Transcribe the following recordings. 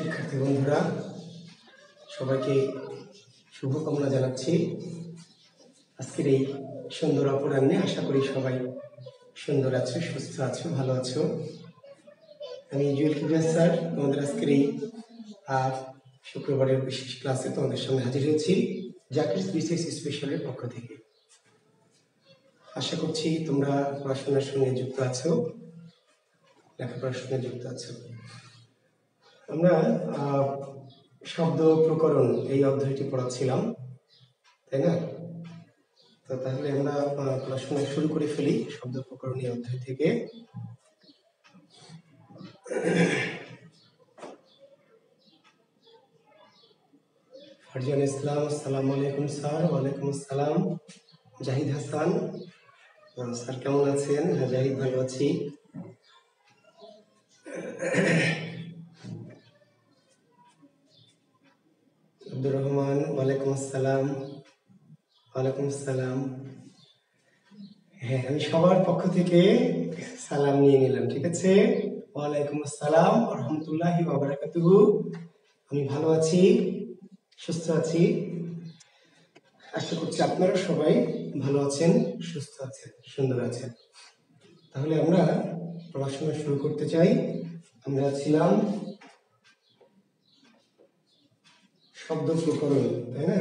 শিক্ষার্থী বন্ধুরা, সবাইকে শুভকামনা জানাচ্ছি। আজকের এই সুন্দর অপরাহ্নে আশা করি সবাই সুন্দর আছো, সুস্থ আছো, ভালো আছো। আমি জুয়েল কিবরিয়া স্যার, তোমাদের আজকের এই শুক্রবারের বিশেষ ক্লাসে তোমাদের সামনে হাজির হয়েছি, জাকির বিশেষ স্পেশালের পক্ষ থেকে। আশা করছি তোমরা পড়াশোনার সঙ্গে যুক্ত আছো, লেখাপড়ার সঙ্গে যুক্ত আছো। আমরা শব্দ প্রকরণ এই অধ্যায়টি পড়াচ্ছিলাম, তাই না? তো তাহলে আমরা পড়াশোনা শুরু করে ফেলি শব্দ প্রকরণ এই অধ্যায় থেকে। ফারজান ইসলাম, আসসালামু আলাইকুম স্যার ওয়ালাইকুম আসসালাম। জাহিদ হাসান স্যার কেমন আছেন? হ্যাঁ জাহিদ ভালো আছি। আব্দুর রহমান, ওয়ালাইকুম আসসালাম। ওয়ালাইকুম আসসালাম। হ্যাঁ আমি সবার পক্ষ থেকে সালাম নিয়ে নিলাম, ঠিক আছে? ওয়ালাইকুম আসসালাম, রহমতুল্লাহি বাবারাকাতুহু আমি ভালো আছি, সুস্থ আছি। আশা করছি আপনারা সবাই ভালো আছেন, সুস্থ আছেন, সুন্দর আছেন। তাহলে আমরা পড়াশোনা শুরু করতে চাই। আমরা ছিলাম শব্দ প্রকরণ তাই না?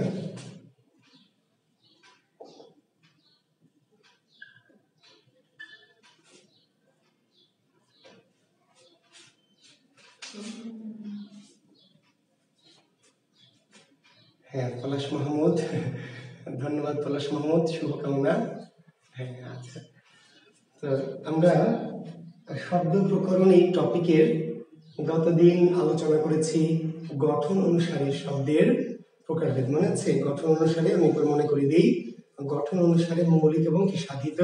হ্যাঁ পলাশ মাহমুদ। ধন্যবাদ পলাশ মাহমুদ, শুভকামনা। হ্যাঁ আচ্ছা। তো আমরা শব্দ প্রকরণ এই টপিকের গতদিন আলোচনা করেছি। গঠন অনুসারে শব্দের প্রকারভেদ মনে আছে। গঠন অনুসারে আমি একবার মনে করে দিই, গঠন অনুসারে মৌলিক এবং কি সাধিত?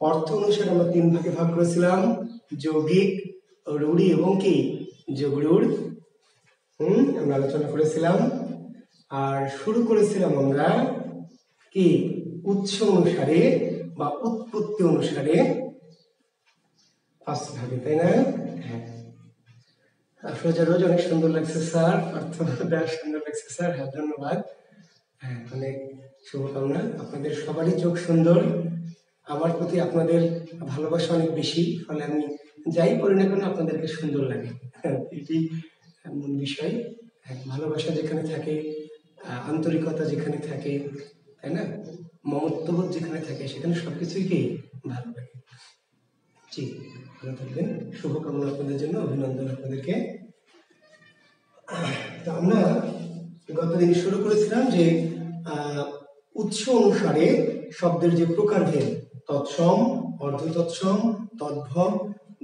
অর্থ অনুসারে আমরা তিন ভাগে ভাগ করেছিলাম, যৌগিক রুড়ি এবং কি? যোগরুড় হুম, আমরা আলোচনা করেছিলাম। আর শুরু করেছিলাম আমরা কি? উৎস অনুসারে বা উৎপত্তি অনুসারে। পাঁচ ভাগে, তাই না? হ্যাঁ। রোজ অনেক সুন্দর লাগছে স্যার। সুন্দর লাগছে স্যার। হ্যাঁ ধন্যবাদ। হ্যাঁ অনেক শুভকামনা। আপনাদের সবারই চোখ সুন্দর। আমার প্রতি আপনাদের ভালোবাসা অনেক বেশি। ফলে আমি যাই করি না কেন আপনাদেরকে সুন্দর লাগে। এটি মূল বিষয়। হ্যাঁ, ভালোবাসা যেখানে থাকে আন্তরিকতা যেখানে থাকে তাই না? মমত্ববোধ যেখানে থাকে সেখানে সবকিছুই কি? ভালো লাগে। জি, ভালো থাকবেন। শুভকামনা আপনাদের জন্য, অভিনন্দন আপনাদেরকে। তো আমরা গতদিন শুরু করেছিলাম যে উৎস অনুসারে শব্দের যে প্রকারভেদ, তৎসম অর্ধ তৎসম তদ্ভব,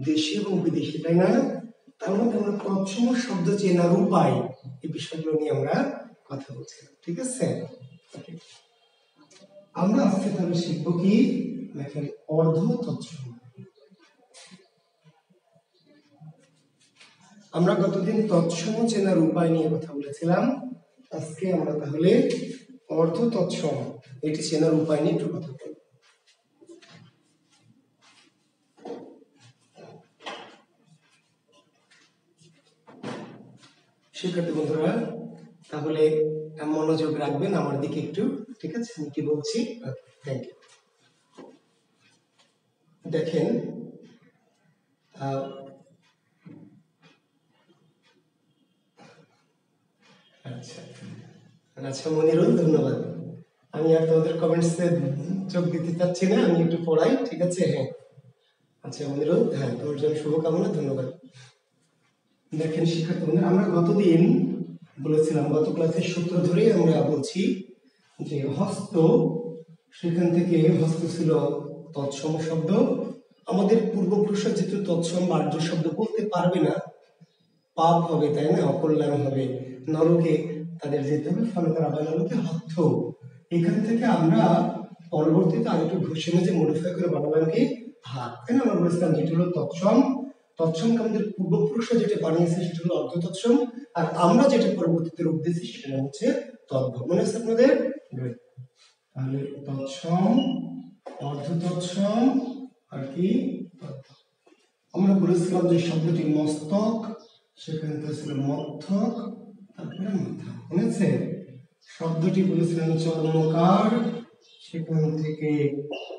দেশি এবং বিদেশি, তাই না? তার মধ্যে আমরা তৎসম শব্দ চেনার উপায় এই বিষয়গুলো নিয়ে আমরা কথা বলছিলাম, ঠিক আছে? আমরা আজকে তাহলে শিখব কি? দেখেন অর্ধ তৎসম আমরা গতদিন তৎসম চেনার উপায় নিয়ে কথা বলেছিলাম। আজকে আমরা তাহলে অর্ধ তৎসম, এটি চেনার উপায় নিয়ে একটু কথা বলব। শিক্ষার্থী বন্ধুরা, তাহলে মনোযোগ রাখবেন, আমার দিকে একটু, ঠিক আছে? আমি কি বলছি? থ্যাংক ইউ দেখেন আচ্ছা আচ্ছা মনিরুল, ধন্যবাদ। আমি আর তোমাদের কমেন্টসে চোখ দিতে চাচ্ছি না, আমি একটু পড়াই, ঠিক আছে? হ্যাঁ। আচ্ছা মনিরুল হ্যাঁ তোমার জন্য শুভকামনা, ধন্যবাদ। দেখেন, শিক্ষার্থী আমরা গতদিন বলেছিলাম, গত ক্লাসের সূত্র ধরেই আমরা বলছি যে হস্ত, সেখান থেকে হস্ত ছিল তৎসম শব্দ। আমাদের পূর্বপুরুষরা যেহেতু তৎসম বাহ্য শব্দ বলতে পারবে না, পাপ হবে, তাই না? অকল্যাণ হবে। নরকে তাদের যেতে হবে ফলে তারা বানালোকে হত্য এখান থেকে আমরা পরবর্তীতে আরেকটু ঘোষণা যে মডিফাই করে বানালাম কি হাত তাই না, আমরা বলেছিলাম, যেটা হলো তৎসম। তৎসমকে আমাদের পূর্বপুরুষরা যেটা বানিয়েছে, সেটা হলো অর্ধ তৎসম আর আমরা যেটা পরবর্তীতে রূপ দিয়েছি, সেটা হচ্ছে তদ্ভব। মনে আছে আপনাদের? তাহলে তৎসম অর্ধ তৎসম আর কি? আমরা বলেছিলাম যে শব্দটি মস্তক, সেখানে তো ছিল মধ্যক মনে শব্দটি বলেছিলেন চর্মকার সেখান থেকে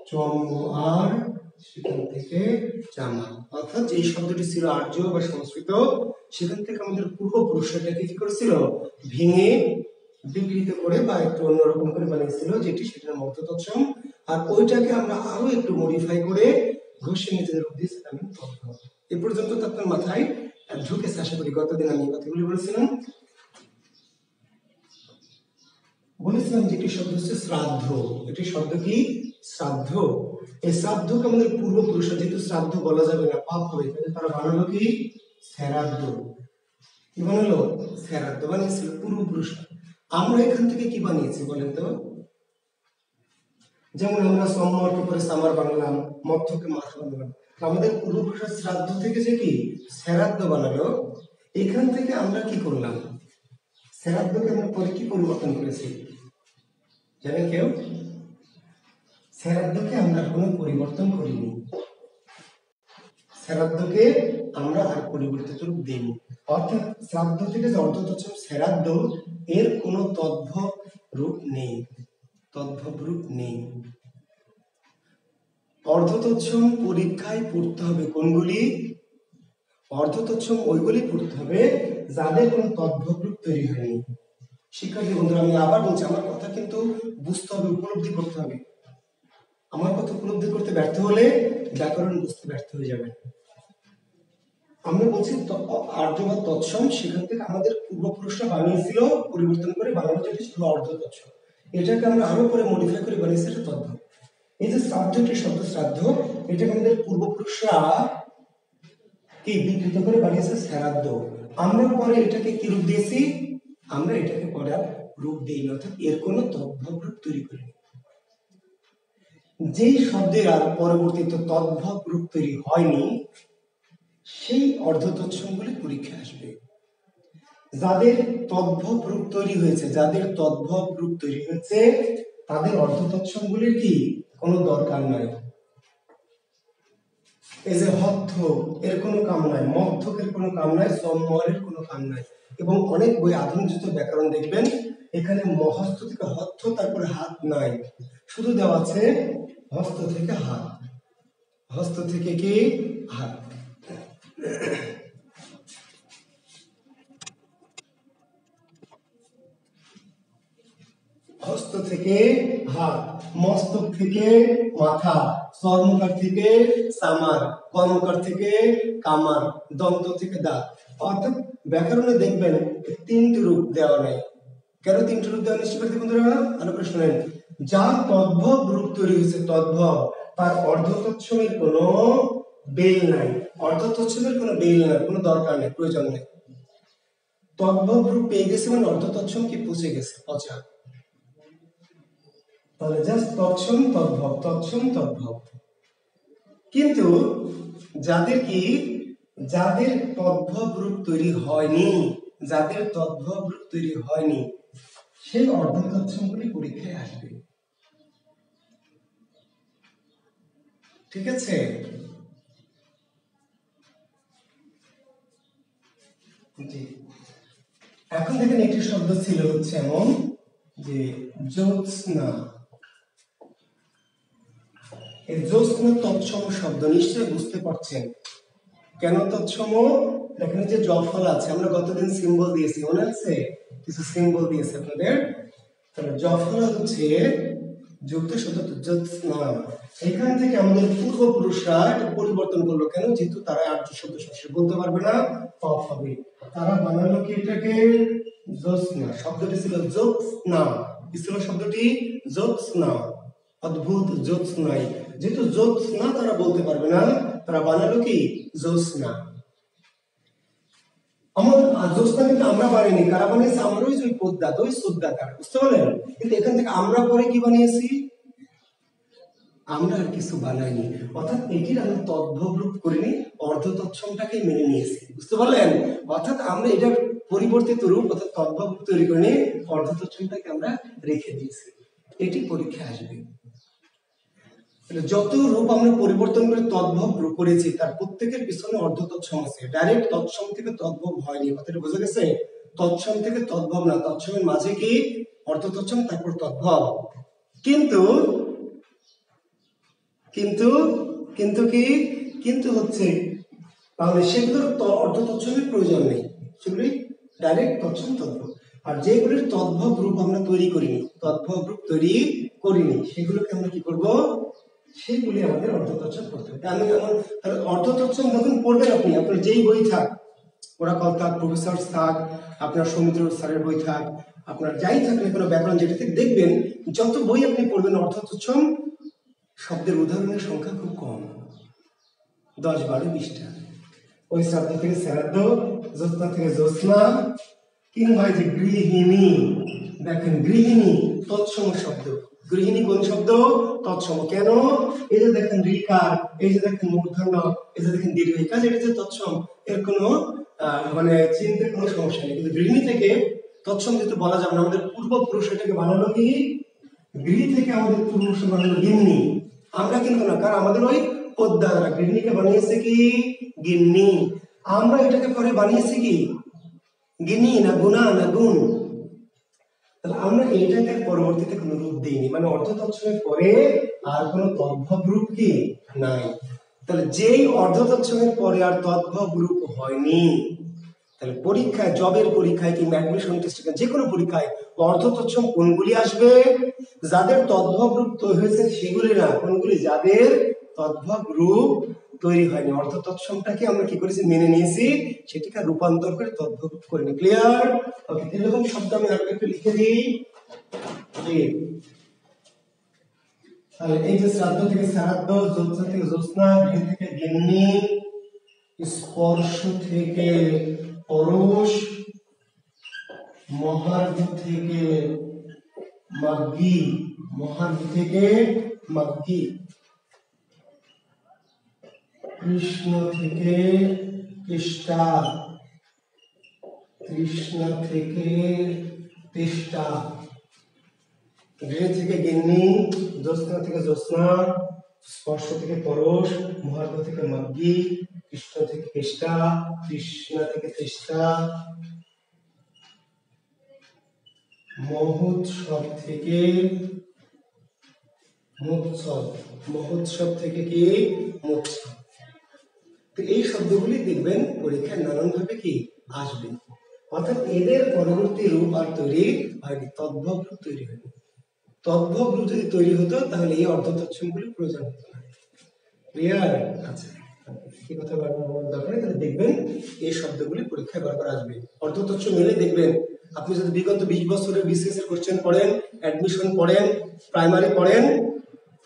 চর্ম আর সেখান থেকে জামা অর্থাৎ এই শব্দটি ছিল আর্য বা সংস্কৃত, সেখান থেকে আমাদের পূর্বপুরুষটাকে কি করেছিল? ভেঙে বিকৃত করে বা একটু অন্যরকম করে বানিয়েছিল, যেটি সেটার মধ্য তৎসম আর ওইটাকে আমরা আরও একটু মডিফাই করে ঘষে নিজেদের দিয়েছিলাম তথ্য এ পর্যন্ত তো আপনার মাথায় ঢুকেছে, আশা করি গতদিন আমি কথাগুলি বলেছিলাম। বলেছিলাম যে একটি শব্দ হচ্ছে শ্রাদ্ধ। এটি শব্দ কি? শ্রাদ্ধ। এই শ্রাদ্ধকে আমাদের পূর্বপুরুষ যেহেতু শ্রাদ্ধ বলা যাবে না, পাপ হবে, তাহলে তারা বানালো কি? শ্রাদ্ধ। কি বানালো? শ্রাদ্ধ বানিয়েছিল পূর্বপুরুষ আমরা এখান থেকে কি বানিয়েছি বলেন তো? যেমন আমরা সম্মানকে পরে সামার বানালাম, মধ্যকে মাথা বানালাম। আমাদের পূর্বপুরুষের শ্রাদ্ধ থেকে যে কি? শ্রাদ্ধ বানালো। এখান থেকে আমরা কি করলাম? শ্রাদ্ধকে আমরা পরে কি পরিবর্তন করেছি? জানেন কেউ? শ্রাদ্ধকে আমরা কোনো পরিবর্তন করিনি। শ্রাদ্ধকে আমরা আর পরিবর্তিত রূপ দিইনি। অর্থাৎ শ্রাদ্ধ থেকে যে অর্থ শ্রাদ্ধ এর কোনো তদ্ভব রূপ নেই। তদ্ভব রূপ নেই। অর্ধতৎসম পরীক্ষায় পড়তে হবে কোনগুলি? অর্ধতৎসম ওইগুলি পড়তে হবে যাদের কোনো তদ্ভব রূপ তৈরি হয়নি। শিক্ষার্থী বন্ধুরা, আমি আবার বলছি, আমার কথা কিন্তু বুঝতে হবে, উপলব্ধি করতে হবে। আমার কথা উপলব্ধি করতে ব্যর্থ হলে ব্যাকরণ বুঝতে ব্যর্থ হয়ে যাবে। আমরা বলছি আর্য বা তৎসম সেখান থেকে আমাদের পূর্বপুরুষরা বানিয়েছিল, পরিবর্তন করে বানানো যেটি ছিল অর্ধ তৎসম। এটাকে আমরা আরও পরে মডিফাই করে বানিয়েছি এটা তদ্ভব এই যে শ্রাদ্ধ, একটি শব্দ শ্রাদ্ধ, এটাকে আমাদের পূর্বপুরুষরা কি বিকৃত করে বানিয়েছে? শ্রাদ্ধ। আমরা পরে এটাকে কি রূপ দিয়েছি? আমরা এটাকে পরে রূপ দিইনি অর্থাৎ এর কোনো তদ্ভব রূপ তৈরি করিনি যেই শব্দের আর পরবর্তীতে তদ্ভব রূপ তৈরি হয়নি, সেই অর্ধতৎসমগুলি পরীক্ষায় আসবে। যাদের তদ্ভব রূপ তৈরি হয়েছে, যাদের তদ্ভব রূপ তৈরি হয়েছে, তাদের অর্ধতৎসমগুলির কি? কোনো দরকার নাই। এই যে হত্থ এর কোনো কাম নাই। মধ্যকের কোনো কাম নাই সম্ময়ের কোনো কাম নাই। এবং অনেক বই আধুনিক যুদ্ধ ব্যাকরণ দেখবেন, এখানে মহস্ত থেকে হত্থ তারপরে হাত নাই। শুধু দেওয়া আছে হস্ত থেকে হাত। হস্ত থেকে কি? হাত। হস্ত থেকে হাত, মস্তক থেকে মাথা। চর্মকার থেকে সামার, কর্মকার থেকে কামার, দন্ত থেকে দাঁত। অর্থাৎ ব্যাকরণে দেখবেন তিনটি রূপ দেওয়া নাই। কেন তিনটি রূপ দেওয়া শিক্ষার্থী বন্ধুরা, ভালো করে শুনেন। যা তদ্ভব রূপ তৈরি হয়েছে তদ্ভব, তার অর্ধতৎসমের কোনো বেল নাই। অর্ধতৎসমের কোনো বেল নাই, কোনো দরকার নেই, প্রয়োজন নেই। তদ্ভব রূপ পেয়ে গেছে মানে অর্ধতৎসম কি পচে গেছে? পচা। তাহলে জাস্ট তৎসম তদ্ভব তৎসম তদ্ভব। কিন্তু যাদের কি, যাদের তদ্ভব রূপ তৈরি হয়নি, যাদের তদ্ভব রূপ তৈরি হয়নি, সেই অর্ধ তৎসমগুলি পরীক্ষায় আসবে। ঠিক আছে? জি। এখন দেখেন একটি শব্দ ছিল হচ্ছে এমন যে জ্যোৎস্না। এই জ্যোৎস্না তৎসম শব্দ নিশ্চয়ই বুঝতে পারছেন। কেন তৎসম? এখানে যে জফল আছে, আমরা গতদিন সিম্বল দিয়েছি, মনে আছে? কিছু সিম্বল দিয়েছে আপনাদের। তাহলে জফল হচ্ছে যুক্ত শব্দ এখান থেকে আমাদের পূর্বপুরুষরা এটা পরিবর্তন করল কেন? যেহেতু তারা আর্য শব্দ সরাসরি বলতে পারবে না, পপ হবে। তারা বানালো কি এটাকে? জ্যোৎস্না শব্দটি ছিল জ্যোৎস্না কি ছিল শব্দটি? জ্যোৎস্না অদ্ভুত জ্যোৎস্নাই যেহেতু জ্যোৎস্না তারা বলতে পারবে না। তারা বানালো কি? জ্যোৎস্না আমার কিন্তু আমরা কারা বানিয়েছে? ওই বুঝতে পারলেন? কিন্তু এখান থেকে আমরা পরে কি বানিয়েছি? আমরা আর কিছু বানাইনি। অর্থাৎ এটির আমরা তদ্ভব রূপ করিনি অর্ধ তৎসমটাকে মেনে নিয়েছি। বুঝতে পারলেন? অর্থাৎ আমরা এটার পরিবর্তিত রূপ, অর্থাৎ তদ্ভব তৈরি করিনি অর্ধ তৎসমটাকে আমরা রেখে দিয়েছি। এটি পরীক্ষা আসবে। যত রূপ আমরা পরিবর্তন করে তদ্ভব করেছি, তার প্রত্যেকের পিছনে অর্ধ তৎসম আছে। ডাইরেক্ট তৎসম থেকে তদ্ভব হয়নি। কথাটা বোঝা গেছে? তৎসম থেকে তদ্ভব না। তৎসমের মাঝে কি? অর্ধ তৎসম তারপর তদ্ভব। কিন্তু কিন্তু কিন্তু কি? কিন্তু হচ্ছে, তাহলে সেগুলোর অর্ধ তৎসমের প্রয়োজন নেই। সেগুলি ডাইরেক্ট তৎসম, তদ্ভব। আর যেগুলির তদ্ভব রূপ আমরা তৈরি করিনি, তদ্ভব রূপ তৈরি করিনি, সেগুলোকে আমরা কি করব? সেগুলি আমাদের অর্ধ তৎসম করতে হবে। আমি আমার তাহলে যখন পড়বেন আপনি, আপনার যেই বই থাক ওরাকল থাক প্রফেসর থাক, আপনার সৌমিত্র স্যারের বই থাক, আপনার যাই থাক না কোনো ব্যাকরণ যেটা থেকে, দেখবেন যত বই আপনি পড়বেন অর্ধ শব্দের উদাহরণের সংখ্যা খুব কম। দশ, বারো, বিশটা। ওই শ্রাদ্ধ থেকে শ্রাদ্ধ জ্যোৎস্না থেকে জ্যোৎস্না, কিংবা যে গৃহিণী, দেখেন গৃহিণী, তৎসম শব্দ। গৃহিণী কোন শব্দ? তৎসম। কেন? এই যে দেখেন রিকার এই যে দেখেন মূর্ধন্য এই যে দেখেন দীর্ঘ কাজ এটা যে তৎসম। এর কোনো মানে চিনতে কোনো সমস্যা নেই। কিন্তু গৃহিণী থেকে তৎসম যেহেতু বলা যাবে না, আমাদের পূর্বপুরুষ এটাকে বানানো কি? গৃহ থেকে আমাদের পূর্বপুরুষ বানানো গিন্নি। আমরা কিন্তু না, কারণ আমাদের ওই পদ্মারা গৃহিণীকে বানিয়েছে কি? গিন্নি। আমরা এটাকে পরে বানিয়েছি কি? গিনি না গুণা না গুণ? তাহলে আমরা এইটাকে পরবর্তীতে কোনো রূপ দিইনি। মানে অর্ধ তৎসমের পরে আর কোনো তদ্ভব রূপ কি? নাই। তাহলে যেই অর্ধ তৎসমের পরে আর তদ্ভব রূপ হয়নি, তাহলে পরীক্ষায়, জবের পরীক্ষায় কিংবা অ্যাডমিশন টেস্টে যে কোনো পরীক্ষায় অর্ধ তৎসম কোনগুলি আসবে? যাদের তদ্ভব রূপ তৈরি হয়েছে সেগুলি না, কোনগুলি? যাদের তদ্ভব রূপ তৈরি হয়নি। অর্ধ তৎসমটাকে আমরা কি করেছি? মেনে নিয়েছি। সেটিকে রূপান্তর করে তদ্ভব রূপ করিনি ক্লিয়ার ওকে এরকম শব্দ আমি আরও একটু লিখে দিই। তাহলে এই যে শ্রাদ্ধ থেকে শ্রাদ্ধ, জ্যোৎস্না থেকে জ্যোৎস্না, গৃহ থেকে স্পর্শ থেকে পরশ, মহার্ঘ থেকে মাগ্গি মহার্ঘ থেকে মাগ্গি কৃষ্ণ থেকে কৃষ্টা কৃষ্ণ থেকে তেষ্টা। গৃহ থেকে গিন্নি, জ্যোৎস্না থেকে জ্যোৎস্না, স্পর্শ থেকে পরশ, মহার্ঘ থেকে মাগ্গি কৃষ্ণ থেকে কৃষ্টা কৃষ্ণা থেকে তেষ্টা। মহোৎসব থেকে মহোৎসব। মহোৎসব থেকে কি? মোৎসব তো এই শব্দগুলি দেখবেন পরীক্ষায় নানান ভাবে কি আসবে অর্থাৎ এদের পরবর্তী রূপ আর তৈরি হয়নি তদ্ভব রূপ তৈরি হয়নি। তদ্ভব রূপ যদি তৈরি হতো তাহলে এই অর্ধ তৎসমগুলি প্রয়োজন হতো না। ক্লিয়ার? আচ্ছা। কি কথা বলার দরকার নেই, তাহলে দেখবেন এই শব্দগুলি পরীক্ষায় বারবার আসবে। অর্ধ তৎসম মেলে দেখবেন আপনি যদি বিগত বিশ বছরের বিসিএস এর কোশ্চেন পড়েন অ্যাডমিশন পড়েন প্রাইমারি পড়েন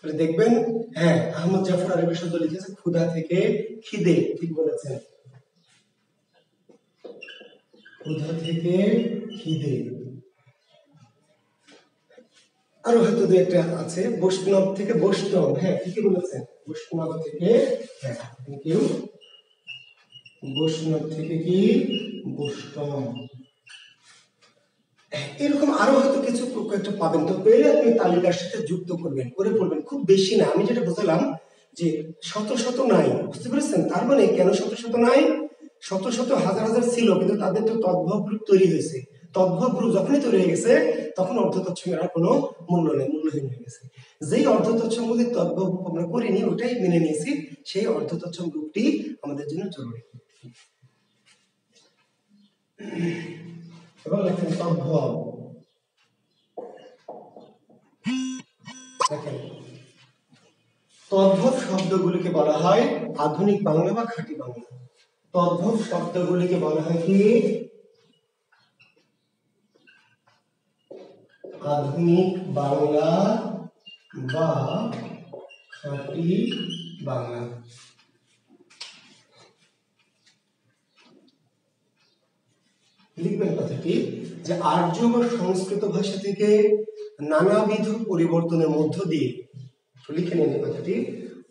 তাহলে দেখবেন হ্যাঁ আহমদ জাফর আরবি শব্দ লিখেছে, ক্ষুধা থেকে খিদে, ঠিক বলেছেন। ক্ষুধা থেকে খিদে। আরও হয়তো দু একটা আছে, বৈষ্ণব থেকে বৈষ্ণব হ্যাঁ ঠিকই বলেছেন। বৈষ্ণব থেকে হ্যাঁ ইউ বৈষ্ণব থেকে কি? বৈষ্ণব। এরকম আরও হয়তো কিছু কয়েকটা পাবেন। তো পেলে আপনি তালিকার সাথে যুক্ত করবেন, করে পড়বেন খুব বেশি না। আমি যেটা বোঝালাম যে শত শত নাই, বুঝতে পেরেছেন? তার মানে কেন শত শত নাই? শত শত হাজার হাজার ছিল, কিন্তু তাদের তো তদ্ভব রূপ তৈরি হয়েছে। তদ্ভব রূপ যখনই তৈরি হয়ে গেছে, তখন অর্ধ তৎসমের আর কোনো মূল্য নেই, মূল্যহীন হয়ে গেছে। যেই অর্ধ তৎসম মধ্যে তদ্ভব রূপ আমরা করিনি ওটাই মেনে নিয়েছি, সেই অর্ধ তৎসম রূপটি আমাদের জন্য জরুরি। এবার লেখেন তদ্ভব দেখেন তদ্ভব শব্দগুলিকে বলা হয় আধুনিক বাংলা বা খাঁটি বাংলা। তদ্ভব শব্দগুলিকে বলা হয় কি? আধুনিক বাংলা বা খাঁটি বাংলা। লিখবেন কথাটি যে আর্য বা সংস্কৃত ভাষা থেকে নানাবিধ পরিবর্তনের মধ্য দিয়ে। লিখে নিন কথাটি,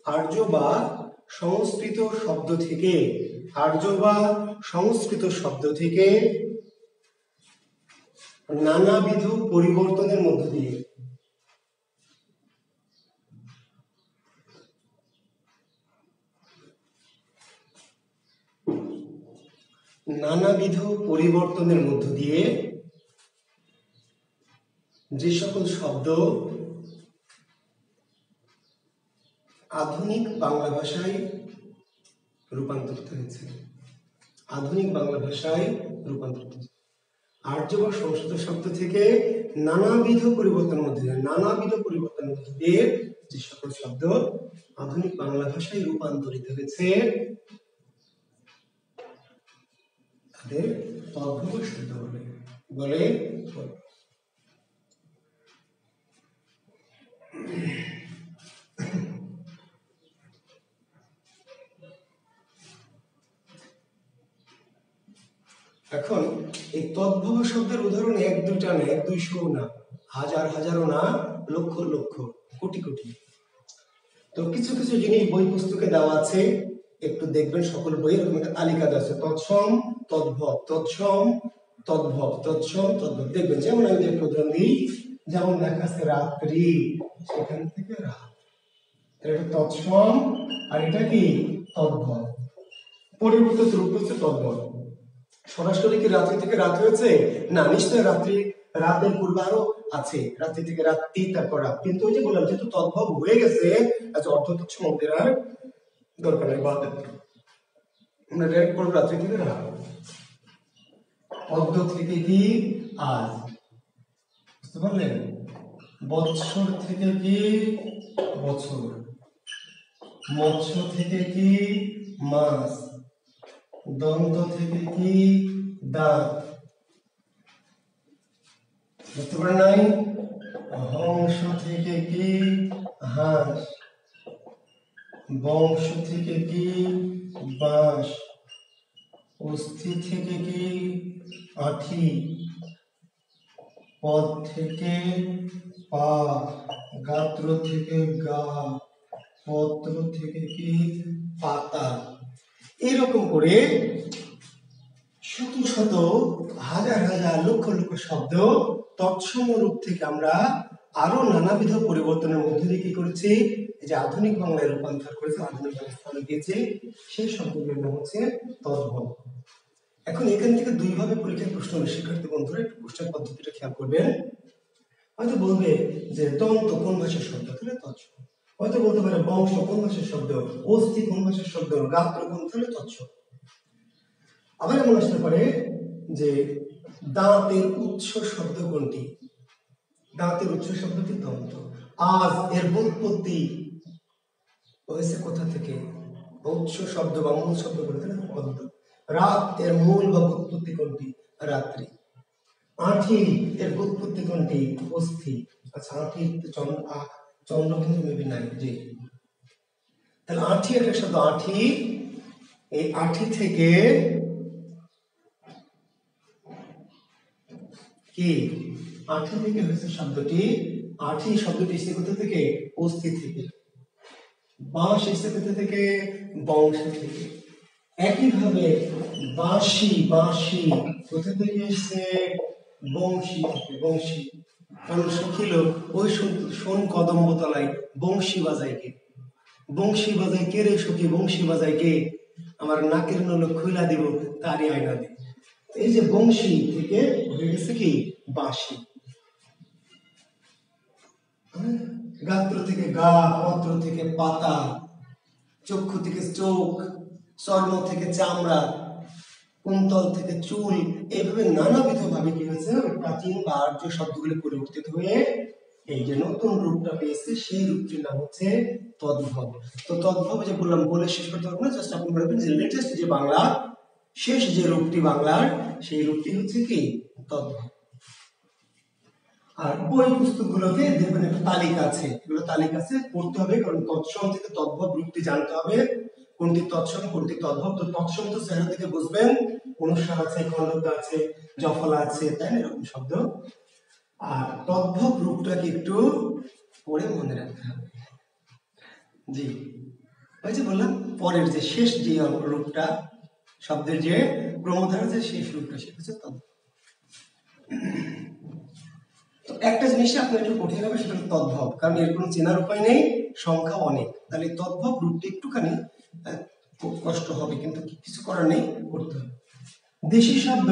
আর্য বা সংস্কৃত শব্দ থেকে, আর্য বা সংস্কৃত শব্দ থেকে নানাবিধ পরিবর্তনের মধ্য দিয়ে। নানাবিধ পরিবর্তনের মধ্য দিয়ে যে সকল শব্দ আধুনিক বাংলা ভাষায় রূপান্তরিত হয়েছে। আধুনিক বাংলা ভাষায় রূপান্তরিত আর্য সংস্কৃত শব্দ থেকে নানাবিধ পরিবর্তনের মধ্যে নানাবিধ পরিবর্তনের মধ্যে দিয়ে যে সকল শব্দ আধুনিক বাংলা ভাষায় রূপান্তরিত হয়েছে তদ্ভব শব্দ বলে বলে। এখন এই তদ্ভব শব্দের উদাহরণ এক দুইটা না, এক দুইশো না, হাজার হাজারও না, লক্ষ লক্ষ, কোটি কোটি। তো কিছু কিছু জিনিস বই পুস্তকে দেওয়া আছে। একটু দেখবেন সকল বই এরকম একটা তালিকা আছে, তৎসম, তদ্ভব তৎসম তদ্ভব তৎসম, তদ্ভব। দেখবেন, যেমন আমি একটু উদাহরণ দিই, যেমন লেখা আছে রাত্রি, সেখান থেকে এটা তৎসম, আর এটা কি? তদ্ভব। রূপ হচ্ছে তদ্ভব। সরাসরি কি রাত্রি থেকে রাত হয়েছে? না নিশ্চয় রাত্রি, রাতের আছে। রাত্রি থেকে রাত্রি, তারপর রাত। কিন্তু ওই যে বললাম, যেহেতু তদ্ভব হয়ে গেছে আজ অর্থ মন্দির আর দরকার নেই, বাদ রাত্রি থেকে রাত পদ্ম থেকে কি আজ বুঝতে পারলেন বৎসর থেকে কি বছর? মৎস্য থেকে কি মাছ দন্ত থেকে কি দাঁত? বুঝতে পারেন নাই? হংস থেকে কি হাঁস? বংশ থেকে কি বাঁশ? অস্থি থেকে কি আঠি? পদ থেকে পা? গাত্র থেকে গা? পত্র থেকে কি পাতা? এরকম করে শত শত হাজার হাজার লক্ষ লক্ষ শব্দ তৎসম রূপ থেকে আমরা আরও নানাবিধ পরিবর্তনের মধ্যে দিয়ে কি করেছি? এই যে আধুনিক বাংলায় রূপান্তর করেছে, আধুনিক বাংলা গিয়েছে সেই শব্দগুলোর নাম হচ্ছে তদ্ভব এখন এখান থেকে দুই ভাবে পরীক্ষায় প্রশ্ন শিক্ষার্থী বন্ধুরা, একটু প্রশ্নের পদ্ধতিটা খেয়াল করবেন। হয়তো বলবে যে দন্ত কোন ভাষার শব্দ? তাহলে তৎস হয়তো বলতে পারে বংশ কোন ভাষার শব্দ? অস্থি কোন ভাষার শব্দ? গাত্র কোন? তাহলে তৎস আবার এমন আসতে পারে যে দাঁতের উৎস শব্দ কোনটি? দাঁতের উৎস শব্দটি দন্ত। আজ এর উৎপত্তি হয়েছে কোথা থেকে? উৎস শব্দ বা মূল শব্দ বলতে না দন্ত রাত এর মূল বা উৎপত্তি কোনটি? রাত্রি। আঠি এর উৎপত্তি কোনটি? অস্থি আচ্ছা আঠি চন্দ্র চন্দ্র কিন্তু মেবি নাই তাহলে আঠি একটা শব্দ, আঠি, এই আঠি থেকে কি? আঠি থেকে হয়েছে শব্দটি, আঠি শব্দটি এসেছে কোথা থেকে? অস্থি থেকে। বাঁশ কোথা থেকে? বংশ থেকে। একইভাবে বাঁশি বাঁশি কোথা থেকে এসেছে? বংশী থেকে বংশী। কারণ সখিল ওই শোন- শোন কদম্ব তলায় বংশী বাজায় কে? বংশী বাজায় কে রে সখী? বংশী বাজায় কে? আমার নাকের নল খুলা দিব, তারই আয়না দে। এই যে বংশী থেকে হয়ে গেছে কি? বাঁশি? গাত্র থেকে গা পত্র থেকে পাতা, চক্ষু থেকে চোখ চর্ম থেকে চামড়া, কুন্তল থেকে চুল এইভাবে নানাবিধ ভাবে কি হয়েছে? প্রাচীন বা আর্য শব্দগুলি পরিবর্তিত হয়ে এই যে নতুন রূপটা পেয়েছে, সেই রূপটির নাম হচ্ছে তদ্ভব। তো তদ্ভব যে বললাম, বলে শেষ করতে পারব না জাস্ট আপনি রাখবেন যে লেটেস্ট যে বাংলা, শেষ যে রূপটি বাংলার, সেই রূপটি হচ্ছে কি? তদ্ভব। আর বই পুস্তকগুলোতে দেখবেন একটা তালিকা আছে। এগুলো তালিকা আছে, পড়তে হবে, কারণ তৎসম থেকে তদ্ভব রূপটি জানতে হবে। কোনটি তৎসম, কোনটি তদ্ভব? তো তৎসম তো চেহারা থেকে বুঝবেন, অনুসার আছে খণ্ডক আছে, জফলা আছে, তাই না? এরকম শব্দ। আর তদ্ভব রূপটাকে একটু পড়ে মনে রাখতে হবে। জি। ওই যে বললাম, পরের যে শেষ যে রূপটা, শব্দের যে ক্রমধারা যে শেষ রূপটা, সেটা হচ্ছে তদ্ভব। একটা জিনিসে আপনার একটু কঠিন হবে, সেটা হলো তদ্ভব। কারণ এর কোনো চেনার উপায় নেই সংখ্যা অনেক। তাহলে তদ্ভব রূপটি একটুখানি খুব কষ্ট হবে, কিন্তু কিছু করার নেই, করতে হবে। দেশি শব্দ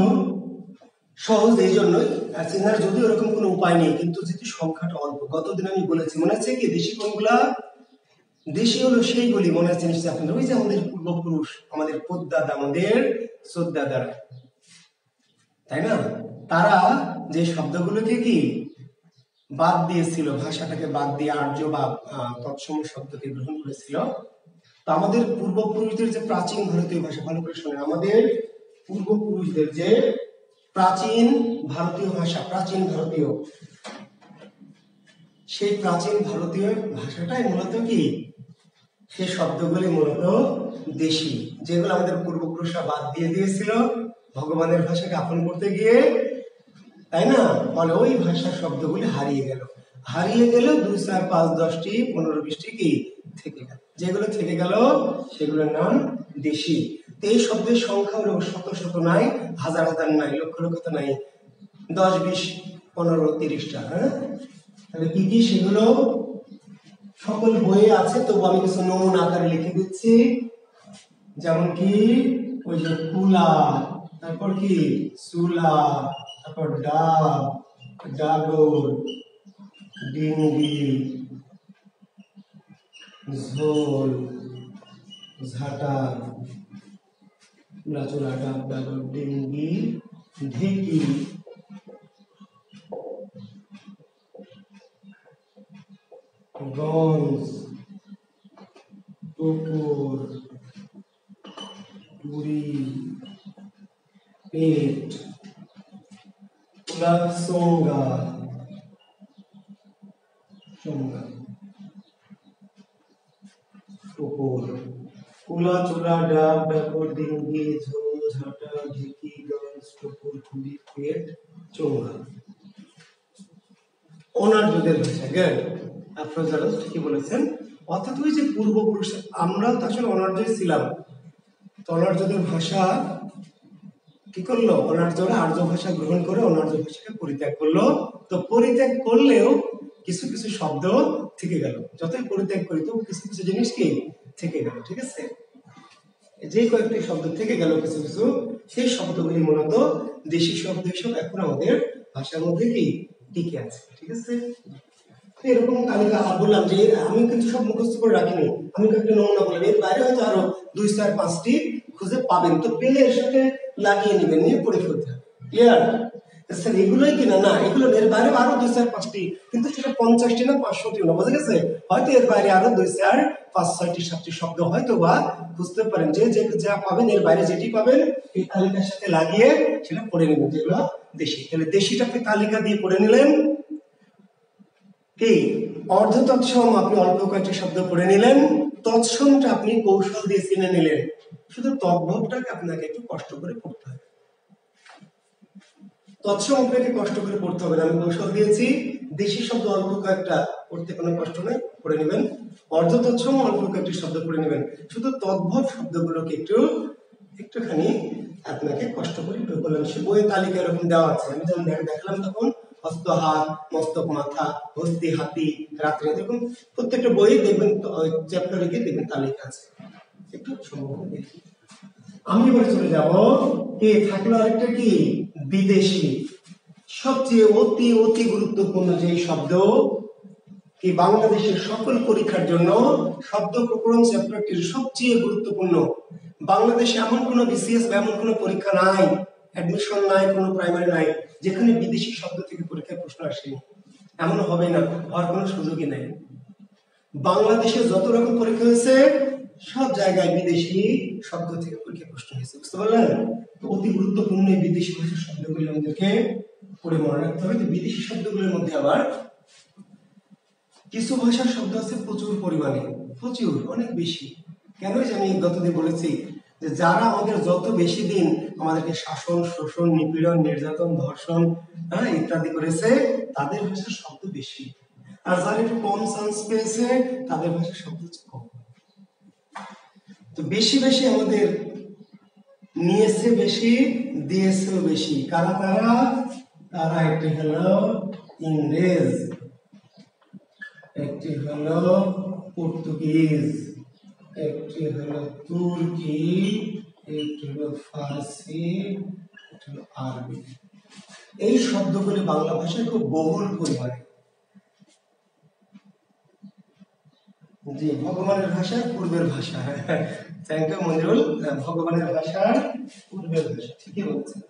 সহজ এই জন্যই চেনার যদি ওরকম কোনো উপায় নেই, কিন্তু যেহেতু সংখ্যাটা অল্প, গতদিন আমি বলেছি, মনে আছে কি, দেশি কোনগুলা? দেশি হলো সেইগুলি, মনে আছে নিশ্চয়ই আপনাদের। ওই যে আমাদের পূর্বপুরুষ, আমাদের পদ্দাদা আমাদের শ্রদ্ধাদারা তাই না? তারা যে শব্দগুলোকে কি বাদ দিয়েছিল, ভাষাটাকে বাদ দিয়ে আর্য বা তৎসম শব্দকে গ্রহণ করেছিল। তো আমাদের পূর্বপুরুষদের যে প্রাচীন ভারতীয় ভাষা, ভালো করে শোনেন, আমাদের পূর্বপুরুষদের যে প্রাচীন ভারতীয় ভাষা, প্রাচীন ভারতীয়, সেই প্রাচীন ভারতীয় ভাষাটাই মূলত কি? সেই শব্দগুলি মূলত দেশি, যেগুলো আমাদের পূর্বপুরুষরা বাদ দিয়ে দিয়েছিল। ভগবানের ভাষাকে আপন করতে গিয়ে তাই না? ফলে ওই ভাষার শব্দগুলি হারিয়ে গেল। হারিয়ে গেল দুই, চার, পাঁচ, দশটি, পনেরো, বিশটি কি? থেকে গেল। যেগুলো থেকে গেল, সেগুলোর নাম দেশি। এই শব্দের সংখ্যা হলো শত শত নাই, হাজার হাজার নাই, লক্ষ লক্ষ তো নাই। দশ, বিশ, পনেরো, তিরিশটা হ্যাঁ? তাহলে কি কি সেগুলো? সকল বইয়ে আছে, তবু আমি কিছু নমুনা আকারে লিখে দিচ্ছি। যেমন কি, ওই যে কুলা, তারপর কি? সুলা তারপর ডাব ডাগর ডিঙ্গি ঝোল ঝাঁটা চুলা চুলা ডাব ডাগর ডিঙ্গি ঢেকি গঞ্জ টুকুর টুরি পেট প্লাস সোঙ্গা সোঙ্গা কুলা চুলা ডাব ডাকর ডিঙ্গি ঝোল ঝাঁটা ঢেকি গঞ্জ টুকুর টুরি পেট চোঙ্গা ওনার যুগের ভাষা জ্ঞান আপনারা ঠিকই বলেছেন। অর্থাৎ ওই যে পূর্বপুরুষ, আমরাও তো আসলে অনার্য ছিলাম। তো অনার্যদের ভাষা কি করল? অনার্যরা আর্য ভাষা গ্রহণ করে অনার্য ভাষাকে পরিত্যাগ করল। তো পরিত্যাগ করলেও কিছু কিছু শব্দ থেকে গেল। যতই পরিত্যাগ করি তো কিছু কিছু জিনিস কি থেকে গেল, ঠিক আছে? যে কয়েকটি শব্দ থেকে গেল কিছু কিছু, সেই শব্দগুলি মূলত দেশি শব্দ হিসেবে এখন আমাদের ভাষার মধ্যে কি? টিকে আছে, ঠিক আছে? এরকম তালিকা বললাম যে আমি কিন্তু সব মুখস্থ করে রাখিনি। আমি একটা নমুনা বললাম। এর বাইরে হয়তো আরও দুই চার, পাঁচটি খুঁজে পাবেন। তো পেলে এর সাথে লাগিয়ে নেবেন, নিয়ে হবে। ক্লিয়ার স্যার এগুলোই কিনা? না, এগুলো এর বাইরে আরও দুই চার পাঁচটি, কিন্তু সেটা পঞ্চাশটি না পাঁচশোটি না, বোঝা গেছে? হয়তো এর বাইরে আরও দুই চার, পাঁচ ছয়টি, সাতটি শব্দ হয়তো বা বুঝতে পারেন। যে যে পাবেন, এর বাইরে যেটি পাবেন, এই তালিকার সাথে লাগিয়ে সেটা পড়ে নেবেন, যেগুলো দেশি। তাহলে দেশিটাকে তালিকা দিয়ে পড়ে নিলেন। কি? অর্ধ তৎসম আপনি অল্প কয়েকটি শব্দ পড়ে নিলেন। তৎসমটা আপনি কৌশল দিয়ে চিনে নিলেন। শুধু তদ্ভবটাকে আপনাকে একটু কষ্ট করে পড়তে হবে। তৎসম আপনাকে কষ্ট করে পড়তে হবে আমি কৌশল দিয়েছি, দেশি শব্দ অল্প কয়েকটা পড়তে কোনো কষ্ট নেই, পড়ে নেবেন। অর্ধ তৎসম অল্প কয়েকটি শব্দ পড়ে নেবেন। শুধু তদ্ভব শব্দগুলোকে একটু, একটুখানি আপনাকে কষ্ট করে বের সে বইয়ের তালিকা এরকম দেওয়া আছে। আমি যখন দেখ- দেখলাম তখন মস্তক মাথা হস্তি, হাতি এরকম প্রত্যেকটা বই দেখবেন চ্যাপ্টারে গিয়ে দেখবেন তালিকা আছে। একটু সম্ভব আমি চলে থাকল আরেকটা কি? বিদেশি। সবচেয়ে অতি অতি গুরুত্বপূর্ণ যে শব্দ, কি বাংলাদেশের সকল পরীক্ষার জন্য শব্দ প্রকরণ চ্যাপ্টারটির সবচেয়ে গুরুত্বপূর্ণ। বাংলাদেশে এমন কোনো বিসিএস বা এমন কোনো পরীক্ষা নাই। অ্যাডমিশন নাই, কোনো প্রাইমারি নাই, যেখানে বিদেশি শব্দ থেকে পরীক্ষার প্রশ্ন আসেনি এমন হবে না, হওয়ার কোনো সুযোগই নাই। বাংলাদেশে যত রকম পরীক্ষা হয়েছে, সব জায়গায় বিদেশি শব্দ থেকে পরীক্ষা প্রশ্ন হয়েছে, বুঝতে পারলেন? তো অতি গুরুত্বপূর্ণ বিদেশি ভাষার শব্দগুলি আমাদেরকে পড়ে মনে রাখতে হবে। বিদেশি শব্দগুলোর মধ্যে আবার কিছু ভাষার শব্দ আছে প্রচুর পরিমাণে, প্রচুর, অনেক বেশি। কেন আমি গতদিন বলেছি যে যারা আমাদের যত বেশি দিন আমাদেরকে শাসন, শোষণ, নিপীড়ন, নির্যাতন, ধর্ষণ হ্যাঁ ইত্যাদি করেছে, তাদের ভাষার শব্দ বেশি। আর যারা একটু কম চান্স পেয়েছে, তাদের ভাষার শব্দ কম। তো বেশি বেশি আমাদের নিয়েছে বেশি, দিয়েছেও বেশি। কারা তারা তারা একটি হলো ইংরেজ, একটি হলো পর্তুগিজ। একটি হলো তুর্কি, একটি হলো ফার্সি, একটা হলো আরবি। এই শব্দগুলি বাংলা ভাষায় খুব বহুল পরিমাণে। জি, ভগবানের ভাষা, পূর্বের ভাষা। Thank you Manzurul. ভগবানের ভাষা, পূর্বের ভাষা। ঠিকই বলছেন।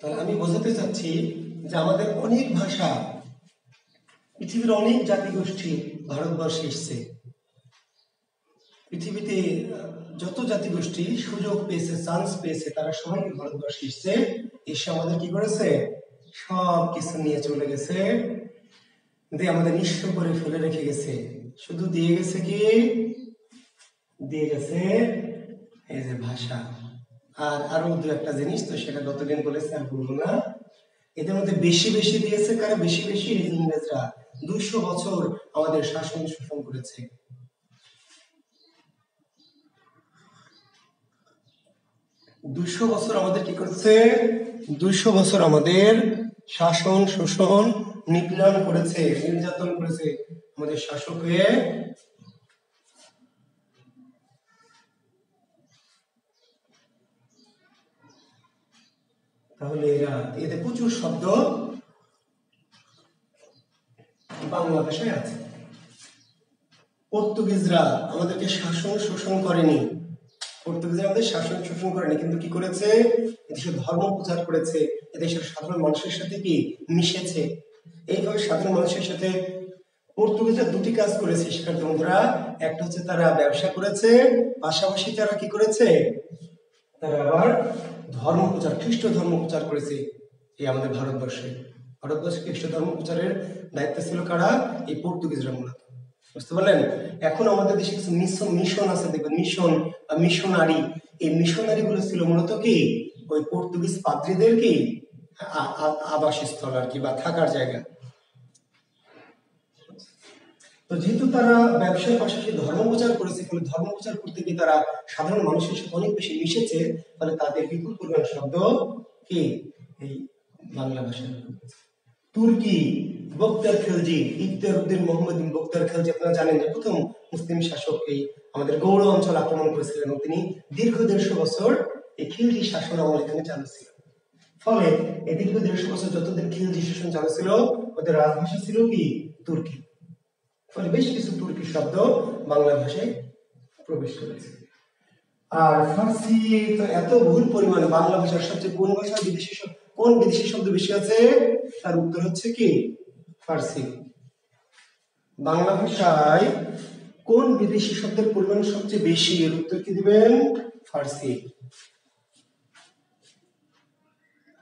তাহলে আমি বোঝাতে চাচ্ছি যে আমাদের অনেক ভাষা, পৃথিবীর অনেক জাতিগোষ্ঠী ভারতবর্ষে এসছে। পৃথিবীতে যত জাতিগোষ্ঠী সুযোগ পেয়েছে চান্স পেয়েছে, তারা সবাই ভারতবর্ষে এসছে। এসে আমাদের কি করেছে? সব কিছু নিয়ে চলে গেছে। দিয়ে আমাদের নিঃস্ব করে ফেলে রেখে গেছে। শুধু দিয়ে গেছে কি? দিয়ে গেছে এই যে ভাষা। আর আরও দু একটা জিনিস, তো সেটা গতদিন বলেছে, আর বলব না। এদের মধ্যে বেশি বেশি দিয়েছে কারা বেশি বেশি ইংরেজরা দুইশো বছর আমাদের শাসন শোষণ করেছে। দুইশো বছর আমাদের কি করেছে? দুইশো বছর আমাদের শাসন শোষণ নিপীড়ন করেছে, নির্যাতন করেছে আমাদের শাসক হয়ে। তাহলে এরা এতে প্রচুর শব্দ বাংলা ভাষায় আছে। পর্তুগিজরা আমাদেরকে শাসন শোষণ করেনি। পর্তুগিজরা আমাদের শাসন শোষণ করেনি, কিন্তু কি করেছে? এদেশের ধর্ম প্রচার করেছে, এদেশের সাধারণ মানুষের সাথে কি মিশেছে? এইভাবে সাধারণ মানুষের সাথে পর্তুগিজরা দুটি কাজ করেছে। শিক্ষার্থী বন্ধুরা, একটা হচ্ছে তারা ব্যবসা করেছে, পাশাপাশি তারা কি করেছে? তারা আবার ধর্ম প্রচার, খ্রিস্ট ধর্ম প্রচার করেছে এই আমাদের ভারতবর্ষে। ভারতবর্ষে খ্রিস্ট ধর্ম প্রচারের দায়িত্ব ছিল কারা? এই পর্তুগিজরা মূলত। বুঝতে পারলেন? এখন আমাদের দেশে কিছু মিশন মিশন আছে, দেখবেন মিশন বা মিশনারি। এই মিশনারি গুলো ছিল মূলত কি? ওই পর্তুগিজ পাদ্রীদের কি আবাসস্থল আর কি বা থাকার জায়গা। তো যেহেতু তারা ব্যবসার পাশাপাশি ধর্ম প্রচার করেছে, ফলে ধর্ম প্রচার করতে গিয়ে তারা সাধারণ মানুষের সাথে অনেক বেশি মিশেছে, ফলে তাদের বিপুল পরিমাণ শব্দ কি? এই বাংলা ভাষায় তুর্কি, বক্তার খেলজি ইফতারউদ্দিন মোহাম্মদ বক্তার খেলজি, আপনারা জানেন যে প্রথম মুসলিম শাসক এই আমাদের গৌড় অঞ্চল আক্রমণ করেছিলেন এবং তিনি দীর্ঘ দেড়শো বছর এই খিলজি শাসন আমল এখানে চালু ছিল। ফলে এই দীর্ঘ দেড়শো বছর যতদিন খিলজি শাসন চালু ছিল, ওদের রাজভাষা ছিল কি? তুর্কি। ফলে বেশ কিছু তুর্কি শব্দ বাংলা ভাষায় প্রবেশ করেছে। আর ফার্সি তো এত ভুল পরিমাণে বাংলা ভাষার সবচেয়ে কোন ভাষা বিদেশি কোন বিদেশি শব্দ বেশি আছে? তার উত্তর হচ্ছে কি? ফার্সি। বাংলা ভাষায় কোন বিদেশি শব্দের পরিমাণ সবচেয়ে বেশি? এর উত্তর কি দিবেন? ফার্সি।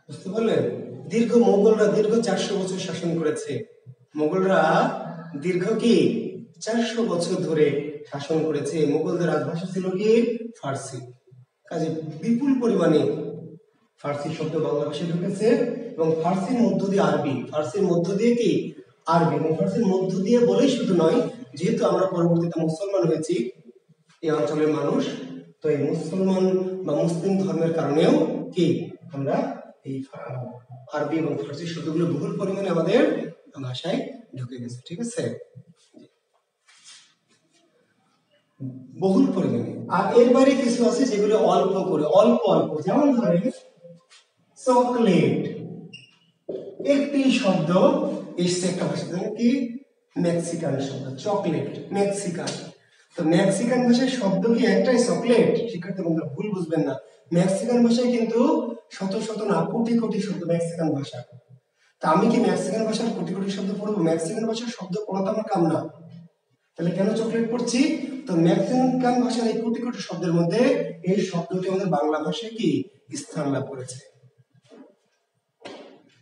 বুঝতে পারলেন? দীর্ঘ মোগলরা দীর্ঘ চারশো বছর শাসন করেছে। মোগলরা দীর্ঘ কি? চারশো বছর ধরে শাসন করেছে মোগলদের রাজভাষা ছিল কি? ফার্সি। কাজে বিপুল পরিমাণে ফার্সি শব্দ বাংলা ভাষায় ঢুকেছে এবং ফার্সির মধ্য দিয়ে আরবি। ফার্সির মধ্য দিয়ে কি? আরবি। এবং ফার্সির মধ্য দিয়ে বলেই শুধু নয়, যেহেতু আমরা পরবর্তীতে মুসলমান হয়েছি, এই অঞ্চলের মানুষ, তো এই মুসলমান বা মুসলিম ধর্মের কারণেও কি? আমরা এই আরবি এবং ফার্সি শব্দগুলো বহুল পরিমাণে আমাদের ভাষায় ঢুকে গেছে, ঠিক আছে? বহুল পরিমাণে আর এর বাইরে কিছু আছে যেগুলো অল্প করে, অল্প অল্প। যেমন ধরেন, চকলেট। একটি শব্দ এসছে একটা ভাষা কি? মেক্সিকান শব্দ, চকলেট, মেক্সিকান। তো মেক্সিকান ভাষায় শব্দ কি একটাই? চকলেট। শিক্ষার্থী বন্ধুরা, ভুল বুঝবেন না। মেক্সিকান ভাষায় কিন্তু শত শত না, কোটি কোটি শব্দ মেক্সিকান ভাষা তা আমি কি মেক্সিকান ভাষার কোটি কোটি শব্দ পড়ব? মেক্সিকান ভাষার শব্দ পড়া তো আমার কাম না। তাহলে কেন চকলেট পড়ছি? তো মেক্সিকান ভাষার এই কোটি কোটি শব্দের মধ্যে এই শব্দটি আমাদের বাংলা ভাষায় কি? স্থান লাভ করেছে।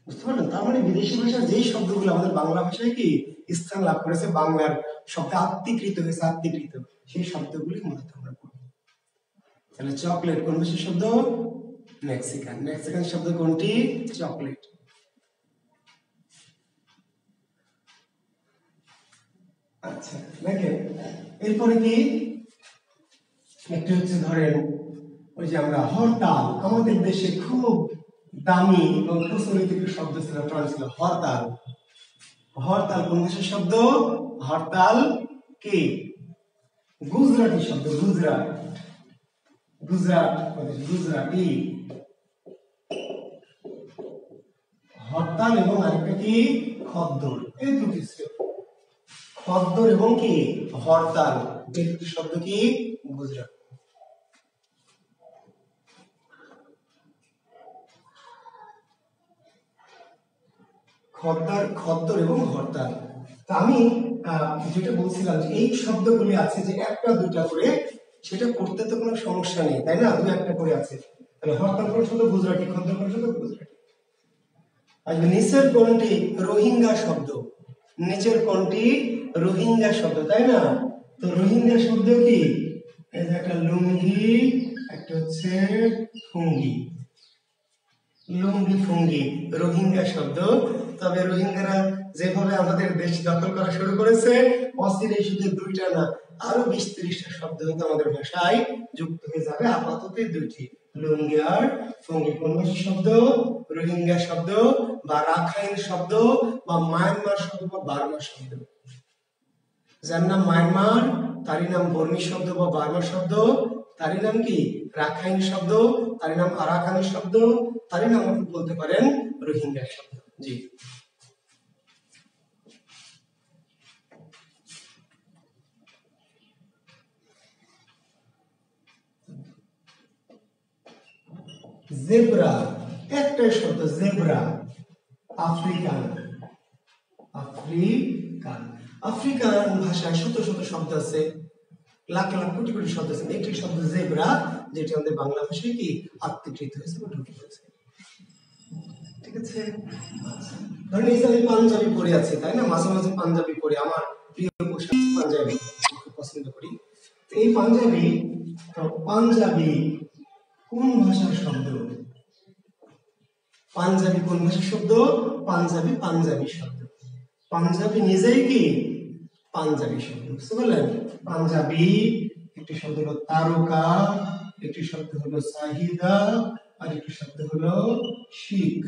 বুঝতে পারলেন? তার মানে বিদেশি ভাষার যেই শব্দগুলো আমাদের বাংলা ভাষায় কি? স্থান লাভ করেছে বাংলার শব্দে আত্মীকৃত হয়েছে, আত্মীকৃত। সেই শব্দগুলি মূলত আমরা পড়ি তাহলে চকলেট কোন ভাষার শব্দ? মেক্সিকান মেক্সিকান শব্দ কোনটি? চকলেট আচ্ছা এরপরে কি? একটি হচ্ছে ধরেন, ওই যে আমরা হরতাল, আমাদের দেশে খুব দামি এবং প্রচলিত শব্দ ছিল ছিল, হরতাল। হরতাল কোন দেশের শব্দ? হরতাল কি? গুজরাটি শব্দ, গুজরাট। গুজরাট গুজরাটি। হরতাল এবং আরেকটা কি? খদ্দর, এই দুটি খদ্দর এবং কি? হরতাল। দুটি শব্দ কি? গুজরাট। খদ্দার, খদ্দর এবং হরতাল। আমি যেটা বলছিলাম যে এই শব্দগুলি আছে যে একটা দুটা করে, সেটা করতে তো কোনো সমস্যা নেই, তাই না? দু একটা করে আছে। তাহলে হরতাল করে শুধু গুজরাটি, খদ্দর করে শুধু গুজরাটি। আর নিচের কোনটি? রোহিঙ্গা শব্দ। নিচের কোনটি? রোহিঙ্গা শব্দ, তাই না? তো রোহিঙ্গা শব্দ কি? একটা লুঙ্গি, একটা হচ্ছে ফুঙ্গি। লুঙ্গি, ফুঙ্গি, রোহিঙ্গা শব্দ। তবে রোহিঙ্গারা যেভাবে আমাদের দেশ দখল করা শুরু করেছে অস্থির শুধু দুইটা না, আরও বিশ ত্রিশটা শব্দ হয়তো আমাদের ভাষায় যুক্ত হয়ে যাবে। আপাতত দুইটি, লুঙ্গি আর ফুঙ্গি। কোন শব্দ, রোহিঙ্গা শব্দ, বা রাখাইন শব্দ, বা মায়ানমার শব্দ, বা বার্মা শব্দ। যার নাম মায়ানমার তারই নাম বর্মী শব্দ বা বার্মা শব্দ তারই নাম কি? রাখাইন শব্দ তারই নাম আরাকানি শব্দ তারই নাম বলতে পারেন রোহিঙ্গা শব্দ। জি। জেব্রা, একটাই শব্দ, জেব্রা। আফ্রিকান। আফ্রিকান। আফ্রিকান ভাষায় শত শত শব্দ আছে, লাখ লাখ কোটি কোটি শব্দ আছে। একটি শব্দ জেব্রা, যেটি আমাদের বাংলা ভাষায় কি? আত্মীকৃত হয়েছে বা ঢুকে পড়েছে ঠিক আছে। ধরেন এই আমি পাঞ্জাবি পরে আছি, তাই না? মাঝে মাঝে পাঞ্জাবি পরে। আমার প্রিয় পোশাক পাঞ্জাবি পছন্দ করি। তো এই পাঞ্জাবি পাঞ্জাবি কোন ভাষার শব্দ? পাঞ্জাবি কোন ভাষার শব্দ? পাঞ্জাবি পাঞ্জাবি শব্দ। পাঞ্জাবি নিজেই কি? পাঞ্জাবি শব্দ, বুঝতে পারলেন? পাঞ্জাবি, একটি শব্দ হলো তারকা, একটি শব্দ হলো চাহিদা, আর একটি শব্দ হলো শিখ।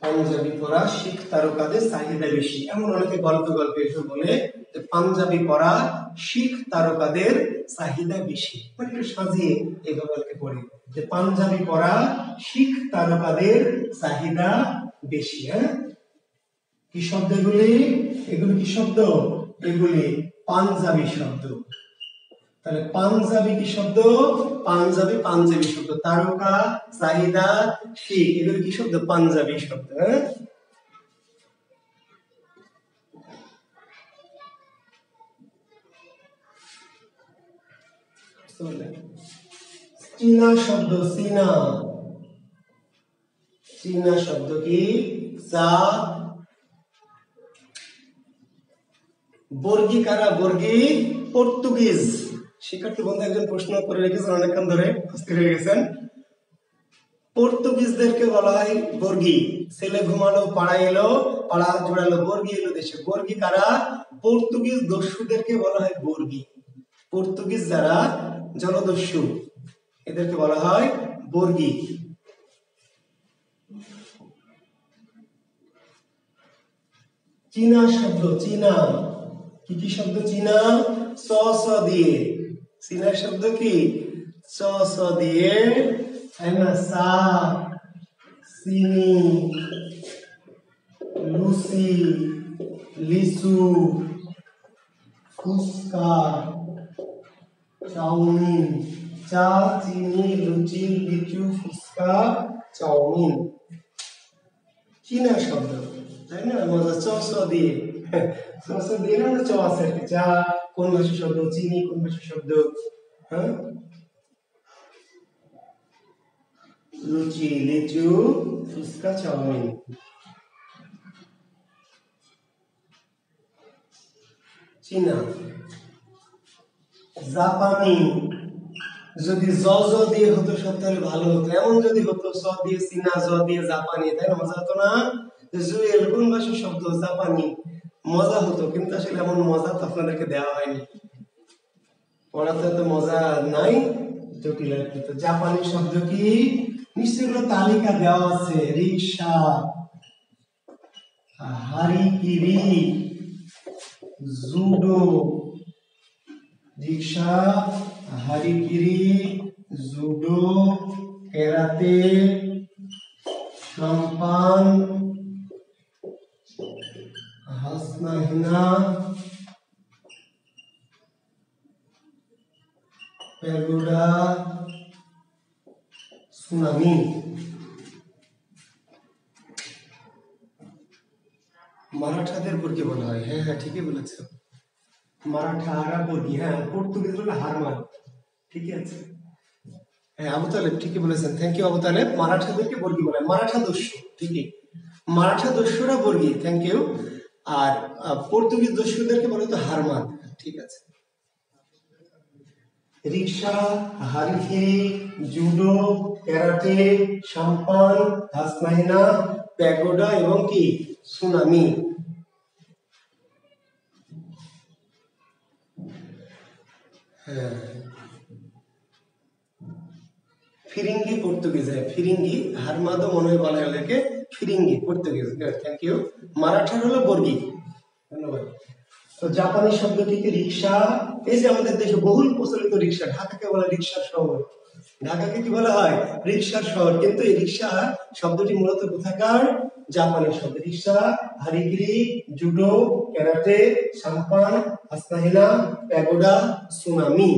পাঞ্জাবি পরা শিখ তারকাদের চাহিদা বেশি। এমন অনেকে গল্প গল্পে এসে বলে যে, পাঞ্জাবি পরা শিখ তারকাদের চাহিদা বেশি। একটু সাজিয়ে এইভাবে অনেকে পড়ে যে, পাঞ্জাবি পরা শিখ তারকাদের চাহিদা বেশি হ্যাঁ? কি শব্দ এগুলি? এগুলি কি শব্দ? এগুলি পাঞ্জাবি শব্দ। তাহলে পাঞ্জাবি কি শব্দ? পাঞ্জাবি পাঞ্জাবি শব্দ। তারকা, চাহিদা, শিখ, এগুলো কি শব্দ? পাঞ্জাবি শব্দ হ্যাঁ? চীনা শব্দ, চীনা। চীনা শব্দ কি? চা। বর্গী কারা? বর্গী পর্তুগিজ। শিক্ষার্থী বন্ধু, একজন প্রশ্ন করে রেখেছেন অনেকক্ষণ ধরে, অস্থির হয়ে গেছেন। পর্তুগিজদেরকে বলা হয় বর্গী। ছেলে ঘুমালো পাড়া এলো, পাড়া জোড়ালো, বর্গী এলো দেশে। বর্গী কারা? পর্তুগিজ দস্যুদেরকে বলা হয় বর্গী। পর্তুগিজ যারা? জলদস্যু এদেরকে বলা হয় বর্গী। চীনা শব্দ, চীনা। কি কি শব্দ? চীনা। স স দিয়ে। চীনা শব্দ কি? স স দিয়ে তাই না সা চিনি লুচি লিচু, ফুচকা, চাউমিন, চা, চিনি, লুচি, লিচু, ফুচকা, চাউমিন। চীনা শব্দ, তাই না? মজা চস দিয়ে। চস দিয়ে না, চ আছে চা। কোন ভাষার শব্দ চিনি, কোন ভাষার শব্দ হ্যাঁ? লুচি, লিচু, ফুচকা, চাউমিন। চীনা। জাপানি। যদি জ জ দিয়ে হতো সব, তাহলে ভালো হতো। এমন যদি হতো, স দিয়ে চীনা, জ দিয়ে জাপানি তাই মজা হতো না? জুয়েল, কোন ভাষার শব্দ? জাপানি। মজা হতো, কিন্তু আসলে এমন মজা তো আপনাদেরকে দেওয়া হয়নি। পড়াতে তো মজা নাই, জটিল আর কি। তো জাপানি শব্দ কি? নিশ্চয়ই তালিকা দেওয়া আছে রিক্সা হারিকিরি জুডো। রিক্সা হারিকিরি জুডো, কেরাতে সম্পান হাসনাহিনা প্যাগোডা সুনামি মারাঠাদের বর্গী বলা হয়। হ্যাঁ হ্যাঁ ঠিকই বলেছ। মারাঠারা বর্গী হ্যাঁ পর্তুগিজ হলো হারমান ঠিকই আছে। হ্যাঁ আবু তালেব ঠিকই বলেছেন। Thank you Abu Taleb. মারাঠাদেরকে বর্গী বলে মারাঠা দস্যু। ঠিকই। মারাঠা দস্যুরা বর্গী থ্যাংক ইউ আর পর্তুগিজ দস্যুদেরকে বলে হারমান। ঠিক আছে। রিক্সা হারিকেরি জুডো, ক্যারাটে সাম্পান হাসনাইনা, প্যাগোডা এবং কি? সুনামি। হ্যাঁ। ফিরিঙ্গি পর্তুগিজ ফিরিঙ্গি হারমাদো মনে হয় বলা এলাকে ফিরিঙ্গি পর্তুগিজ। থ্যাংক ইউ মারাঠার হলো বর্গি। ধন্যবাদ। তো জাপানি শব্দটিকে রিক্সা, এই যে আমাদের দেশে বহুল প্রচলিত রিক্সা, ঢাকাকে বলে রিক্সার শহর। ঢাকাকে কি বলা হয়? রিক্সার শহর। কিন্তু এই রিক্সা শব্দটি মূলত কোথাকার? জাপানি শব্দ। রিক্সা হারিগিরি জুডো, ক্যারাটে, সাম্পান, হাসনাহিনা, প্যাগোডা, সুনামি।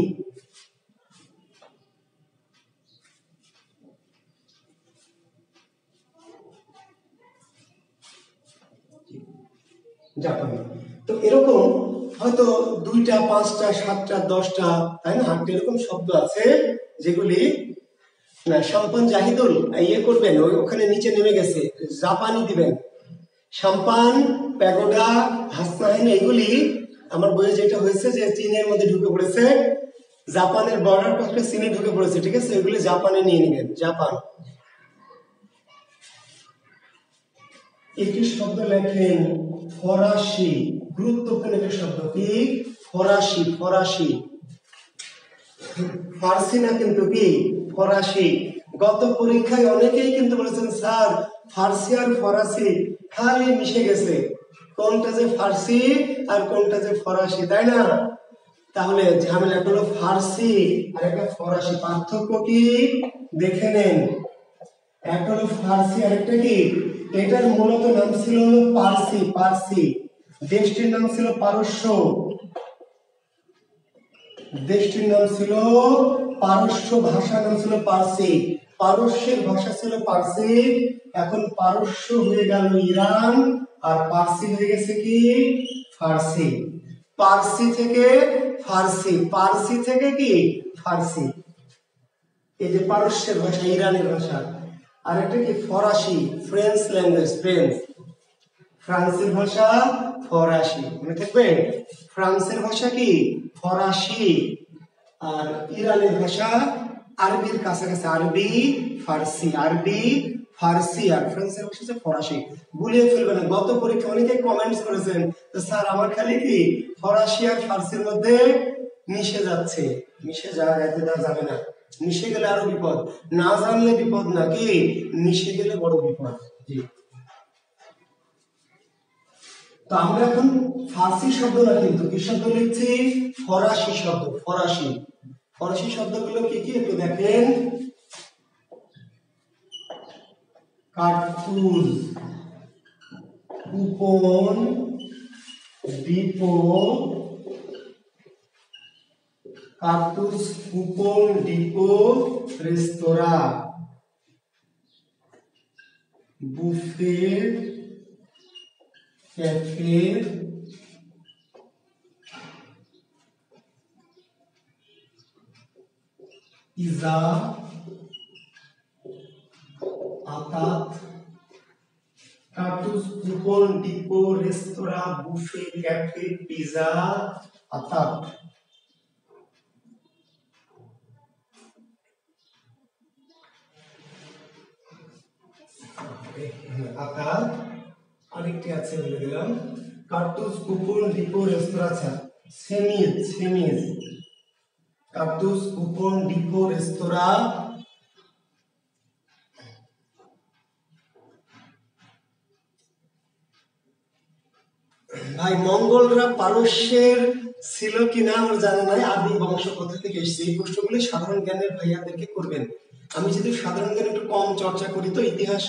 জাপানি। তো এরকম হয়তো দুইটা, পাঁচটা, সাতটা, দশটা, তাই না? আটটা এরকম শব্দ আছে যেগুলি, না সম্পান জাহিদুল ইয়ে করবেন, ওই ওখানে নিচে নেমে গেছে, জাপানি দিবেন। সাম্পান প্যাগোডা হাসনাইন এগুলি, আমার বইয়ে যেটা হয়েছে যে চীনের মধ্যে ঢুকে পড়েছে, জাপানের বর্ডার পাশে চীনে ঢুকে পড়েছে, ঠিক আছে? এগুলি জাপানে নিয়ে নেবেন, জাপান। একটি শব্দ লেখেন ফরাসি, গুরুত্বপূর্ণ একটি শব্দ কি? ফরাসি ফরাসি। ফার্সি না কিন্তু কি? ফরাসি। গত পরীক্ষায় অনেকেই কিন্তু বলেছেন, স্যার, ফার্সি আর ফরাসি খালি মিশে গেছে। কোনটা যে ফার্সি আর কোনটা যে ফরাসি, তাই না? তাহলে ঝামেলা হলো ফার্সি আর একটা ফরাসি। পার্থক্য কি? দেখে নেন। একটা হলো ফার্সি আর একটা কি? এটার মূলত নাম ছিল পার্সি পার্সি। দেশটির নাম ছিল পারস্য। দেশটির নাম ছিল পারস্য ভাষার নাম ছিল পার্সি। পারস্যের ভাষা ছিল পার্সি। এখন পারস্য হয়ে গেল ইরান, আর পার্সি হয়ে গেছে কি? ফার্সি। পার্সি থেকে ফার্সি। পার্সি থেকে কি? ফার্সি। এই যে পারস্যের ভাষা, ইরানের ভাষা। আর একটা কি? ফরাসি ফ্রেঞ্চ ল্যাঙ্গুয়েজ ফ্রেঞ্চ ফ্রান্সের ভাষা ফরাসি। মনে থাকবে? ফ্রান্সের ভাষা কি? ফরাসি। আর ইরানের ভাষা আরবির কাছাকাছি, আরবি, ফার্সি আরবি, ফার্সি। আর ফ্রান্সের ভাষা হচ্ছে ফরাসি। গুলিয়ে ফেলবে না। গত পরীক্ষা অনেকে কমেন্টস করেছেন তো স্যার, আমার খালি কি ফরাসি আর ফার্সির মধ্যে মিশে যাচ্ছে? মিশে যাওয়া যাবে না। মিশে গেলে আরও বিপদ। না জানলে বিপদ নাকি মিশে গেলে বড় বিপদ। জি। তো আমরা এখন ফার্সি শব্দ না কিন্তু কি শব্দ লিখছি? ফরাসি শব্দ, ফরাসি। ফরাসি শব্দগুলো কি কি একটু দেখেন? কার্তুজ, কুপন ডিপো কার্তুজ কুপন ডিপো রেস্তোরাঁ বুফে ক্যাফে পিজা আতাত কার্তুজ কুপন ডিপো রেস্তোরাঁ বুফে ক্যাফে পিজা আতাত আকার আরেকটি আছে বলে দিলাম। ডিপো, রেস্তোরাঁ সেমিজ সেমিজ ডিপো, রেস্তোরাঁ। ভাই, মঙ্গলরা পারস্যের ছিল কিনা আমার জানা নাই। আদি বংশ কোথা থেকে এসেছে এই প্রশ্নগুলি সাধারণ জ্ঞানের ভাইয়াদেরকে করবেন। আমি যদি সাধারণ জ্ঞান একটু কম চর্চা করি, তো ইতিহাস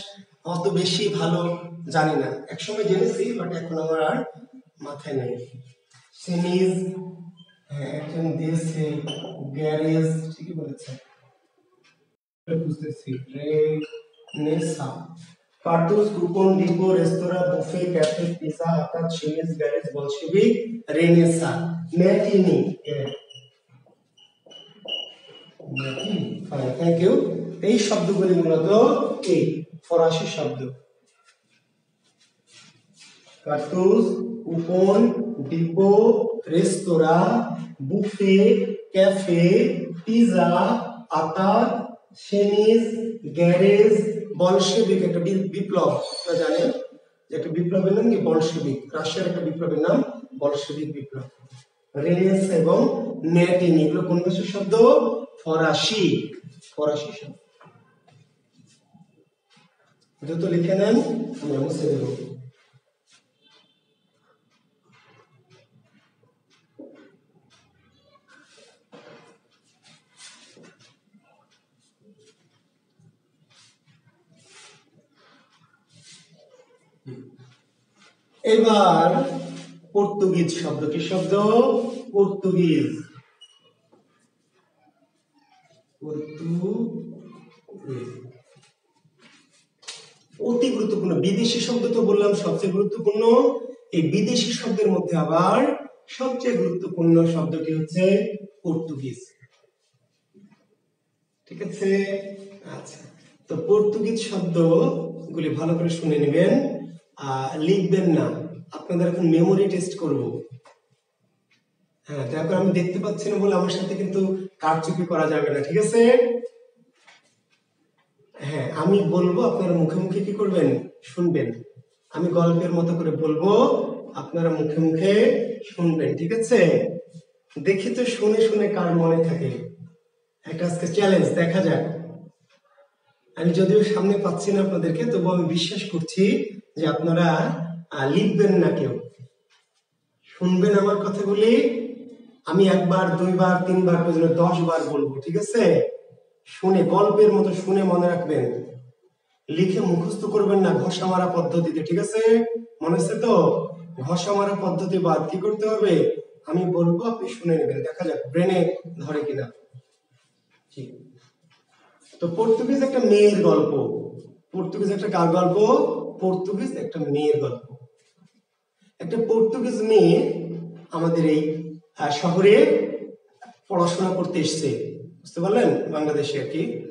অত বেশি ভালো জানি না। একসময় জেনেছি বাট এখন আমার আর মাথায় নেই। সেনিজ হ্যাঁ একজন দিয়েছে গ্যারেজ, ঠিকই বলেছে বুঝতেছি, রেনেসা। কার্তুস কুপন, ডিপো, রেস্তোরাঁ, বুফে, ক্যাফে, পিজা হাতাত সেমিজ garage Bolshevik Renaissance. Matinee thank you এই শব্দগুলি মূলত এই ফরাসি শব্দ। কার্তুস কুপন, ডিপো, রেস্তোরাঁ, বুফে, ক্যাফে, পিজা, আতার সেনিস গ্যারেজ বলশেবিক একটা বিপ্লব। আপনারা জানেন যে একটা বিপ্লবের নাম কি? বলশেবিক রাশিয়ার একটা বিপ্লবের নাম বলশেবিক বিপ্লব। রেনেস এবং ম্যাটিনি এগুলো কোন ভাষার শব্দ? ফরাসি। ফরাসি শব্দ। দ্রুত লিখে নেন আমরা মুছে দেবো। এবার পর্তুগিজ শব্দ কি শব্দ? পর্তুগিজ। পর্তুগিজ। অতি গুরুত্বপূর্ণ। বিদেশি শব্দ তো বললাম সবচেয়ে গুরুত্বপূর্ণ। এই বিদেশি শব্দের মধ্যে আবার সবচেয়ে গুরুত্বপূর্ণ শব্দটি হচ্ছে পর্তুগিজ। ঠিক আছে? আচ্ছা। তো পর্তুগিজ শব্দ গুলি ভালো করে শুনে নেবেন। আহ, লিখবেন না। আপনাদের এখন মেমোরি টেস্ট করব। হ্যাঁ তো এখন আমি দেখতে পাচ্ছি না বলে আমার সাথে কিন্তু কারচুপি করা যাবে না ঠিক আছে? আমি বলব আপনারা মুখে মুখে কি করবেন? শুনবেন। আমি গল্পের মতো করে বলব, আপনারা মুখে মুখে শুনবেন, ঠিক আছে? দেখি তো শুনে শুনে কার মনে থাকে। একটা আজকে চ্যালেঞ্জ দেখা যাক। আমি যদিও সামনে পাচ্ছি না আপনাদেরকে, তবু আমি বিশ্বাস করছি যে আপনারা লিখবেন না কেউ। শুনবেন আমার কথাগুলি। আমি একবার, দুইবার, তিনবার, পর্যন্ত দশ বার বলব, ঠিক আছে? শুনে, গল্পের মতো শুনে মনে রাখবেন। লিখে মুখস্থ করবেন না ঘষা মারা পদ্ধতিতে, ঠিক আছে? মনে হচ্ছে তো? ঘষা মারা পদ্ধতি বাদ কি করতে হবে? আমি বলব, আপনি শুনে নেবেন, দেখা যাক, ব্রেনে ধরে কিনা। তো পর্তুগিজ একটা মেয়ের গল্প। পর্তুগিজ একটা কার গল্প? পর্তুগিজ একটা মেয়ের গল্প। একটা পর্তুগিজ মেয়ে আমাদের এই শহরে পড়াশোনা করতে এসছে। বুঝতে পারলেন? বাংলাদেশে আর কি।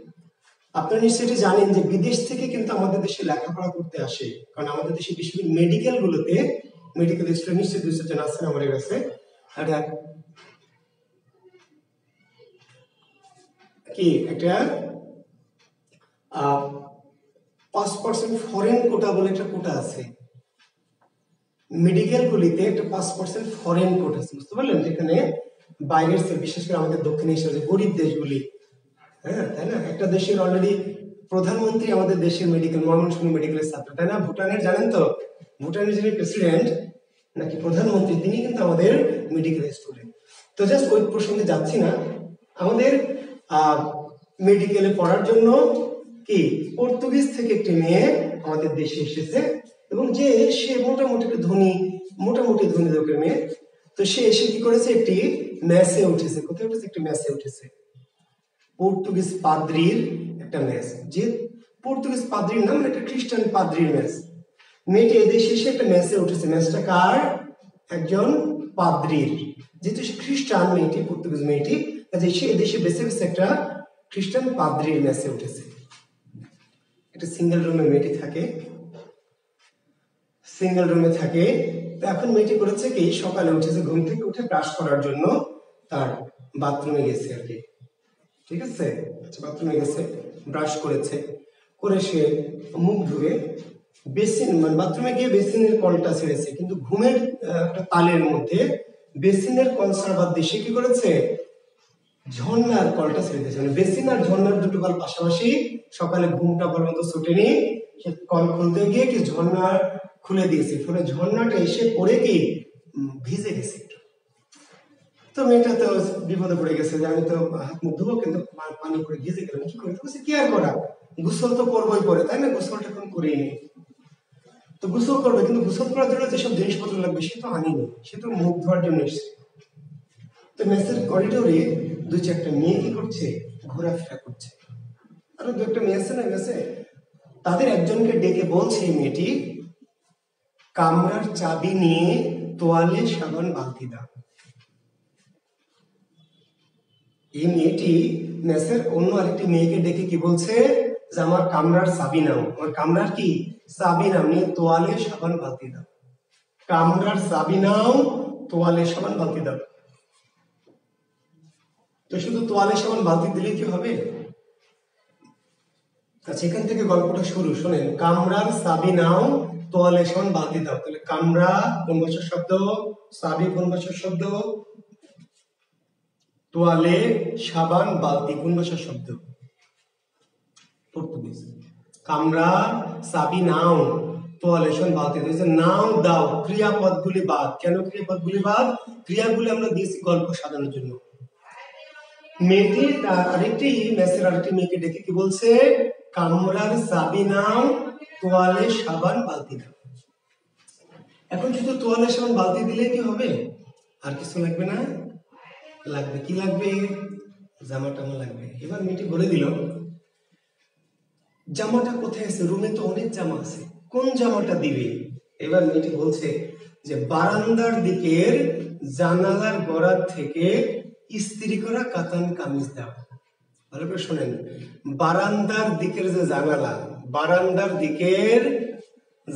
আপনারা নিশ্চয়ই জানেন যে বিদেশ থেকে কিন্তু আমাদের দেশে লেখাপড়া করতে আসে। কারণ আমাদের দেশে বিশেষ মেডিকেল গুলোতে মেডিকেল স্টুডেন্ট নিশ্চয়ই দুই চারজন আছেন আমাদের কাছে। কি? একটা পাঁচ পার্সেন্ট ফরেন কোটা বলে একটা কোটা আছে। মেডিকেল গুলিতে একটা পাঁচ পার্সেন্ট ফরেন কোটা আছে, বুঝতে পারলেন? যেখানে বাইরের বিশেষ করে আমাদের দক্ষিণ এশিয়ার যে গরিব দেশগুলি হ্যাঁ তাই না? একটা দেশের অলরেডি প্রধানমন্ত্রী আমাদের দেশের মেডিকেল ময়মনসিংহ মেডিকেলের ছাত্র, তাই না? ভুটানের, জানেন তো? ভুটানের যিনি প্রেসিডেন্ট নাকি প্রধানমন্ত্রী, তিনি কিন্তু আমাদের মেডিকেল স্টুডেন্ট তো জাস্ট ওই প্রসঙ্গে যাচ্ছি না। আমাদের মেডিকেলে পড়ার জন্য কি? পর্তুগিজ থেকে একটি মেয়ে আমাদের দেশে এসেছে এবং যে, সে মোটামুটি একটু ধনী, মোটামুটি ধনী লোকের মেয়ে। তো সে এসে কি করেছে? একটি ম্যাচে উঠেছে। কোথায় উঠেছে? একটি ম্যাচে উঠেছে। পর্তুগিজ পাদ্রির একটা ম্যাচ। যে পর্তুগিজ পাদ্রির নাম একটা খ্রিস্টান পাদ্রির ম্যাচ। মেয়েটি এদেশে এসে একটা ম্যাচে উঠেছে। ম্যাচটা কার? একজন পাদ্রির। যেহেতু সে খ্রিস্টান মেয়েটি, পর্তুগিজ মেয়েটি, কাজে সে এদেশে বেছে বেছে একটা খ্রিস্টান পাদ্রির ম্যাচে উঠেছে। একটা সিঙ্গেল রুমে মেয়েটি থাকে। সিঙ্গেল রুমে থাকে। তো এখন মেয়েটি করেছে কি, সকালে উঠেছে ঘুম থেকে উঠে ব্রাশ করার জন্য তার বাথরুমে গেছে আর কি। ঠিক আছে? আচ্ছা বাথরুমে গেছে ব্রাশ করেছে। করে সে মুখ ধুয়ে বেসিন মানে বাথরুমে গিয়ে বেসিনের কলটা ছেড়েছে। কিন্তু ঘুমের একটা তালের মধ্যে বেসিনের কনসার বাদ দিয়ে সে কি করেছে? ঝর্ণার কলটা ছেড়ে দিয়েছে। মানে বেসিন আর ঝর্ণার দুটো কল পাশাপাশি সকালে ঘুমটা পর্যন্ত ছুটেনি সে কল খুলতে গিয়ে কি ঝর্ণা খুলে দিয়েছে? ফলে ঝর্ণাটা এসে পড়ে কি ভিজে গেছে। তো মেয়েটা তো বিপদে পড়ে গেছে যে আমি তো হাত মুখ ধুবো, কিন্তু পানি পড়ে ভিজে গেলাম, কি করে? বলছে, কি আর করা? গোসল তো করবোই পরে, তাই না? গোসলটা এখন করিয়ে নি। তো গোসল করবে, কিন্তু গোসল করার জন্য যেসব জিনিসপত্র লাগবে, সে তো আনিনি, সে তো মুখ ধোয়ার জন্য এসেছে। তো মেসের করিডোরে দুই চারটা মেয়ে কি করছে? ঘোরাফেরা করছে। আরও দু একটা মেয়ে আছে না মেসে তাদের একজনকে ডেকে বলছে এই মেয়েটি, কামরার চাবি নিয়ে তোয়ালে সাবান বালতি দাও। এই মেয়েটি মেসের অন্য আরেকটি মেয়েকে ডেকে কি বলছে? যে আমার কামরার চাবি নাও আমার কামরার কি? চাবি নাও নিয়ে তোয়ালে সাবান বালতি দাও। কামরার চাবি নাও তোয়ালে সাবান বালতি দাও। তো শুধু তোয়ালে সাবান বালতি দিলেই কি হবে? আচ্ছা এখান থেকে গল্পটা শুরু। শোনেন, কামরার সাবি নাও তোয়ালে সাবান বালতি দাও। তাহলে কামরা কোন ভাষার শব্দ? সাবি কোন বছর শব্দ? তোয়ালে সাবান বালতি, কোন ভাষার শব্দ? পর্তুগিজ। কামরা, সাবি, নাও, তোয়ালে সাবান বালতি দিয়েছে নাও দাও, ক্রিয়াপদগুলি বাদ। কেন ক্রিয়াপদগুলি বাদ? ক্রিয়াগুলি আমরা দিয়েছি গল্প সাজানোর জন্য। মেয়েটি তার আরেকটি মেসের আরেকটি মেয়েকে ডেকে কি বলছে? কামরার চাবি নাও, তোয়ালে সাবান বালতি দাও। এখন শুধু তোয়ালে সাবান বালতি দিলে কি হবে? আর কিছু লাগবে না? লাগবে? কি লাগবে? জামা টামা লাগবে। এবার মেয়েটি বলে দিল, জামাটা কোথায় আছে? রুমে তো অনেক জামা আছে। কোন জামাটা দিবে? এবার মেয়েটি বলছে যে, বারান্দার দিকের জানালার গড়ার থেকে ইস্ত্রি করা কাতান কামিজ দাও। ভালো করে শোনেন। বারান্দার দিকের যে জানালা, বারান্দার দিকের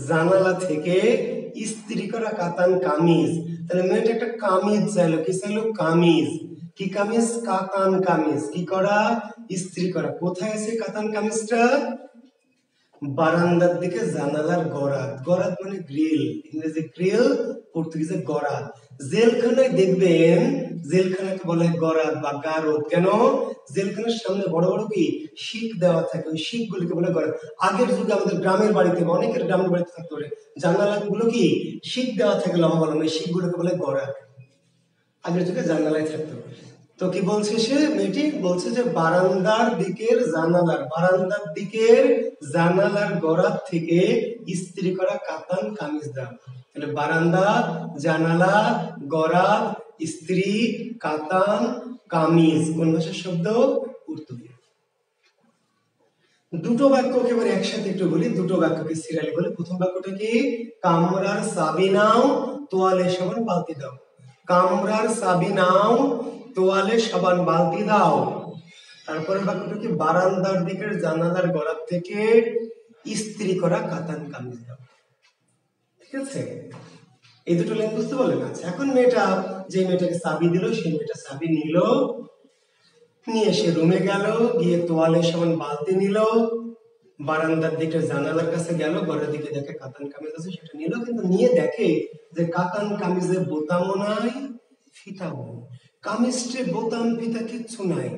জানালা থেকে ইস্ত্রি করা কাতান কামিজ তাহলে একটা কামিজ চাইলো। কি চাইলো? কামিজ। কি কামিজ? কাতান কামিজ। কি করা? ইস্ত্রি করা। কোথায় আছে কাতান কামিজটা? বারান্দার দিকে জানালার গরাদ। গরাদ মানে গ্রিল। ইংরেজি গ্রিল, পর্তুগিজে গরাদ। জেলখানায় দেখবেন, জেলখানাকে বলে গরাদ বা গারদ। কেন? জেলখানার সামনে বড় বড় কি? শিখ দেওয়া থাকে। ওই শিখ গুলিকে বলে গরাদ। আগের যুগে আমাদের গ্রামের বাড়িতে অনেকের গ্রামের বাড়িতে থাকতে জানালা গুলো কি? শিখ দেওয়া থাকে লম্বা লম্বা। শিখ গুলোকে বলে গরাদ। আগের যুগে জানালায় থাকতো। তো কি বলছে সে? মেয়েটি বলছে যে বারান্দার দিকের জানালার, বারান্দার দিকের জানালার গড়ার থেকে ইস্ত্রি করা কাতান কামিজ দাও। তাহলে বারান্দা, জানালা গড়াত ইস্ত্রি, কাতান, কামিজ, কোন ভাষার শব্দ? পর্তুগিজ দুটো বাক্যকে এবার একসাথে একটু বলি, দুটো বাক্যকে সিরিয়ালি বলি। প্রথম বাক্যটা কি? কামরার সাবি নাও তোয়ালে সাবান বালতি দাও। কামরার চাবি নাও, তোয়ালে সাবান বালতি দাও। তারপরে বাক্যটা কি? বারান্দার দিকের জানালার গড়ার থেকে ইস্ত্রি করা কাতান কামিজ দাও। ঠিক আছে? এই দুটো লাইন বুঝতে পারলেন? আচ্ছা এখন মেয়েটা, যে মেয়েটাকে চাবি দিল, সেই মেয়েটা চাবি নিল, নিয়ে সে রুমে গেল, গিয়ে তোয়ালে সাবান বালতি নিল বারান্দার দিকে জানালার কাছে গেল, ঘরের দিকে দেখে কাতান কামিজ আছে, সেটা নিল, কিন্তু নিয়ে দেখে যে কাতান কামিজে বোতামও নাই, ফিতাও নেই। কামিজটে বোতাম, ফিতা কিচ্ছু নাই।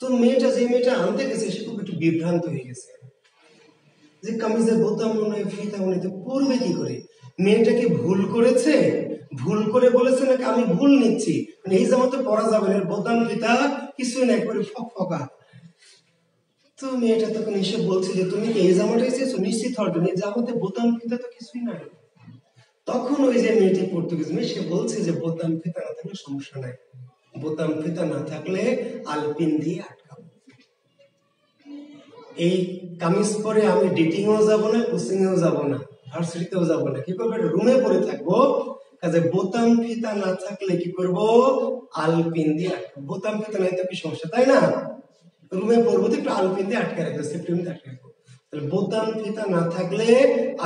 তো মেয়েটা যে মেয়েটা আনতে গেছে, সে খুব একটু বিভ্রান্ত হয়ে গেছে। যে কামিজের বোতাম হয় ফিতাও নেই, তো পরবে কি করে? মেয়েটা কি ভুল করেছে? ভুল করে বলেছে নাকি আমি ভুল নিচ্ছি? মানে এই জামা তো পরা যাবে না বোতাম, ফিতা কিছু না একবারে ফক ফকা তো মেয়েটা তখন এসে বলছে যে তুমি কি এই জামাটাই চেয়েছো নিশ্চিত হওয়ার জন্য এই জামাতে বোতাম ফিতা তো কিছুই নাই। তখন ওই যে মেয়েটি পর্তুগিজ মেয়ে, সে বলছে যে বোতাম ফিতা না থাকলে সমস্যা নাই। বোতাম ফিতা না থাকলে আলপিন দিয়ে আটকাবো। এই কামিজ পরে আমি ডেটিং ডেটিংও যাব না কোচিংও যাব না, ভার্সিটিতেও যাব না। কি করব? রুমে পরে থাকব। কাজে বোতাম ফিতা না থাকলে কি করব? আলপিন দিয়ে আটকাবো। বোতাম ফিতা নাই তো কি সমস্যা? তাই না? রুমে পড়ব তো একটু আলপিন দিয়ে আটকে রাখব সেফটি দিয়ে আটকে রাখব। তাহলে বোতাম ফিতা না থাকলে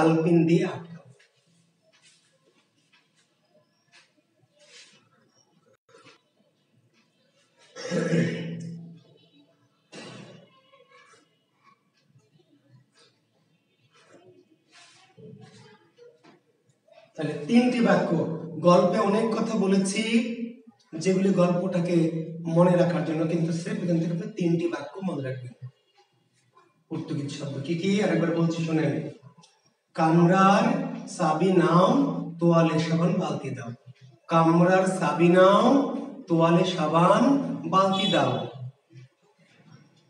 আলপিন দিয়ে আটকাবো। তাহলে তিনটি বাক্য, গল্পে অনেক কথা বলেছি যেগুলি গল্পটাকে মনে রাখার জন্য কিন্তু স্রেফ এখান থেকে তিনটি বাক্য মনে রাখবেন। পর্তুগিজ শব্দ কি কি? আরেকবার বলছি, শোনেন। কামরার সাবি নাও তোয়ালে সাবান, বালতি দাও। কামরার সাবি নাও তোয়ালে সাবান, বালতি দাও।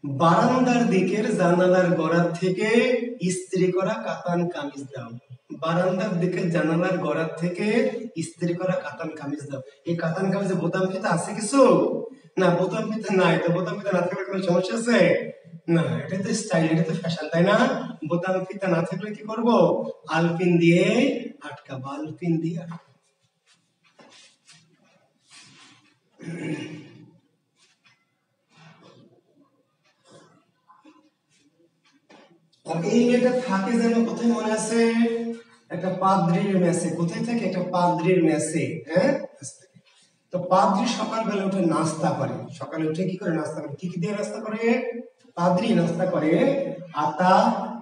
বারান্দার দিকের জানালার গড়ার থেকে ইস্ত্রি করা কাতান কামিজ দাও। বারান্দার দিকের জানালার গড়ার থেকে ইস্ত্রি করা কাতান কামিজ দাও। এই কাতান কামিজে বোতাম ফিতা আছে কিছু? না, বোতাম ফিতা নাই তো, বোতাম ফিতা না থাকলে কোনো সমস্যা আছে? না, এটা তো স্টাইল এটা তো ফ্যাশন তাই না? বোতাম ফিতা না থাকলে কি করব? আলপিন দিয়ে আটকাবো, আলপিন দিয়ে এই মেয়েটা থাকে যেন কোথায় মনে আছে? একটা পাদ্রির মেসে। কোথায় থাকে? একটা পাদ্রির মেসে হ্যাঁ? তো পাদ্রি সকালবেলা উঠে নাস্তা করে। সকালে উঠে কি করে নাস্তা করে? কি কি দিয়ে নাস্তা করে? পাদ্রি নাস্তা করে আতা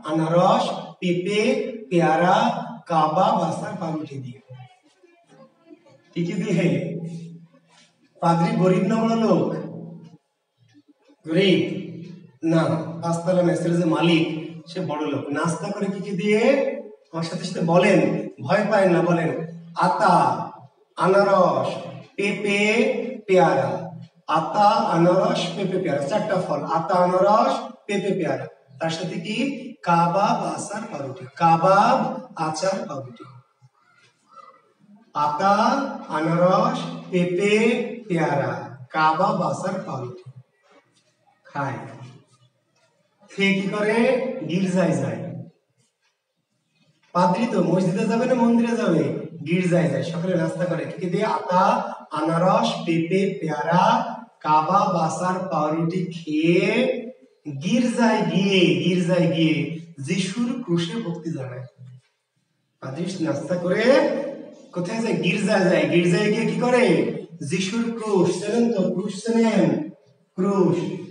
আনারস, পেঁপে, পেয়ারা, কাবা, বাসার পাউরুটি দিয়ে। কি কি দিয়ে? পাদ্রি গরিব না বড় লোক? গরিব? না, পাঁচতলা মেসের যে মালিক সে বড় লোক। নাস্তা করে কি কি দিয়ে? আমার সাথে সাথে বলেন, ভয় পায় না, বলেন, আতা, আনারস, পেঁপে, পেয়ারা। আতা, আনারস, পেঁপে, পেয়ারা, চারটা ফল। আতা, আনারস, পেঁপে, পেয়ারা। তার সাথে কি? কাবাব, আচার, পাউরুটি। কাবাব, আচার, পাউরুটি। আতা, আনারস, পেঁপে, পেয়ারা। কাবাব, আচার, পাউরুটি। খায়। খেয়ে কি করে? গির্জায় যায়। পাদ্রি তো মসজিদে যাবে না মন্দিরে যাবে? গির্জায় যায়। সকালে নাস্তা করে। দিয়ে? আতা আনারস, পেঁপে, পেয়ারা, কাবা, বাসার পাউরুটি খেয়ে গির্জায় গিয়ে গির্জায় গিয়ে যিশুর ক্রুশে ভক্তি জানায়। পাদ্রি নাস্তা করে কোথায় যায়? গির্জায় যায়। গির্জায় গিয়ে কি করে? যিশুর ক্রুশ। চেনেন তো? ক্রুশ চেনেন ক্রুশ।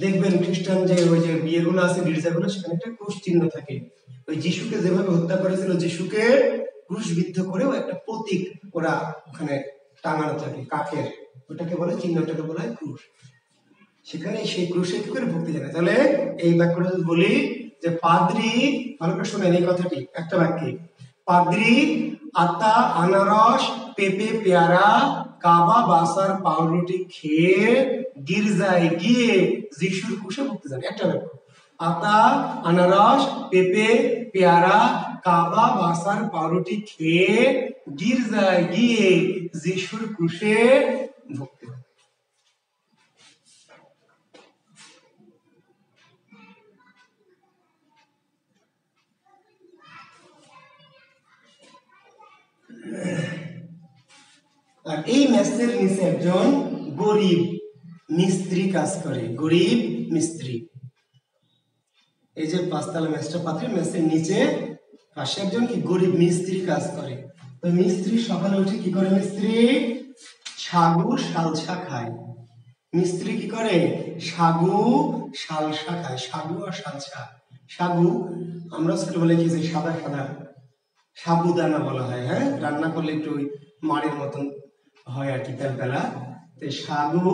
দেখবেন খ্রিস্টান যে ওই যে বিয়েগুলো আছে, গির্জাগুলো, সেখানে একটা ক্রুশ চিহ্ন থাকে। ওই যিশুকে যেভাবে হত্যা করেছিল, যিশুকে ক্রুশবিদ্ধ করেও একটা প্রতীক ওরা ওখানে টাঙানো থাকে, কাঠের। ওটাকে বলে, চিহ্নটাকে বলা ক্রুশ। সেখানে সেই ক্রুশে কি করে ভক্তি জানে তাহলে এই বাক্যটা যদি বলি, যে পাদ্রি, ভালো করে শোনেন এই কথাটি, একটা বাক্যে। পাদ্রি আতা আনারস, পেঁপে, পেয়ারা কাবা বাসার পাউরুটি খেয়ে গির্জায় গিয়ে যিশুর কুশে ভক্তি জানে একটা ব্যাপার। আতা আনারস, পেঁপে, পেয়ারা, কাবা বাসার পাউরুটি খেয়ে গির্জায় গিয়ে যিশুর কুশে ভক্তি জানে আর এই মেসের নিচে একজন গরিব মিস্ত্রি কাজ করে, গরিব মিস্ত্রি। এই যে পাঁচতলা মেসটা পাত্রে মেসের নিচে পাশে একজন কি গরিব মিস্ত্রি কাজ করে। ওই মিস্ত্রি সকালে উঠে কি করে মিস্ত্রি? সাগু সালসা খায়। মিস্ত্রি কি করে? সাগু সালসা খায়। সাগু আর সালসা। সাগু, আমরা ছোটবেলায় কি যে সাদা সাদা। সাবুদানা বলা হয় হ্যাঁ? রান্না করলে একটু মাড়ের মতন হয় আর কি তেলবেলা তো সাগু,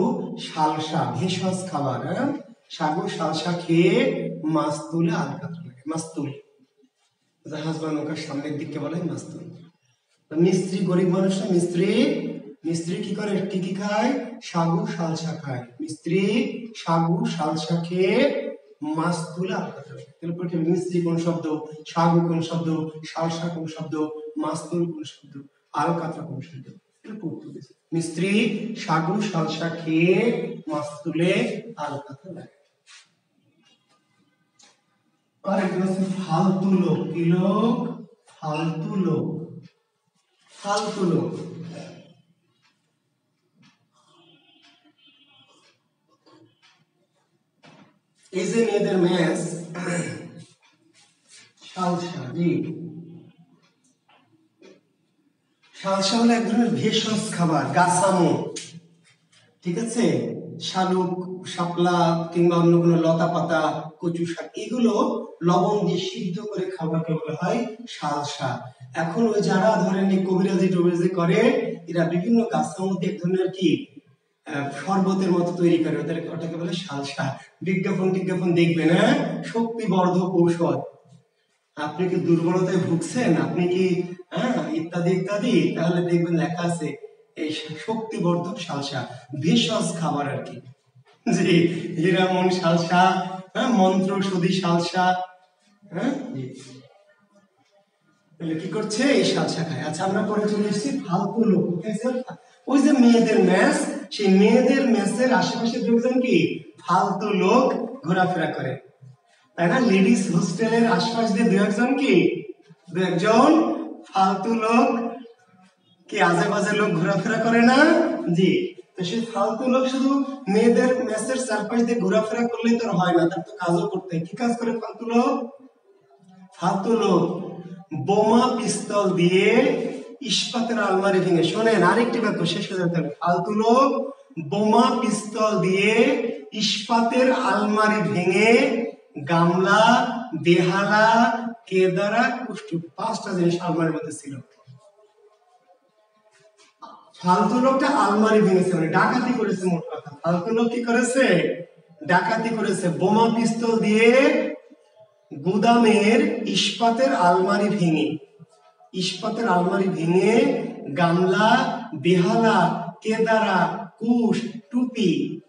শালসা, ভেষজ খাবার হ্যাঁ? সাগু, শালসা খেয়ে মাছ তুলে আলকাত লাগে। মাছ তুল জাহাজ বা নৌকার সামনের দিককে বলে মাছ তুল মিস্ত্রি গরিব মানুষ না, মিস্ত্রি? মিস্ত্রি কি করে? কি কি খায়? সাগু, শালসা খায়। মিস্ত্রি সাগু, শালসা খেয়ে মাছ তুলে আলকাত লাগে। তারপর কি মিস্ত্রি কোন শব্দ? সাগু কোন শব্দ? শালসা কোন শব্দ? মাছ তুল কোন শব্দ? আলকাতরা কোন শব্দ? মিস্ত্রি সাগু শালসা খেয়ে মাছ তুলে আলকাতা ফালতু লোক, কি লোক? ফালতু লোক। ফালতু লোক। এই যে মেয়েদের ম্যাচ শালসা জি। শালসা হলো এক ধরনের ভেষজ খাবার, গাছামো। ঠিক আছে? শালুক, শাপলা কিংবা অন্য কোনো লতা পাতা, কচু শাক, এগুলো লবণ দিয়ে সিদ্ধ করে খাবারকে বলা হয় শালসা এখন ওই যারা ধরেন এই কবিরাজি টবিরাজি করে, এরা বিভিন্ন গাছের মধ্যে এক ধরনের কি শরবতের মতো তৈরি করে। ওদের ওটাকে বলে সালসা বিজ্ঞাপন টিজ্ঞাপন দেখবেন হ্যাঁ? শক্তিবর্ধক ঔষধ। আপনি কি দুর্বলতায় ভুগছেন? আপনি কি হ্যাঁ ইত্যাদি ইত্যাদি? তাহলে দেখবেন লেখা আছে, এই শক্তিবর্ধক সালসা, ভেষজ খাবার আর কি। জি, হীরামন সালসা হ্যাঁ মন্ত্র সুদি সালসা হ্যাঁ কি করছে? এই সালসা খায়। আচ্ছা আমরা পরে চলে এসেছি ফালতু লোক ওই যে মেয়েদের ম্যাচ, সেই মেয়েদের ম্যাচের আশেপাশে দেখবেন কি? ফালতু লোক ঘোরাফেরা করে। না লেডিস হোস্টেলের আশপাশ দিয়ে দু একজন কি? দু একজন? ফালতু লোক। কি আজে বাজে লোক ঘোরাফেরা করে না? জি। তো ফালতু লোক শুধু মেয়েদের মেসের চারপাশ দিয়ে ঘোরাফেরা হয় না, তার তো কাজও করতে কি কাজ করে ফালতু লোক? ফালতু লোক। বোমা পিস্তল দিয়ে ইস্পাতের আলমারি ভেঙে, শোনেন আরেকটি বাক্য শেষ হয়ে যেতে হবে ফালতু লোক, বোমা পিস্তল দিয়ে ইস্পাতের আলমারি ভেঙে গামলা, বেহালা, কেদারা কুষ্টি পাঁচটা জিনিস আলমারির মধ্যে ছিল। ফালতু লোকটা আলমারি ভেঙেছে মানে ডাকাতি করেছে মোট কথা। ফালতু লোক কি করেছে? ডাকাতি করেছে। বোমা পিস্তল দিয়ে গুদামের ইস্পাতের আলমারি ভেঙে। ইস্পাতের আলমারি ভেঙে গামলা, বেহালা, কেদারা, কুশ, টুপি,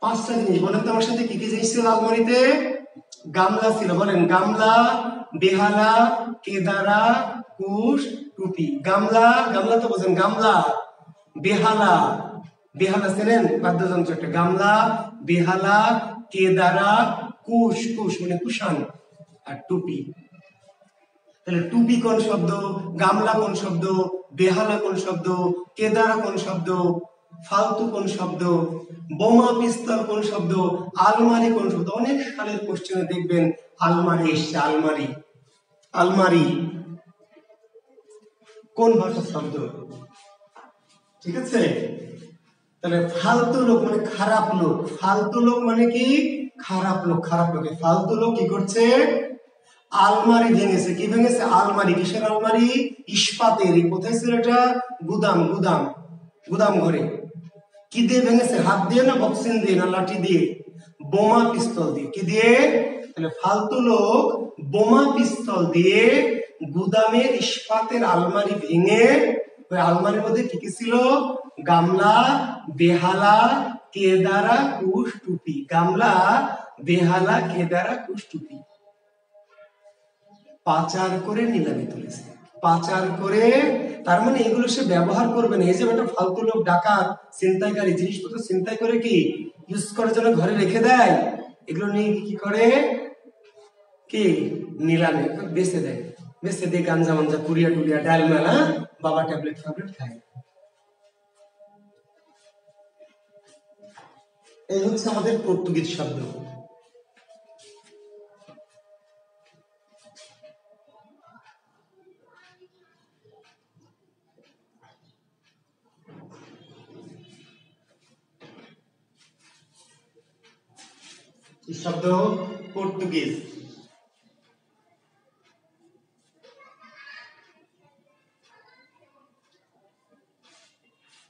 পাঁচটা জিনিস। বলেন তো আমার সাথে কি কি জিনিস ছিল আলমারিতে? গামলা ছিল, বলেন, গামলা, বেহালা, কেদারা, কুশ, টুপি। গামলা গামলা তো বোঝেন, গামলা, বেহালা। বেহালা চেনেন? বাদ্যযন্ত্র একটা। গামলা, বেহালা, কেদারা, কুশ কুশ মানে কুষাণ আর টুপি। তাহলে টুপি কোন শব্দ? গামলা কোন শব্দ? বেহালা কোন শব্দ? কেদারা কোন শব্দ? ফালতু কোন শব্দ, বোমা পিস্তল কোন শব্দ, আলমারি কোন শব্দ? অনেক সালের কোশ্চেনে দেখবেন, আলমারি এসছে, আলমারি। আলমারি। কোন ভাষার শব্দ? ঠিক আছে? তাহলে ফালতু লোক মানে খারাপ লোক। ফালতু লোক মানে কি? খারাপ লোক খারাপ লোক। ফালতু লোক কি করছে? আলমারি ভেঙেছে। কি ভেঙেছে? আলমারি। কিসের আলমারি? ইস্পাতের কোথায় ছিল এটা? গুদাম গুদাম। গুদাম ঘরে। কি দিয়ে ভেঙেছে? হাত দিয়ে না বক্সিং দিয়ে না লাঠি দিয়ে? বোমা পিস্তল দিয়ে। কি দিয়ে? তাহলে ফালতু লোক বোমা পিস্তল দিয়ে গুদামের ইস্পাতের আলমারি ভেঙে, ওই আলমারির মধ্যে কি কি ছিল? গামলা, বেহালা, কেদারা, কুশ, টুপি। গামলা, বেহালা, কেদারা, কুশ, টুপি। পাচার করে নিলামে তুলেছে। পাচার করে, তার মানে এগুলো সে ব্যবহার করবে না। এই যে একটা ফালতু লোক, ডাকাত চিন্তাইকারী জিনিসপত্র ছিনতাই করে কি ইউজ করার জন্য ঘরে রেখে দেয়? এগুলো নিয়ে কি করে? কি? নিলামে বেচে দেয়। বেচে দিয়ে গাঞ্জা মাঞ্জা পুরিয়া টুরিয়া ডাল মেলা, বাবা ট্যাবলেট ফ্যাবলেট খায়। এই হচ্ছে আমাদের পর্তুগিজ শব্দ। শব্দ পর্তুগিজ।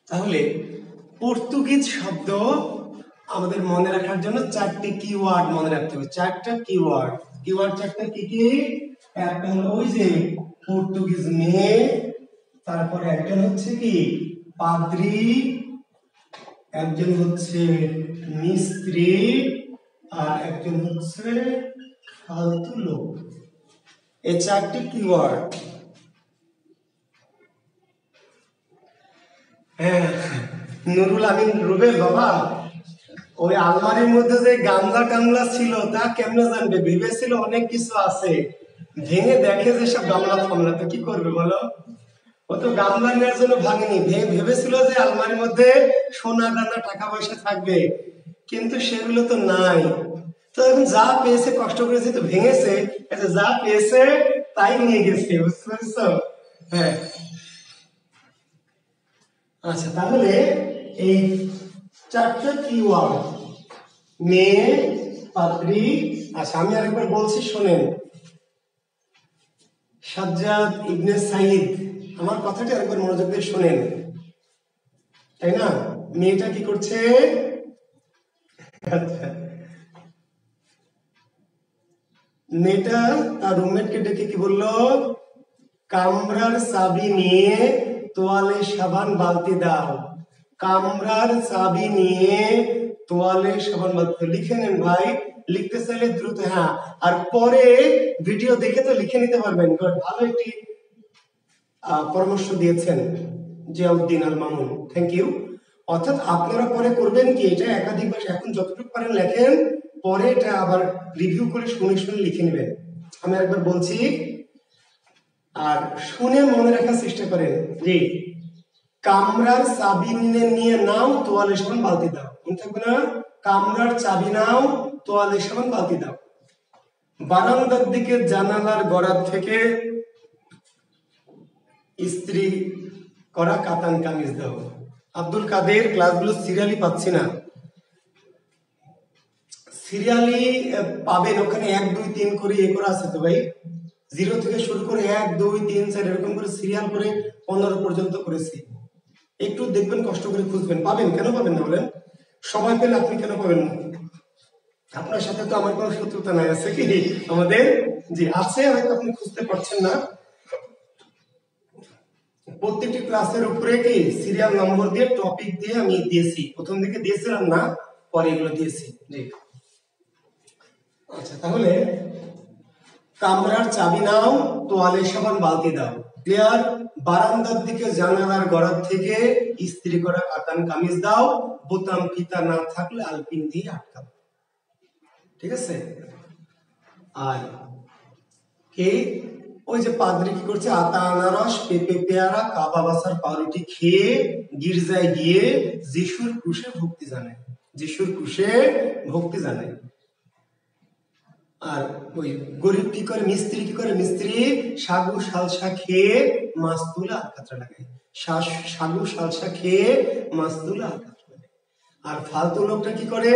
তাহলে পর্তুগিজ শব্দ আমাদের মনে রাখার জন্য চারটি কিওয়ার্ড মনে রাখতে হবে। চারটা কিওয়ার্ড কিওয়ার্ড চারটা কি কি? একটা হলো ওই যে পর্তুগিজ মেয়ে, তারপরে একজন হচ্ছে কি? পাদ্রি, একজন হচ্ছে মিস্ত্রি আর একজন হচ্ছে ফালতু লোক। এই চারটি কিওয়ার্ড হ্যাঁ। নুরুল আমিন রুবেল বাবা। ওই আলমারির মধ্যে যে গামলা টামলা ছিল তা কেমনে জানবে? ভেবেছিল অনেক কিছু আছে। ভেঙে দেখে যে সব গামলা ফামলা তো কি করবে বলো? ও তো গামলা নেওয়ার জন্য ভাঙেনি ভে- ভেবেছিল যে আলমারির মধ্যে সোনা দানা টাকা পয়সা থাকবে। কিন্তু সেগুলো তো নাই। তো এখন যা পেয়েছে, কষ্ট করেছে তো ভেঙেছে আচ্ছা যা পেয়েছে, তাই নিয়ে গেছে, বুঝতে পারছ? হ্যাঁ। আচ্ছা তাহলে এই চারটা কিওয়ার্ড মেয়ে পাত্রী আচ্ছা আমি আরেকবার বলছি, শোনেন। সাজ্জাদ ইবনে সাইদ আমার কথাটা আরেকবার মনোযোগ দিয়ে শোনেন। তাই না? মেয়েটা কি করছে? মেয়েটা তার রুমমেটকে ডেকে কি বলল? কামরার চাবি নিয়ে তোয়ালে সাবান বালতি দাও। কামরার চাবি নিয়ে তোয়ালে সাবান বালতি লিখে নেন ভাই, লিখতে চাইলে দ্রুত হ্যাঁ। আর পরে ভিডিও দেখে তো লিখে নিতে পারবেন। ভালো একটি পরামর্শ দিয়েছেন জিয়াউদ্দিন আল মামুন থ্যাংক ইউ অর্থাৎ আপনারা পরে করবেন কি, এটা একাধিকবার এখন যতটুকু পারেন লেখেন, পরে এটা আবার রিভিউ করে শুনে শুনে লিখে নেবেন। আমি একবার বলছি, আর শুনে মনে রাখার চেষ্টা করেন, যে কামরার চাবি নিয়ে নাও, তোয়ালে সাবান বালতি দাও। মনে থাকবে না? কামরার চাবি নাও, তোয়ালে সাবান বালতি দাও। বারান্দার দিকে জানালার গড়ার থেকে ইস্ত্রি করা কাতান কামিজ দাও। আব্দুল কাদের ক্লাসগুলো সিরিয়ালি পাচ্ছি না। সিরিয়ালি পাবেন ওখানে এক, দুই, তিন করে এ করা আছে তো ভাই। জিরো থেকে শুরু করে এক, দুই, তিন, চার, এরকম করে সিরিয়াল করে পনেরো পর্যন্ত করেছি। একটু দেখবেন, কষ্ট করে খুঁজবেন। পাবেন? কেন পাবেন না বলেন? সময় পেলে আপনি কেন পাবেন না? আপনার সাথে তো আমার কোনো শত্রুতা নাই, আছে কি? আমাদের? জি, আছে, হয়তো আপনি খুঁজতে পারছেন না। প্রত্যেকটি ক্লাসের উপরে কি সিরিয়াল নম্বর দিয়ে টপিক দিয়ে আমি দিয়েছি। প্রথম দিকে দিয়েছিলাম না, পরে এগুলো দিয়েছি। জি আচ্ছা তাহলে কামরার চাবি নাও, তোয়ালে সাবান বালতি দাও। ক্লিয়ার বারান্দার দিকে জানালার গড়ার থেকে ইস্ত্রি করা কাতান কামিজ দাও, বোতাম ফিতা না থাকলে আলপিন দিয়ে আটকাও। ঠিক আছে? আর কে? ওই যে পাদ্রি কি করছে? আতা আনারস, পেঁপে, পেয়ারা, কাবা বাসার পাউরুটি খেয়ে গির্জায় গিয়ে যিশুর ক্রুশে ভক্তি জানায় যিশুর ক্রুশে ভক্তি জানায় আর ওই গরিব কি করে, মিস্ত্রি কি করে? মিস্ত্রি সাগু সালসা খেয়ে মাছ তুলে আর কাতরা লাগায় সাগু সালসা খেয়ে মাছ তুলে আর কাতরা লাগায় আর ফালতু লোকটা কি করে?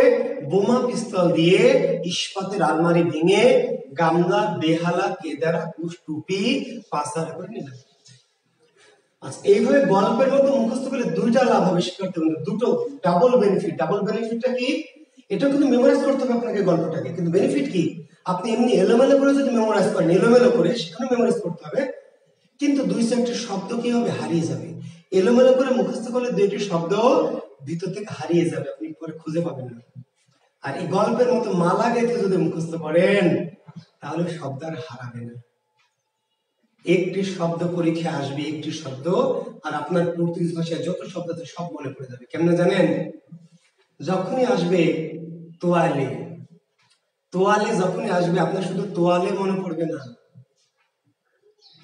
বোমা পিস্তল দিয়ে ইস্পাতের আলমারি ভেঙে গামলা, বেহালা, কেদারা টুপি পাসার করে নিলাম আচ্ছা এইভাবে গল্পের মতো মুখস্থ করলে দুইটা লাভ হবে শিক্ষার্থী দুটো ডাবল বেনিফিট ডাবল বেনিফিটটা কি? এটা কিন্তু মেমোরাইজ করতে হবে আপনাকে গল্পটাকে। কিন্তু বেনিফিট কি? আপনি এমনি এলোমেলো করে যদি মেমোরাইজ করেন, এলোমেলো করে সেখানে মেমোরাইজ করতে হবে। কিন্তু দুই চারটি শব্দ কি হবে? হারিয়ে যাবে। এলোমেলো করে মুখস্থ করলে দুইটি শব্দ ভিতর থেকে হারিয়ে যাবে, আপনি পরে খুঁজে পাবেন না। আর এই গল্পের মতো মালা গেতে যদি মুখস্থ করেন, তাহলে শব্দ আর হারাবে না। একটি শব্দ পরীক্ষা আসবে, একটি শব্দ, আর আপনার পর্তুগিজ ভাষায় যত শব্দ আছে সব মনে পড়ে যাবে। কেমনে জানেন? যখনই আসবে তোয়ালে তোয়ালে যখনই আসবে, আপনার শুধু তোয়ালে মনে পড়বে না।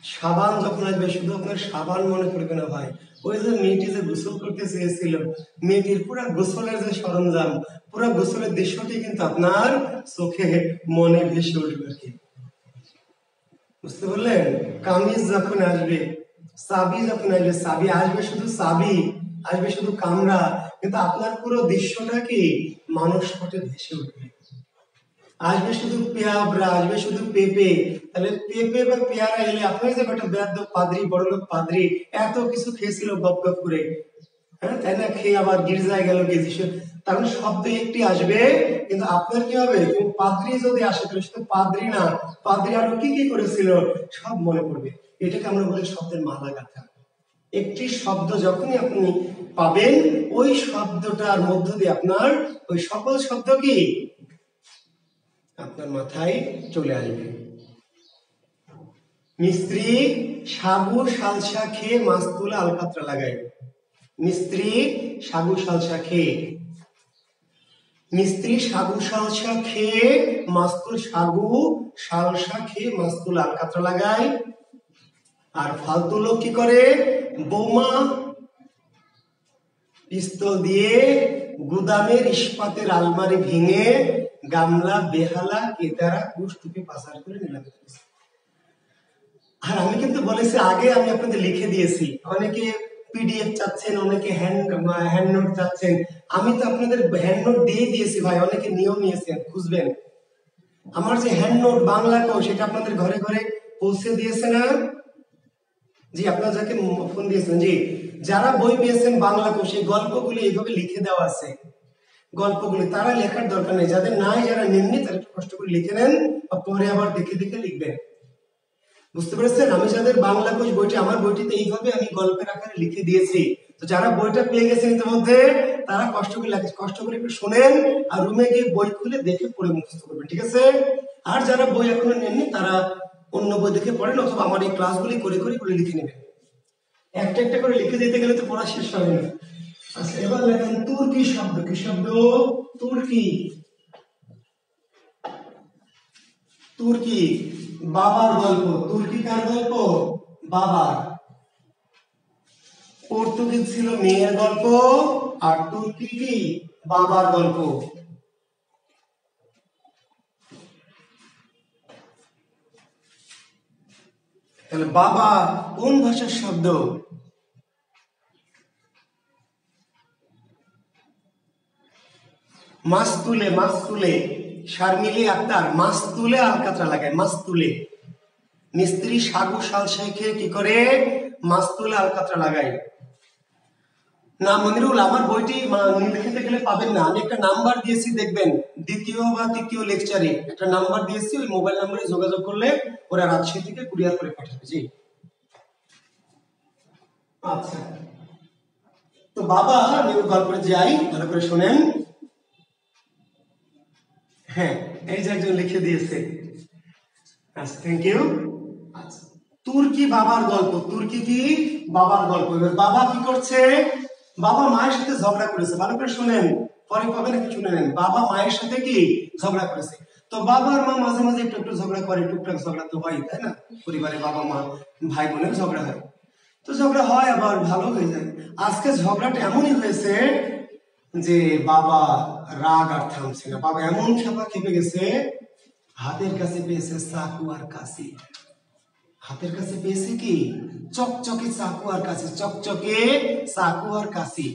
সাবান যখন আসবে, শুধু আপনার সাবান মনে পড়বে না ভাই। ওই যে মেয়েটি যে গোসল করতে চেয়েছিল মেয়েটির পুরা গোসলের যে সরঞ্জাম, পুরা গোসলের দৃশ্যটি কিন্তু আপনার চোখে মনে ভেসে উঠবে আর কি। বুঝতে পারলেন? কামিজ যখন আসবে, চাবি যখন আসবে, চাবি আসবে শুধু চাবি, আসবে শুধু কামরা, কিন্তু আপনার পুরো দৃশ্যটা কি? মানুষ পটে ভেসে উঠবে। আসবে শুধু পেয়াবরা আসবে শুধু পেঁপে। তাহলে পেঁপে বা পেয়ারা এলে আপনি যে একটা বেদ্য পাদ্রি, বড় লোক পাদ্রি, এত কিছু খেয়েছিল গপ গপ করে। হ্যাঁ তাই না? খেয়ে আবার গির্জায় গেল গেছি তার মানে শব্দ একটি আসবে, কিন্তু আপনার কি হবে? পাদ্রি যদি আসে, তাহলে শুধু পাদ্রি না। পাদ্রি আরও কি কি করেছিল? সব মনে পড়বে। এটাকে আমরা বলি শব্দের মালা গাথা একটি শব্দ যখনই আপনি পাবেন, ওই শব্দটার মধ্য দিয়ে আপনার ওই সকল শব্দ কি? আপনার মাথায় চলে আসবে। মিস্ত্রি সাগু সালসা খেয়ে মাছ তুলে আলকাতরা লাগায়। মিস্ত্রি সাগু সালসা খেয়ে। মিস্ত্রি সাগু সালসা খেয়ে মাস্তুল সাগু সালসা খেয়ে মাস্তুল আলকাতরা লাগায়। আর ফালতু লোক কি করে? বোমা পিস্তল দিয়ে গুদামের ইস্পাতের আলমারি ভেঙে গামলা, বেহালা কেদারা কুশ, টুপি, পাচার করে নিলাম। আর আমি কিন্তু বলেছি, আগে আমি আপনাদের লিখে দিয়েছি। অনেকে পিডিএফ চাচ্ছেন, অনেকে হ্যান্ড হ্যান্ড নোট চাচ্ছেন। আমি তো আপনাদের হ্যান্ড নোট দিয়ে দিয়েছি ভাই, অনেকে নিয়ম নিয়েছেন খুঁজবেন। আমার যে হ্যান্ড নোট বাংলা কো, সেটা আপনাদের ঘরে ঘরে পৌঁছে দিয়েছে না? জি, আপনারা যাকে ফোন দিয়েছেন, জি। যারা বই পেয়েছেন বাংলা কোষ এই গল্পগুলি এইভাবে লিখে দেওয়া আছে। গল্পগুলি তারা লেখার দরকার নেই। যাদের নাই, যারা নেননি, তারা একটু কষ্ট করে লিখে নেন বা পরে আবার দেখে দেখে লিখবেন। বুঝতে পেরেছেন? আমি যাদের বাংলা কোষ বইটি, আমার বইটিতে এইভাবে আমি গল্পের আকারে লিখে দিয়েছি। তো যারা বইটা পেয়ে গেছেন ইতিমধ্যে, তারা কষ্ট করে লেখা- কষ্ট করে একটু শোনেন আর রুমে গিয়ে বই খুলে দেখে পড়ে মুখস্থ করবেন, ঠিক আছে? আর যারা বই এখনও নেননি, তারা অন্য বই দেখে পড়েন অথবা আমার এই ক্লাসগুলি করে করে করে লিখে নেবেন। একটা একটা করে লিখে দিতে গেলে তো পড়া শেষ হবে না। এবার লেখেন তুর্কি শব্দ, কি শব্দ? তুর্কি। তুর্কি, বাবার গল্প। তুর্কি কার গল্প? বাবার। পর্তুগিজ ছিল মেয়ের গল্প, আর তুর্কি কি? বাবার গল্প। তাহলে বাবা কোন ভাষার শব্দ? মাছ তুলে মাছ তুলে। শারমিলি আক্তার মাছ তুলে আলকাতরা লাগায়, মাছ তুলে। মিস্ত্রি সাগু শাল শেখে কি করে? মাছ তুলে আলকাতরা লাগায়। না, মনিরুল, আমার বইটি লিখতে গেলে পাবেন না। আমি একটা নাম্বার দিয়েছি, দেখবেন। দ্বিতীয় বা তৃতীয় লেকচারে একটা নাম্বার দিয়েছি, ওই মোবাইল নাম্বারে যোগাযোগ করলে ওরা রাজশাহী থেকে কুরিয়ার করে পাঠাবে, জি। আচ্ছা। তো বাবা, আমি গল্পে যাই ভালো করে শোনেন। হ্যাঁ এই যে একজন লিখে দিয়েছে। থ্যাংক ইউ আচ্ছা তুর্কি বাবার গল্প। তুর্কি কি বাবার গল্প? এবার বাবা কি করছে? বাবা মায়ের সাথে ঝগড়া করেছে। ভালো করে শুনেন, পরে পাবেন একটু শুনে নেন। বাবা মায়ের সাথে কি ঝগড়া করেছে? তো বাবা মা মাঝে মাঝে একটু একটু ঝগড়া করে, টুকটাক ঝগড়া তো হয়, তাই না? পরিবারে বাবা মা, ভাই বোনের ঝগড়া হয়। তো ঝগড়া হয়, আবার ভালো হয়ে যায়। আজকে ঝগড়াটা এমনই হয়েছে যে বাবা রাগ আর থামছে না বাবা এমন খেপা খেপে গেছে, হাতের কাছে পেয়েছে চাকু আর কাশি। হাতের কাছে পেয়েছে কি? চকচকে চাকু আর কাশি, চকচকে চাকু আর কাশি।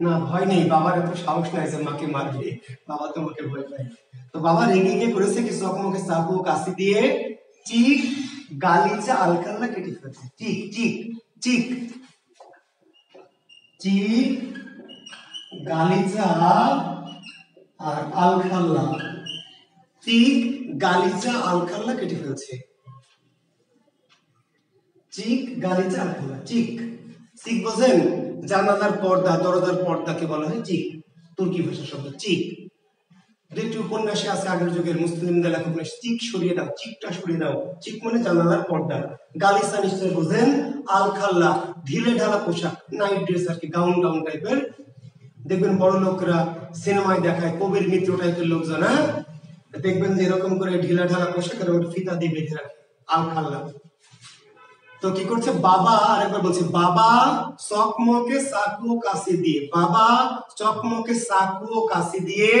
না, ভয় নেই, বাবার এত সাহস নাই যে মাকে মারবে। বাবা তোমাকে ভয় পায়। তো বাবা রেগে গিয়ে করেছে কি? চকমকে চাকু কাশি দিয়ে চিক গালিচা আলকাল্লা কেটে ফেলেছে। চিক চিক চিক। চিক গালিচা আর আলখাল্লা। চিক গালিচা আলখাল্লা কেটে ফেলছে? চিক, গালিচা, আলখাল্লা। চিক। চিক জানালার পর্দা, দরজার পর্দাকে বলা হয় চিক। তুর্কি ভাষা শব্দ, চিক। দুইটি উপন্যাসে আছে আগের যুগের মুসলিমদের লেখক চিক সরিয়ে দাও, চিকটা সরিয়ে দাও। চিক মানে জানালার পর্দা। গালিসা নিশ্চয় বোঝেন আলখাল্লা, ঢিলে ঢালা পোশাক, নাইট ড্রেস আর কি, গাউন গাউন টাইপের দেখবেন বড় লোকরা সিনেমায় দেখায়, কবির মিত্র টাইপের লোকজন হ্যাঁ? দেখবেন যে এরকম করে ঢিলা ঢালা পোশাকের ওটা ফিতা দিয়ে বেঁধে রাখে আলখাল্লা তো কি করছে? বাবা আরেকবার বলছে, বাবা, চকমকে চাকু ও কাশি দিয়ে, বাবা, চকমকে চাকু ও কাশি দিয়ে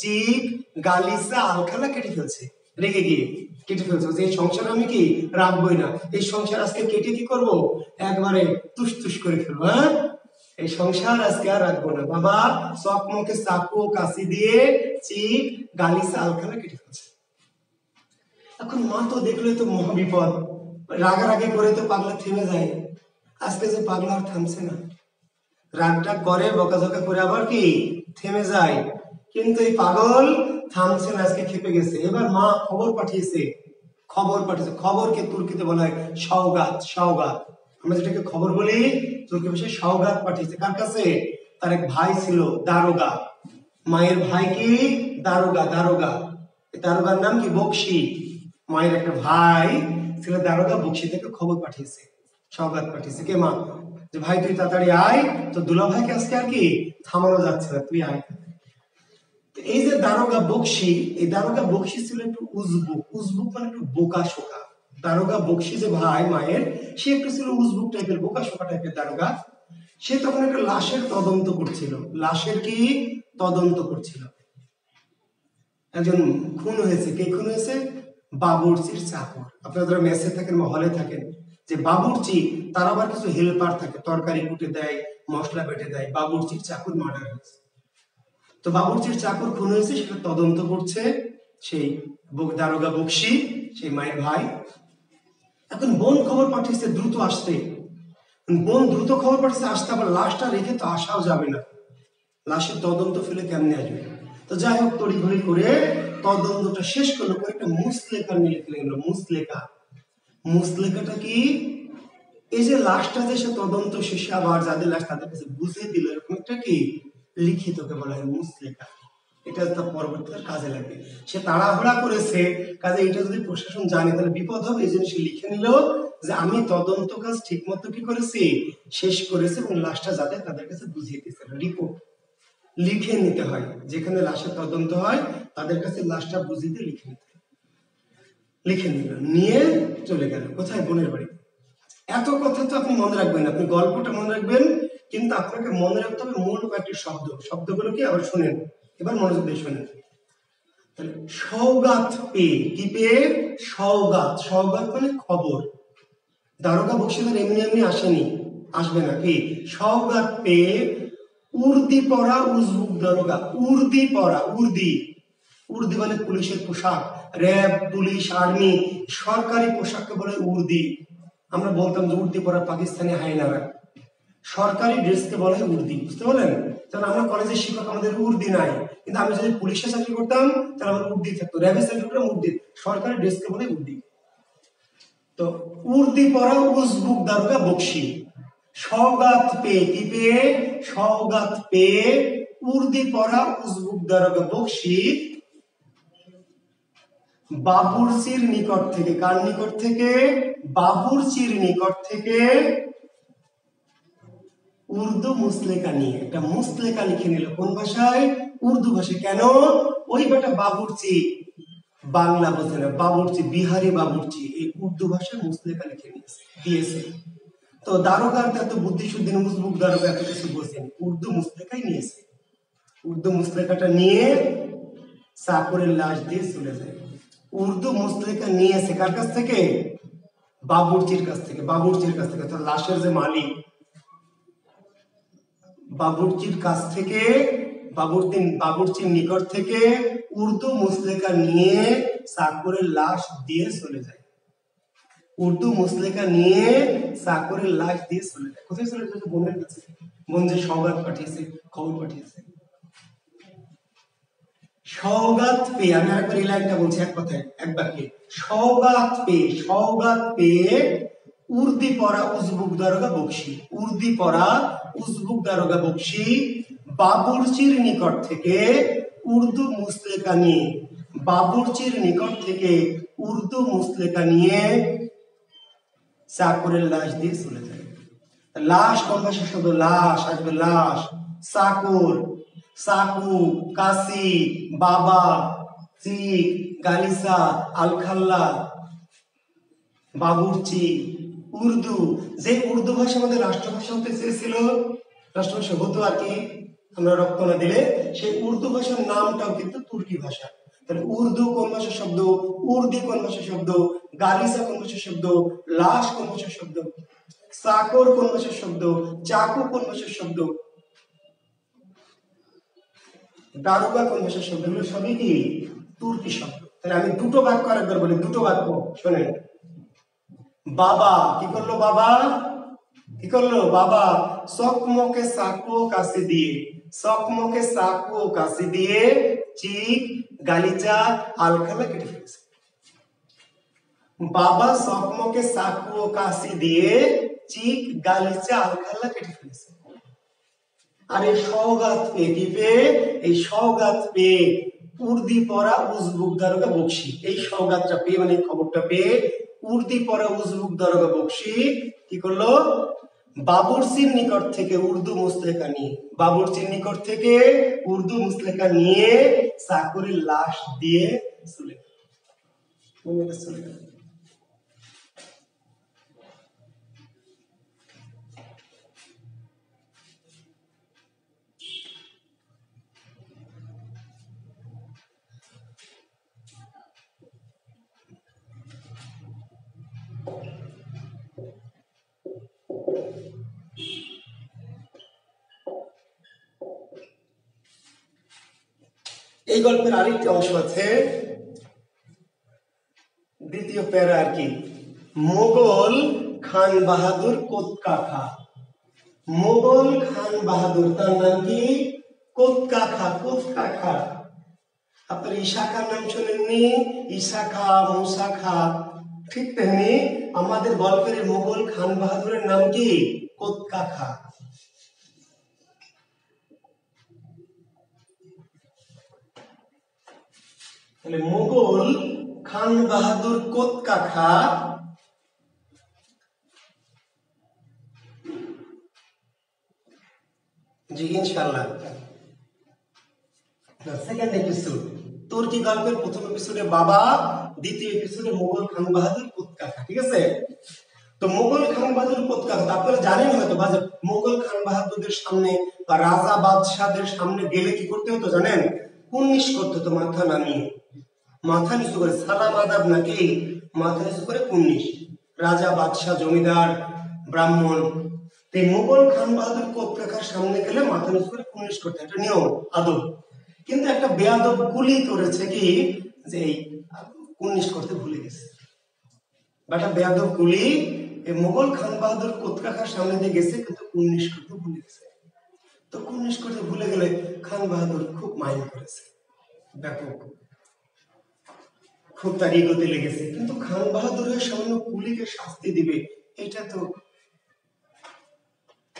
চিক গালিসা আলখালা কেটে ফেলছে, রেগে গিয়ে কেটে ফেলছে। এই সংসার আমি কি রাখবোই না? এই সংসার আজকে কেটে কি করব? একবারে তুস তুস করে ফেলব হ্যাঁ? এই সংসার আজকে আর রাখব না। বাবা চকমকে চাকু ও কাশি দিয়ে চিক গালিসা আলখালা কেটে ফেলছে। এখন মা তো দেখলে তো মহাবিপদ। রাগারাগি করে তো পাগলা থেমে যায়। আজকে যে পাগলা আর থামছে না। রাগটা করে, বকাঝকা করে আবার কি? থেমে যায়। কিন্তু এই পাগল থামছে না, আজকে খেপে গেছে। এবার মা খবর পাঠিয়েছে। খবর পাঠিয়েছে। খবরকে তুর্কিতে বলা হয় সওগাত সওগাত। আমরা যেটাকে খবর বলি, তুর্কি ভাষায় সওগাত পাঠিয়েছে। কার কাছে? তার এক ভাই ছিল, দারোগা। মায়ের ভাই কি? দারোগা দারোগা। দারোগার নাম কি? বকশি মায়ের একটা ভাই ছিল, দারোগা। বকশি থেকে খবর পাঠিয়েছে সওগাত পাঠিয়েছে। কে মা? যে ভাই, তুই তাড়াতাড়ি আয়। তো দুলা ভাইকে আজকে আর কি? থামানো যাচ্ছে না, তুই আয়। এই যে দারোগা বকশি এই দারোগা বকশি ছিল একটু উজবুক। উজবুক মানে একটু বোকা শোকা। দারোগা বকশি যে ভাই মায়ের, সে একটু ছিল উজবুক টাইপের বোকা, শোকা টাইপের দারোগা। সে তখন একটা লাশের তদন্ত করছিল। লাশের কি? তদন্ত করছিল। একজন খুন হয়েছে। কে খুন হয়েছে? বাবুর্চির চাকর। আপনারা যারা মেসে থাকেন বা হলে থাকেন, যে বাবুর্চি, তার আবার কিছু হেল্পার থাকে। তরকারি কুটে দেয়, মশলা বেটে দেয়। বাবুর্চির চাকর মার্ডার হয়েছে। তো বাবুর্চির চাকর খুন হয়েছে, সেটা তদন্ত করছে সেই দারোগা বকশি সেই মায়ের ভাই। এখন বোন খবর পাঠিয়েছে, দ্রুত আসতে। বোন দ্রুত খবর পাঠিয়েছে, আসতে আবার লাশটা রেখে তো আসাও যাবে না। লাশের তদন্ত ফেলে কেমনে আসবে? তো যাই হোক, তড়িঘড়ি করে তদন্তটা শেষ করল করে একটা মুসলেখা নিয়ে লিখে গেল, মুসলেখা। মুসলেখাটা কি? এই যে লাশটা যে সে তদন্ত শেষে আবার যাদের লাশ তাদের কাছে বুঝে দিল, এরকম একটা কি? লিখিতকে বলা হয় মুসলেখা। এটা তার পরবর্তীতে কাজে লাগবে। সে তাড়াহুড়া করেছে, কাজে এটা যদি প্রশাসন জানে, তাহলে বিপদ হবে। এই জন্য সে লিখে নিল যে, আমি তদন্ত কাজ ঠিক মতো কি করেছি? শেষ করেছি এবং লাশটা যাদের তাদের কাছে বুঝিয়ে দিয়েছে। রিপোর্ট লিখে নিতে হয়। যেখানে লাশের তদন্ত হয়, তাদের কাছে লাশটা বুঝিয়ে দিয়ে লিখে নিতে লিখে নিল। নিয়ে চলে গেল। কোথায়? বোনের বাড়ি। এত কথা তো আপনি মনে রাখবেন আপনি গল্পটা মনে রাখবেন, কিন্তু আপনাকে মনে রাখতে হবে মূল কয়েকটি শব্দ। শব্দগুলো কি? আবার শুনেন। এবার মনোযোগ দিয়ে শুনেন তাহলে সৌগাত পেয়ে কি পেয়ে সৌগাত সৌগাত মানে খবর। দারোগা বক্সিদার এমনি এমনি আসেনি, আসবে না। কি? সৌগাত পেয়ে উর্দি পরা উজবুক দারোগা। উর্দি পরা, উর্দি। উর্দি মানে পুলিশের পোশাক। র্যাব, পুলিশ, আর্মি, সরকারি পোশাককে বলে উর্দি। আমরা বলতাম যে উর্দি পরা পাকিস্তানি হাইনারা। সরকারি ড্রেসকে বলে উর্দি। বুঝতে পারলেন? তাহলে আমরা কলেজের শিক্ষক আমাদের উর্দি নাই। কিন্তু আমি যদি পুলিশে চাকরি করতাম, তাহলে আমার উর্দি থাকতো। চাকরি করতাম উর্দি। সরকারি ড্রেসকে বলে উর্দি। তো উর্দি উজবুক বকশি সৌগাত পেয়ে কি পেয়ে উর্দি পরা উজবুক দারোগা বকশি বাবুরচির নিকট থেকে, কার নিকট থেকে? বাবুরচির নিকট থেকে উর্দু মুসলেকা নিয়ে, একটা মুসলেকা লিখে নিল। কোন ভাষায়? উর্দু ভাষায়। কেন? ওই বেটা বাবুরচি, বাংলা বোঝে না। বাবুরচি, বিহারি বাবুরচি, এই উর্দু ভাষায় মুসলেকা লিখে দিয়েছে। তো দারোগার এত বুদ্ধি শুদ্ধি মুসবুক দারোগা এত কিছু বোঝেন। উর্দু মুসলেকাই নিয়েছে। উর্দু মুসলেকাটা নিয়ে চাকরের লাশ দিয়ে চলে যায়। উর্দু মুসলেকা নিয়েছে কার কাছ থেকে? বাবুরচির কাছ থেকে। বাবুরচির কাছ থেকে। লাশের যে মালিক। বাবুরচির কাছ থেকে বাবুরতিন বাবুরচির নিকট থেকে উর্দু মুসলেকা নিয়ে চাকরের লাশ দিয়ে চলে যায়। উর্দু মুসলেকা নিয়ে চাকরের লাশ দিয়ে চলে যায়। কোথায় চলে যায়? বোনের কাছে। বোন যে সৌগাত পাঠিয়েছে, খবর পাঠিয়েছে। সৌগাত পেয়ে, আমি আরেকবার এই লাইনটা বলছি এক কথায় এক বাক্যে সৌগাত পেয়ে সৌগাত পেয়ে উর্দি পরা উজবুক দারোগা বকশি উর্দি পরা উজবুক দারোগা বকশি বাবুরচির নিকট থেকে উর্দু মুসলেকা নিয়ে বাবুরচির নিকট থেকে উর্দু মুসলেকা নিয়ে চাকরের লাশ দিয়ে চলে যায়। লাশ কোন ভাষা শব্দ লাশ, আসবে লাশ। চাকর চাকু কাশি বাবা চিক গালিসা, আলখাল্লা বাবুরচি উর্দু। যে উর্দু ভাষা আমাদের রাষ্ট্রভাষা হতে চেয়েছিল, রাষ্ট্রভাষা হতো আর কি, আমরা রক্ত না দিলে, সেই উর্দু ভাষার নামটাও কিন্তু তুর্কি ভাষা। তাহলে উর্দু কোন ভাষার শব্দ? উর্দি কোন ভাষার শব্দ? গালিসা কোন ভাষার শব্দ? লাশ কোন ভাষার শব্দ? চাকর কোন ভাষার শব্দ? চাকু কোন ভাষার শব্দ? দারোগা কোন ভাষার শব্দ? এগুলো সবই কি? তুর্কি শব্দ। তাহলে আমি দুটো বাক্য আরেকবার বলি, দুটো বাক্য, শোনেন। বাবা, কি করল বাবা? কি করল? বাবা, চকমকে সাকু কাছে দিয়ে, চকমকে সাকু কাছে দিয়ে চিক গালিচা আলখালা কেটে ফেলেছে। বাবা চকমকে সাকু কাশি দিয়ে চিক গালিচা আলখালা কেটে ফেলেছে। আর এই সৌগাত পেয়ে কি পেয়ে? এই সৌগাত পেয়ে উর্দি পরা উজবুক দারোগা বকশি এই সৌগাতটা পেয়ে মানে খবরটা পেয়ে উর্দি পরে উজবুক দরবে বকশি, কি করল বাবুরচির নিকট থেকে উর্দু মুসলেখা নিয়ে বাবুরচির নিকট থেকে উর্দু মুসলেখা নিয়ে চাকরির লাশ দিয়ে। চলে গেল এই গল্পের আরেকটি অংশ আছে। দ্বিতীয় প্যারা আর কি। মোগল খান বাহাদুর কোতকাখা মোগল খান বাহাদুর, তার নাম কি? কোতকাখা কোতকাখা আপনার ইশাখার নাম শোনেননি? ইশাখা মুসাখা ঠিক তেমনি আমাদের গল্পের মোগল খান বাহাদুরের নাম কি? কোতকাখা তাহলে মোগল খান বাহাদুর কোতকাখা জি, ইনশাআল্লাহ। সেকেন্ড এপিসোড তুর্কি গল্পের প্রথম এপিসোডে বাবা দ্বিতীয় এপিসোডে মোগল খান বাহাদুর কোতকাখা ঠিক আছে? তো মোগল খান বাহাদুর কোতকাখা আপনারা জানেন হয়তো বা মোগল খান বাহাদুরদের সামনে বা রাজা বাদশাহদের সামনে গেলে কি করতে হতো জানেন? কুন্নিশ করতে হতো মাথা নামিয়ে। মাথা নিচু করে সালাম আদাব নাকি? মাথা নিচু করে কুন্নিশ রাজা, বাদশাহ, জমিদার, ব্রাহ্মণ। তো মোগল খান বাহাদুর কোতকাখার সামনে গেলে মাথা নিচু করে কুন্নিশ করতে একটা নিয়ম, আদব। কিন্তু একটা বেয়াদব কুলি করেছে কি? যে কুন্নিশ করতে ভুলে গেছে। বা একটা বেয়াদব এই মোগল খান বাহাদুর কোতকাখার সামনে দিয়ে গেছে, কিন্তু কুন্নিশ করতে ভুলে গেছে। তো কুন্নিশ করতে ভুলে গেলে খান বাহাদুর খুব মাইন্ড করেছে। ব্যাপক। খুব তার ইগোতে লেগেছে। কিন্তু খান বাহাদুরের সামনে কুলিকে শাস্তি দিবে, এটা তো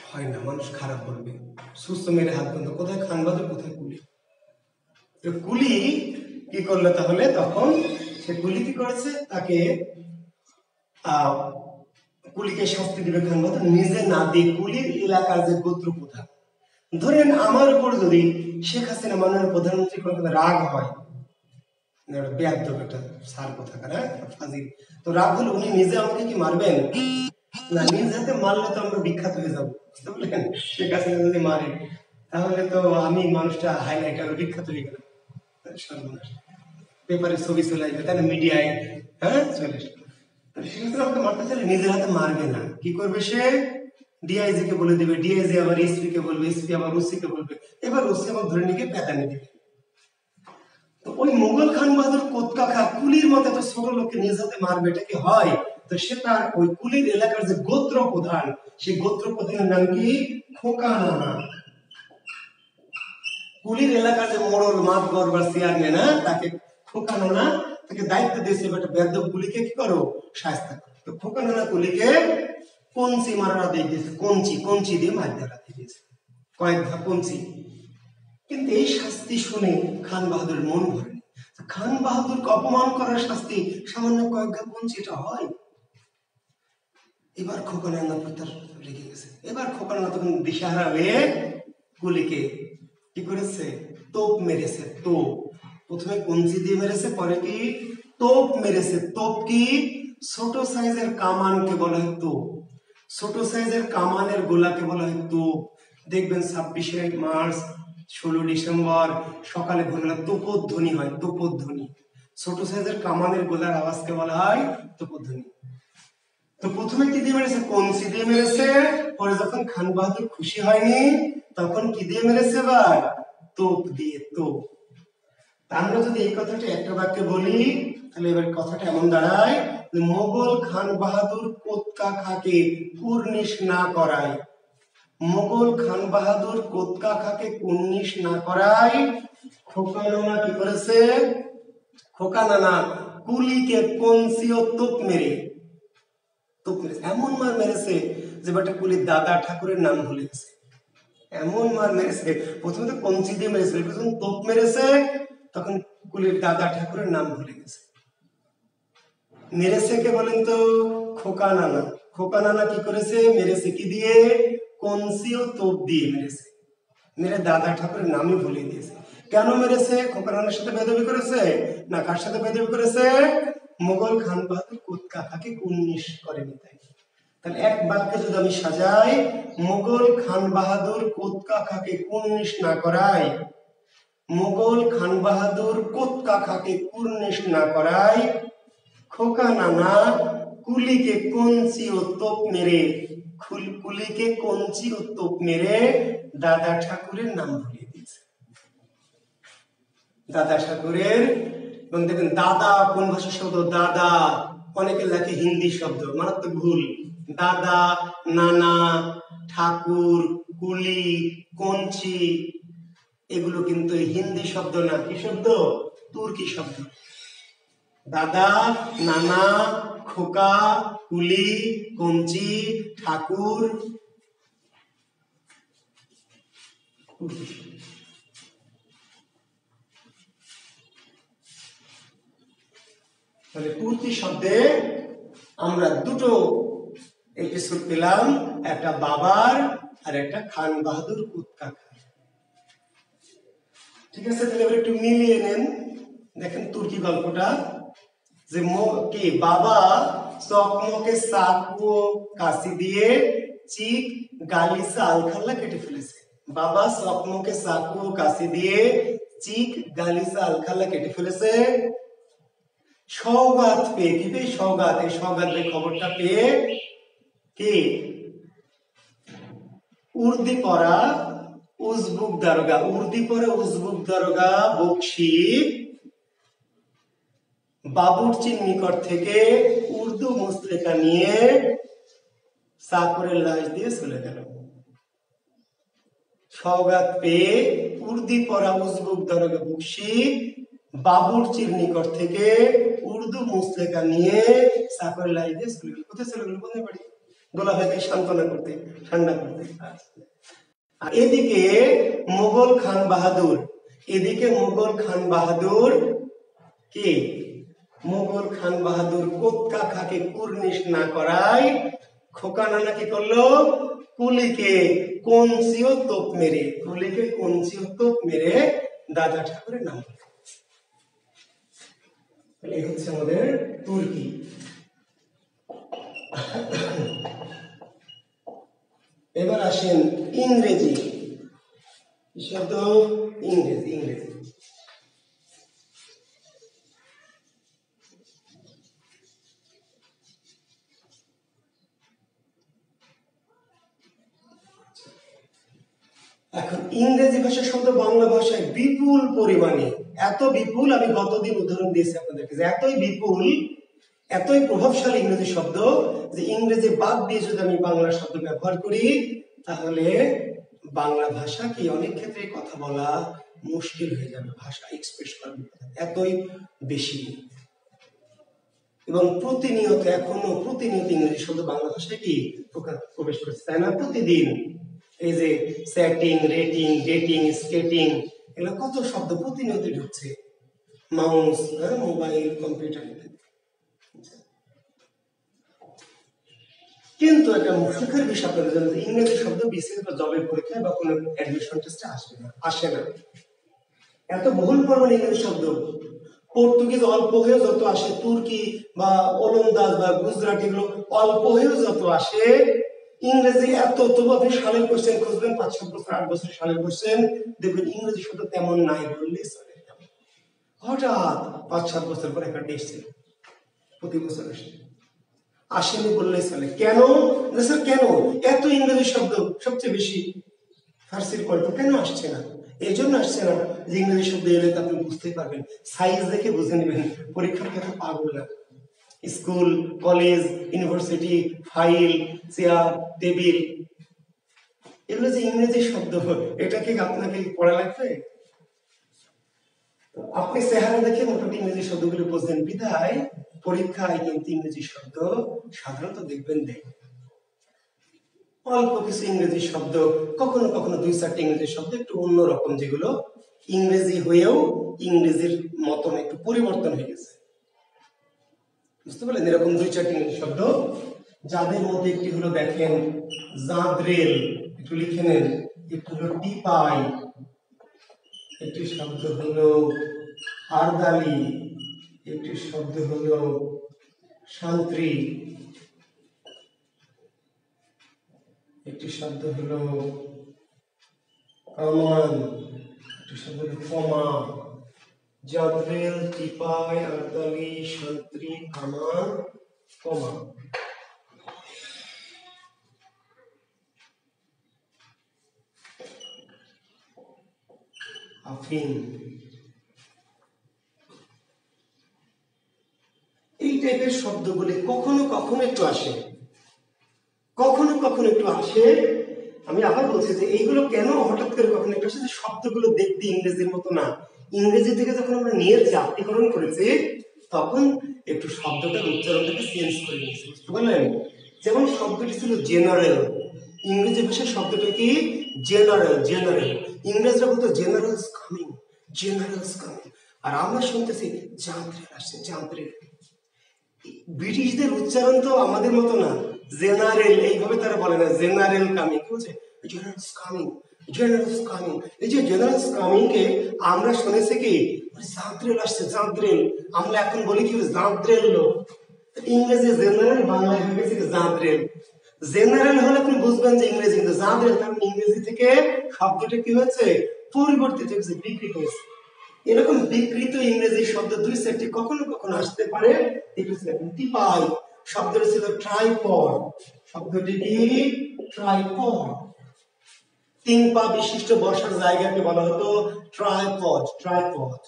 হয় না, মানুষ খারাপ বলবে। সুস্থ মেরে হাত বন্ধ। কোথায় খান বাহাদুর, কোথায় কুলি? তো কুলি কি করল তাহলে? তখন সে কি করেছে, তাকে কুলিকে শাস্তি দিবে খান বাহাদুর নিজে না দিয়ে কুলির এলাকার যে গোত্র প্রধান। ধরেন আমার উপর যদি শেখ হাসিনা মাননীয় প্রধানমন্ত্রী কোনো রাগ হয় একটা সার কথা হ্যাঁ তো রাগ হলে উনি নিজে আমাকে কি মারবেন? না, নিজ হাতে মারলে তো আমরা বিখ্যাত হয়ে যাব, বুঝতে পারলেন? শেখ হাসিনা যদি মারে, তাহলে তো আমি মানুষটা হাইলাইট আর বিখ্যাত হয়ে গেলাম। সর্বনাশ। পেপারে ছবি চলে আসবে, তাহলে মিডিয়ায় হ্যাঁ চলে আসবে। হাসিনা আমাকে মারতে চাইলে নিজের হাতে মারবে না। কি করবে সে? ডিআইজি কে বলে দিবে ডিআইজি আবার এসপি কে বলবে এসপি আবার ওসি কে বলবে। এবার ওসি আবার ধরে নিয়ে পেতানি দিবে। তো ওই মোগল খান বাহাদুর কোতকাখা কুলির মতো এত ছোট লোককে নিজ হাতে মারবে, এটা কি হয়? তো সে তার ওই কুলির এলাকার যে গোত্র প্রধান, সেই গোত্র প্রধানের নাম কি? খোকা। কুলির এলাকার যে মোড়ল মাত গড়বার চেয়ারম্যান তাকে খোকা নানা তাকে দায়িত্ব দিয়েছে বেটা বেদ্য কুলিকে কি করো? শাস্তা তো খোকা নানা কুলিকে কঞ্চি মারা দিয়ে দিয়েছে, কঞ্চি কঞ্চি দিয়ে মার দেওয়া দিয়েছে। কয়েক ধাপ কঞ্চি। কিন্তু এই শাস্তি শুনে খান বাহাদুর মন ভরেনি খান বাহাদুরকে অপমান করার শাস্তি সামান্য কয়েক ঘা বঞ্চিত হয়। এবার খোকানন্দা তার রেগে গেছে। এবার খোকানন্দা তখন দিশাহারা হয়ে গুলিকে কি করেছে? তোপ মেরেছে, তোপ। প্রথমে কঞ্চি দিয়ে মেরেছে, পরে কি তোপ মেরেছে? তোপ কি? ছোট সাইজের কামানকে বলা হয় তোপ। ছোট সাইজের কামানের গোলাকে বলা হয় তোপ। দেখবেন ছাব্বিশে মার্চ, ষোলো ডিসেম্বর, সকালে ভোরবেলা তোপধ্বনি হয়, তোপধ্বনি। ছোট সাইজের কামানের গোলার আওয়াজকে বলা হয় তোপধ্বনি। তো প্রথমে কি দিয়ে মেরেছে? কঞ্চি দিয়ে মেরেছে। পরে যখন খান বাহাদুর খুশি হয়নি, তখন কি দিয়ে মেরেছে এবার? তোপ দিয়ে, তোপ। আমরা যদি এই কথাটা একটা বাক্যে বলি, তাহলে এবার কথাটা এমন দাঁড়ায় মোগল খান বাহাদুর কোতকা খাকে কুর্নিশ না করায়। মোগল খান বাহাদুর কোতকা খাকে কুর্নিশ না করায়। খোকা কি করেছে? খোকা নানা কুলিকে কঞ্চি ও তোপ মেরে। তোপ মেরেছে। এমন মার মেরেছে যে বেটা কুলির দাদা ঠাকুরের নাম ভুলে গেছে। এমন মার মেরেছে। প্রথমে তো কঞ্চি দিয়ে মেরেছে তোপ মেরেছে তখন কুলির দাদা ঠাকুরের নাম ভুলে গেছে। মেরেছে কে বলেন তো খোকা নানা। খোকা নানা কি করেছে? মেরেছে কি দিয়ে? কঞ্চি ও তোপ দিয়ে মেরেছে। মেরে দাদা ঠাকুরের নামই ভুলে দিয়েছে কেন মেরেছে? খোকা নানার সাথে বেদবি করেছে? না কার সাথে বেদবি করেছে? মোগল খান বাহাদুর কোতকাকাকে কুন্নিশ করেনি তাই। তাহলে এক বাক্যে যদি আমি সাজাই, মোগল খান বাহাদুর কোতকাকাকে কুন্নিশ না করায় মোগল খান বাহাদুর কোতকাকাকে কুর্নিশ না করায় খোকা নানা কুলিকে কঞ্চি ও তোপ মেরে কুলিকে কঞ্চি ও তোপ মেরে দাদা ঠাকুরের নাম ভুলিয়ে দিয়েছে। দাদা ঠাকুরের, এবং দেখবেন দাদা কোন ভাষার শব্দ? দাদা। অনেকে লেখে হিন্দি শব্দ, মারাত্মক ভুল। দাদা, নানা, ঠাকুর, কুলি, কঞ্চি এগুলো কিন্তু হিন্দি শব্দ না। কি শব্দ? তুর্কি শব্দ। দাদা, নানা, খোকা, কুলি, কঞ্চি, ঠাকুর। তাহলে তুর্কি শব্দে আমরা দুটো এপিসোড পেলাম, একটা বাবার আর একটা খান বাহাদুর কুৎকা ঠিক আছে, তাহলে একটু মিলিয়ে নেন। দেখেন তুর্কি গল্পটা। যে কি, বাবা চকমকে চাকু ও কাশি দিয়ে চিক গালিসা আলখাল্লা কেটে ফেলেছে। বাবা চকমকে চাকু ও কাশি দিয়ে চিক গালিসা আলখাল্লা কেটে ফেলেছে। সৌগাত পেয়ে, কি পেয়ে? সৌগাত এই সৌগাতের খবরটা পেয়ে কে? উর্দি পড়া উজবুক দারোগা, উর্দি পরে উজবুক দারোগা বকশি বাবুরচির নিকট থেকে উর্দু মুসলেখা নিয়ে চাকরের লাশ দিয়ে চলে গেল। সৌগাত পেয়ে উর্দি পড়া উজবুক দারোগা বকশি বাবুরচির নিকট থেকে উর্দু মুসলেখা নিয়ে চাকরের লাশ দিয়ে চলে গেল। কোথায় চলে গেল? বাড়ি? দোলা ভাইকে সান্ত্বনা করতে ঠান্ডা করতে। আর এদিকে মোগল খান বাহাদুর। এদিকে মোগল খান বাহাদুর কি? মোগল খান বাহাদুর কোত্কা খাকে কুর্নিশ না করায় খোকা নানা কি করল? কুলিকে কঞ্চিও তোপ মেরে, কুলিকে কঞ্চিও তোপ মেরে দাদা ঠাকুরের নাম হচ্ছে আমাদের তুর্কি। এবার আসেন ইংরেজি। শব্দ ইংরেজি ইংরেজি। এখন ইংরেজি ভাষা শব্দ বাংলা ভাষায় বিপুল পরিমাণে, এত বিপুল আমি গতদিন উদাহরণ দিয়েছি আপনাদেরকে যে এতই বিপুল এতই প্রভাবশালী ইংরেজি শব্দ যে ইংরেজি বাদ দিয়ে যদি আমি বাংলা শব্দ ব্যবহার করি, তাহলে বাংলা ভাষা কি অনেক ক্ষেত্রে কথা বলা মুশকিল হয়ে যাবে, ভাষা এক্সপ্রেস করা এতই বেশি। এবং প্রতিনিয়ত এখনও প্রতিনিয়ত ইংরেজি শব্দ বাংলা ভাষায় কি প্রবেশ করেছে, তাই না? প্রতিদিন। এই যে স্যাটিং রেটিং ডেটিং স্কেটিং এগুলো কত শব্দ প্রতিনিয়ত ঢুকছে। মাউস মোবাইল, কম্পিউটার কিন্তু একটা সুখের বিষয় আপনাদের জানেন যে ইংরেজি শব্দ বিসিএস বা জবের পরীক্ষায় বা কোনো অ্যাডমিশন টেস্টে আসে না আসে না। এত বহুল পরিমাণ ইংরেজি শব্দ। পর্তুগিজ অল্প হয়েও যত আসে, তুর্কি বা ওলন্দাজ বা গুজরাটি এগুলো অল্প হয়েও যত আসে, ইংরেজি এত তবু আপনি সালের কোশ্চেন খুঁজবেন, পাঁচ, সাত বছর, আট বছর সালের কোশ্চেন দেখবেন ইংরেজি শব্দ তেমন নাই বললেই চলে। হঠাৎ পাঁচ, সাত বছর পর একটা এসছে প্রতি বছর আসে। আসেনি বললেই চলে। কেন? স্যার, কেন? এত ইংরেজি শব্দ সবচেয়ে বেশি ফার্সির কল্প কেন আসছে না? এই জন্য আসছে না যে ইংরেজি শব্দ এলে তো আপনি বুঝতেই পারবেন। সাইজ দেখে বুঝে নেবেন। পরীক্ষার ক্ষেত্রে পাগল না। School, college, university, file, chair, table, এগুলো যে ইংরেজি শব্দ, এটা কি আপনাকে পড়া লাগবে? আপনি চেহারা দেখে মোটামুটি ইংরেজি শব্দগুলো বুঝলেন বিধায় পরীক্ষায় কিন্তু ইংরেজি শব্দ সাধারণত দেখবেন দেয় অল্প কিছু ইংরেজি শব্দ, কখনো কখনো দুই চারটি ইংরেজি শব্দ একটু অন্যরকম যেগুলো ইংরেজি হয়েও ইংরেজির মতন একটু পরিবর্তন হয়ে গেছে। বুঝতে পারলেন? এরকম দুই চারটি ইংরেজি শব্দ। যাদের মধ্যে একটি হলো, দেখেন, জাঁদরেল, একটু লিখে নেন, একটু হলো, টিপাই, একটি শব্দ হলো, আরদালি একটি শব্দ হল শান্ত্রী একটি শব্দ হলো কামান একটি শব্দ হলো কমা জাদরেল টিপাই আরদালি শান্ত্রী কামান কমা আফিন। টাইপের শব্দগুলি কখনো কখনো একটু আসে। কখনো কখনো একটু আসে। আমি আবার বলছি যে এইগুলো কেন হঠাৎ করে কখনো একটু আসে? যে শব্দগুলো দেখতে ইংরেজির মতো না। ইংরেজি থেকে যখন আমরা নিয়ে জাতীয়করণ করেছি, তখন একটু শব্দটার উচ্চারণটাকে চেঞ্জ করে নিয়েছি, বুঝতে পারলেন? যেমন শব্দটি ছিল জেনারেল ইংরেজি ভাষায় শব্দটা কি? জেনারেল জেনারেল ইংরেজরা বলতো জেনারেলস কামিং জেনারেলস কামিং আর আমরা শুনতেছি জান্ত্রেল আসছে জান্ত্রেল ব্রিটিশদের উচ্চারণ তো আমাদের মতো না। জেনারেল, এইভাবে তারা বলে না, general coming generals coming coming. এই যে কামিং কে আমরা শুনেছি কি? জান্ত্রেল আসছে আমরা এখন বলি কি লোক। ইংরেজি জেনারেল, বাংলায় হয়ে গেছে জেনারেল হলে আপনি বুঝবেন যে ইংরেজি, কিন্তু কারণ ইংরেজি থেকে শব্দটা কি হয়েছে? পরিবর্তিত হয়েছে, বিকৃত হয়েছে। এরকম বিকৃত ইংরেজি শব্দ দুই সেটটি কখনো কখনো আসতে পারে। টিপাই শব্দটি ছিল ট্রাইপড। শব্দটি কি? ট্রাইপড। তিন পা বিশিষ্ট বসার জায়গাকে বলা হতো ট্রাইপড ট্রাইপড।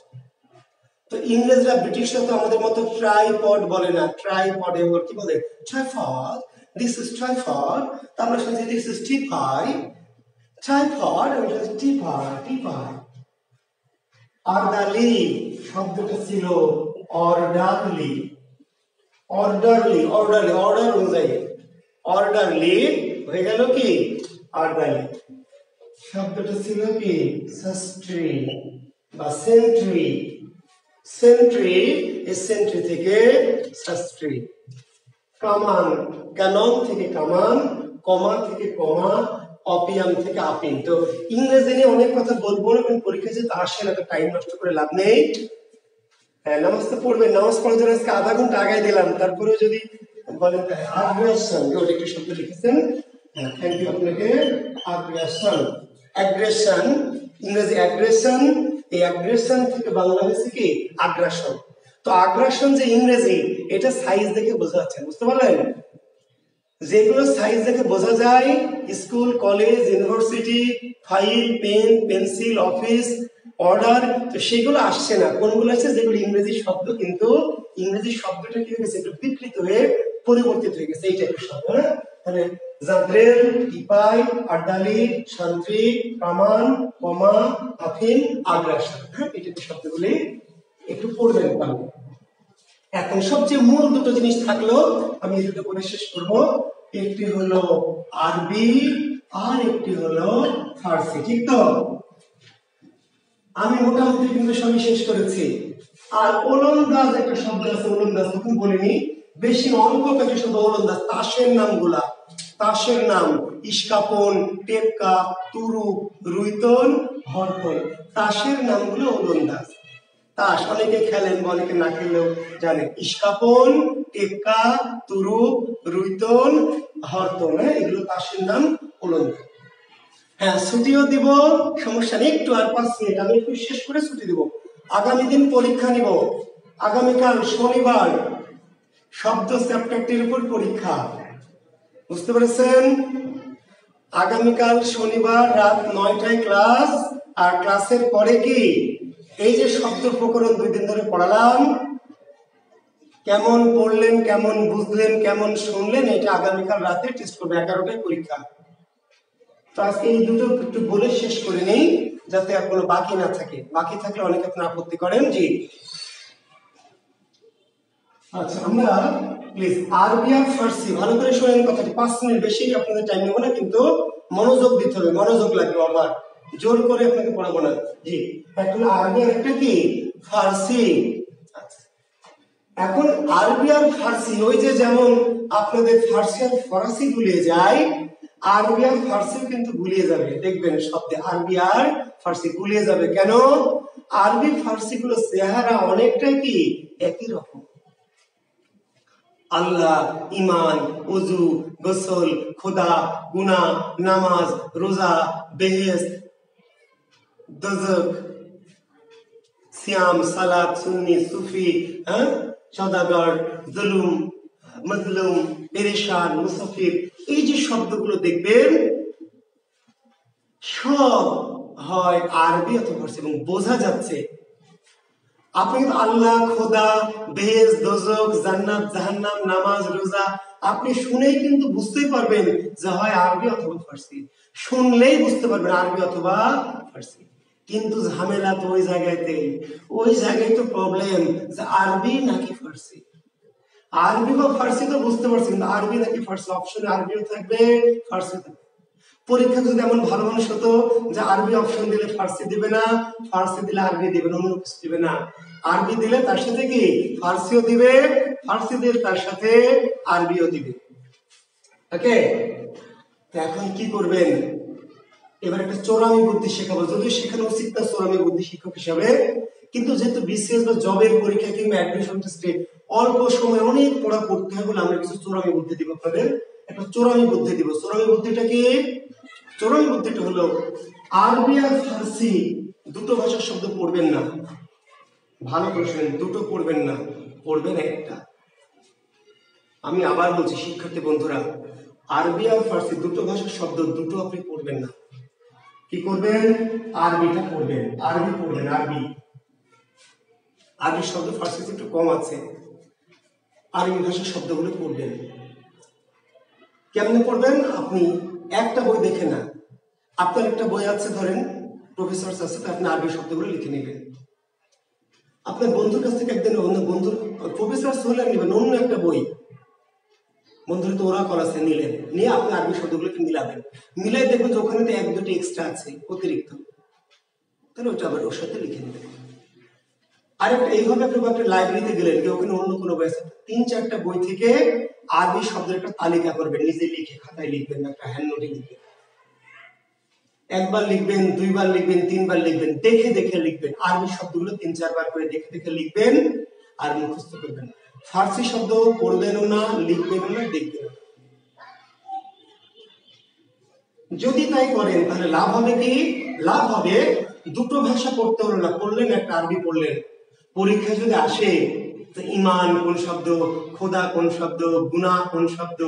তো ইংরেজরা ব্রিটিশরা তো আমাদের মতো ট্রাইপড বলে না। ট্রাইপড এবার কি বলে? ট্রাইপড দিস ইজ ট্রাইপড তো আমরা শুনছি দিস ইজ টিপাই। ট্রাইপড আমি শুনছি অর্ডারলি শব্দটা ছিল অর্ডারলি। অর্ডারলি অর্ডারলি, অর্ডার অনুযায়ী অর্ডারলি হয়ে গেল কি? অর্ডারলি। শব্দটা ছিল কি? সাস্ট্রি বা সেন্ট্রি। সেন্ট্রি এই সেন্ট্রি থেকে সাস্ট্রি কামান ক্যানন থেকে কামান, কমা থেকে কমা অপিয়াম থেকে আপিন তো ইংরেজি নিয়ে অনেক কথা বলব কারণ পরীক্ষা যেতে আসে না টাইম নষ্ট করে লাভ নেই। হ্যাঁ পড়বেন পড়ার জন্য আজকে আধা ঘণ্টা আগাই দিলাম। যদি বলেন আগ্রেশন ওটা শব্দ লিখেছেন? থ্যাংক ইউ আপনাকে। আগ্রেশন অ্যাগ্রেশন ইংরেজি অ্যাগ্রেশন এই অ্যাগ্রেশন থেকে বাংলা হয়েছে কি? আগ্রাসন তো আগ্রাসন যে ইংরেজি, এটা সাইজ দেখে বোঝা যাচ্ছে, বুঝতে পারলেন? যেগুলো সাইজ দেখে বোঝা যায় school college university file pen pencil office order তো সেগুলো আসছে না। কোনগুলো আছে যেগুলো ইংরেজি শব্দ, কিন্তু ইংরেজি শব্দটা কি হয়ে গেছে? একটু বিকৃত হয়ে পরিবর্তিত হয়ে গেছে। এই টাইপের শব্দ হ্যাঁ? তাহলে জাদ্রেল, টিপাই আড্ডালি শান্তি কামান, কমা, আফিন, আগ্রাসন হ্যাঁ? এই টাইপের শব্দগুলি একটু পড়বেন পারবেন এখন সবচেয়ে মূল দুটো জিনিস থাকল, আমি দুটো করে শেষ করব। একটি হলো আরবি আর একটি হলো ফার্সি, ঠিক তো? আমি মোটামুটি কিন্তু সবই শেষ করেছি। আর ওলন্দাজ, একটা শব্দ আছে ওলন্দাজ তখন বলিনি। বেশি অল্প কয়েকটি শব্দ ওলন্দাজ, তাসের নামগুলা। তাসের নাম, ইস্কাপন, টেপকা, তুরু, রুইতন, হরতন। তাসের নামগুলো ওলন্দাজ। তাস অনেকে খেলেন অনেকে না খেলেও জানে? ইস্কাপন টেক্কা তুরুপ রুইতন হরতন হ্যাঁ এগুলো তাসের নাম ওলন্দাজ হ্যাঁ ছুটিও দিব, সমস্যা নেই, একটু আর পাঁচ মিনিট, আমি একটু শেষ করে ছুটি দিব। আগামী দিন পরীক্ষা নিব। আগামীকাল শনিবার শব্দ চ্যাপ্টারটির উপর পরীক্ষা। বুঝতে পেরেছেন? আগামীকাল শনিবার রাত নয়টায় ক্লাস, আর ক্লাসের পরে কি? এই যে শব্দ প্রকরণ দুই দিন ধরে পড়ালাম, কেমন পড়লেন, কেমন বুঝলেন, কেমন শুনলেন, এটা আগামীকাল রাতে টেস্ট করবে, এগারোটায় পরীক্ষা। তো আজকে এই দুটো একটু বলে শেষ করে নেই, যাতে আর কোনো বাকি না থাকে। বাকি থাকলে অনেকে আপনি আপত্তি করেন, জি। আচ্ছা আমরা প্লিজ আরবি আর ফার্সি, ভালো করে শোনেন কথাটি, পাঁচ মিনিট বেশি আপনাদের টাইম নেব না, কিন্তু মনোযোগ দিতে হবে, মনোযোগ লাগবে আবার জোর করে আপনাকে পড়াবো না। জি। এখন আরবি একটা কি? ফার্সি। আচ্ছা। এখন আরবি আর ফার্সি, ওই যে যেমন আপনাদের ফার্সি আর ফরাসি গুলিয়ে যায়, আরবি আর ফার্সি কিন্তু গুলিয়ে যাবে। দেখবেন শব্দে আরবি আর ফার্সি গুলিয়ে যাবে। কেন? আরবি ফার্সি গুলো চেহারা অনেকটাই কি? একই রকম। আল্লাহ ইমান উজু গোসল, খোদা গুনা নামাজ, রোজা বেহেস দজক সিয়াম সালাত সুন্নি, সুফি হ্যাঁ? সদাগর জুলুম, মজলুম, পেরেশান, মুসাফির, এই যে শব্দগুলো দেখবেন, সব হয় আরবি অথবা এবং বোঝা যাচ্ছে। আপনি আল্লাহ, খোদা বেহেজ দোজক, জান্নাত, জাহান্নাম, নামাজ, রোজা, আপনি শুনেই কিন্তু বুঝতেই পারবেন যে হয় আরবি অথবা ফার্সি। শুনলেই বুঝতে পারবেন আরবি অথবা ফার্সি। কিন্তু ঝামেলা তো ওই জায়গাতে ওই জায়গায় তো প্রবলেম যে আরবি নাকি ফার্সি? আরবি বা ফার্সি তো বুঝতে পারছি, কিন্তু আরবি নাকি ফার্সি? অপশনে আরবিও থাকবে, ফার্সি থাকবে। পরীক্ষা যদি এমন ভালো মানুষ হতো যে আরবি অপশন দিলে ফার্সি দিবে না, ফার্সি দিলে আরবি দিবে না, অন্য কিছু দিবে না। আরবি দিলে তার সাথে কি? ফার্সিও দিবে, ফার্সি দিলে তার সাথে আরবিও দিবে। ওকে এখন কি করবেন? এবার একটা চোরামি বুদ্ধি শেখাবো। যদিও শেখানো উচিত না চোরামি বুদ্ধি শিক্ষক হিসাবে, কিন্তু যেহেতু বিসিএস বা জবের পরীক্ষা কিংবা অ্যাডমিশন টেস্টে অল্প সময় অনেক পড়া পড়তে হবে বলে আমরা কিছু চোরামি বুদ্ধি দিব আপনাদের। একটা চোরামি বুদ্ধি দিব। চোরামি বুদ্ধিটা কি? চোরামি বুদ্ধিটা হলো আরবি আর ফার্সি দুটো ভাষার শব্দ পড়বেন না। ভালো করে দুটো পড়বেন না, পড়বেন একটা। আমি আবার বলছি, শিক্ষার্থী বন্ধুরা, আরবি আর ফার্সি দুটো ভাষার শব্দ দুটো আপনি পড়বেন না। কি করবেন? আরবিটা পড়বেন, আরবি পড়বেন, আরবি। আরবি শব্দ ফার্সিতে একটু কম আছে। আরবি ভাষার শব্দগুলো পড়বেন। কেমনে পড়বেন? আপনি একটা বই দেখে না আপনার একটা বই আছে, ধরেন প্রফেসর আছে আপনি আরবি শব্দগুলো লিখে নেবেন। আপনার বন্ধুর কাছ থেকে একদিন অন্য বন্ধুর প্রফেসর হলে নেবেন অন্য একটা বই। বন্ধুর, তো ওরা করাছে নিলেন। নিয়ে আপনি আরবি শব্দগুলোকে মিলাবেন মিলাই দেখবেন যে ওখানে তো এক, দুটি এক্সট্রা আছে, অতিরিক্ত। তাহলে ওটা আবার ওর সাথে লিখে নেবেন। আরেকটা, এইভাবে আপনি একটা লাইব্রেরিতে গেলেন কি ওখানে অন্য কোনো বই তিন, চারটা বই থেকে আরবি শব্দের একটা তালিকা করবেন, নিজে লিখে খাতায় লিখবেন, একটা হ্যান্ড নোটে লিখবেন। একবার লিখবেন, দুইবার লিখবেন, তিনবার লিখবেন, দেখে দেখে লিখবেন। আরবি শব্দগুলো তিন, চারবার করে দেখে দেখে লিখবেন আর মুখস্থ করবেন ফার্সি শব্দ পড়বেনও না লিখবেনও না, দেখবেন যদি তাই করেন, তাহলে লাভ হবে কি? লাভ হবে দুটো ভাষা পড়তে হলো না, পড়লেন একটা আরবি পড়লেন। পরীক্ষা যদি আসে ইমান কোন শব্দ, খোদা কোন শব্দ গুনা কোন শব্দ,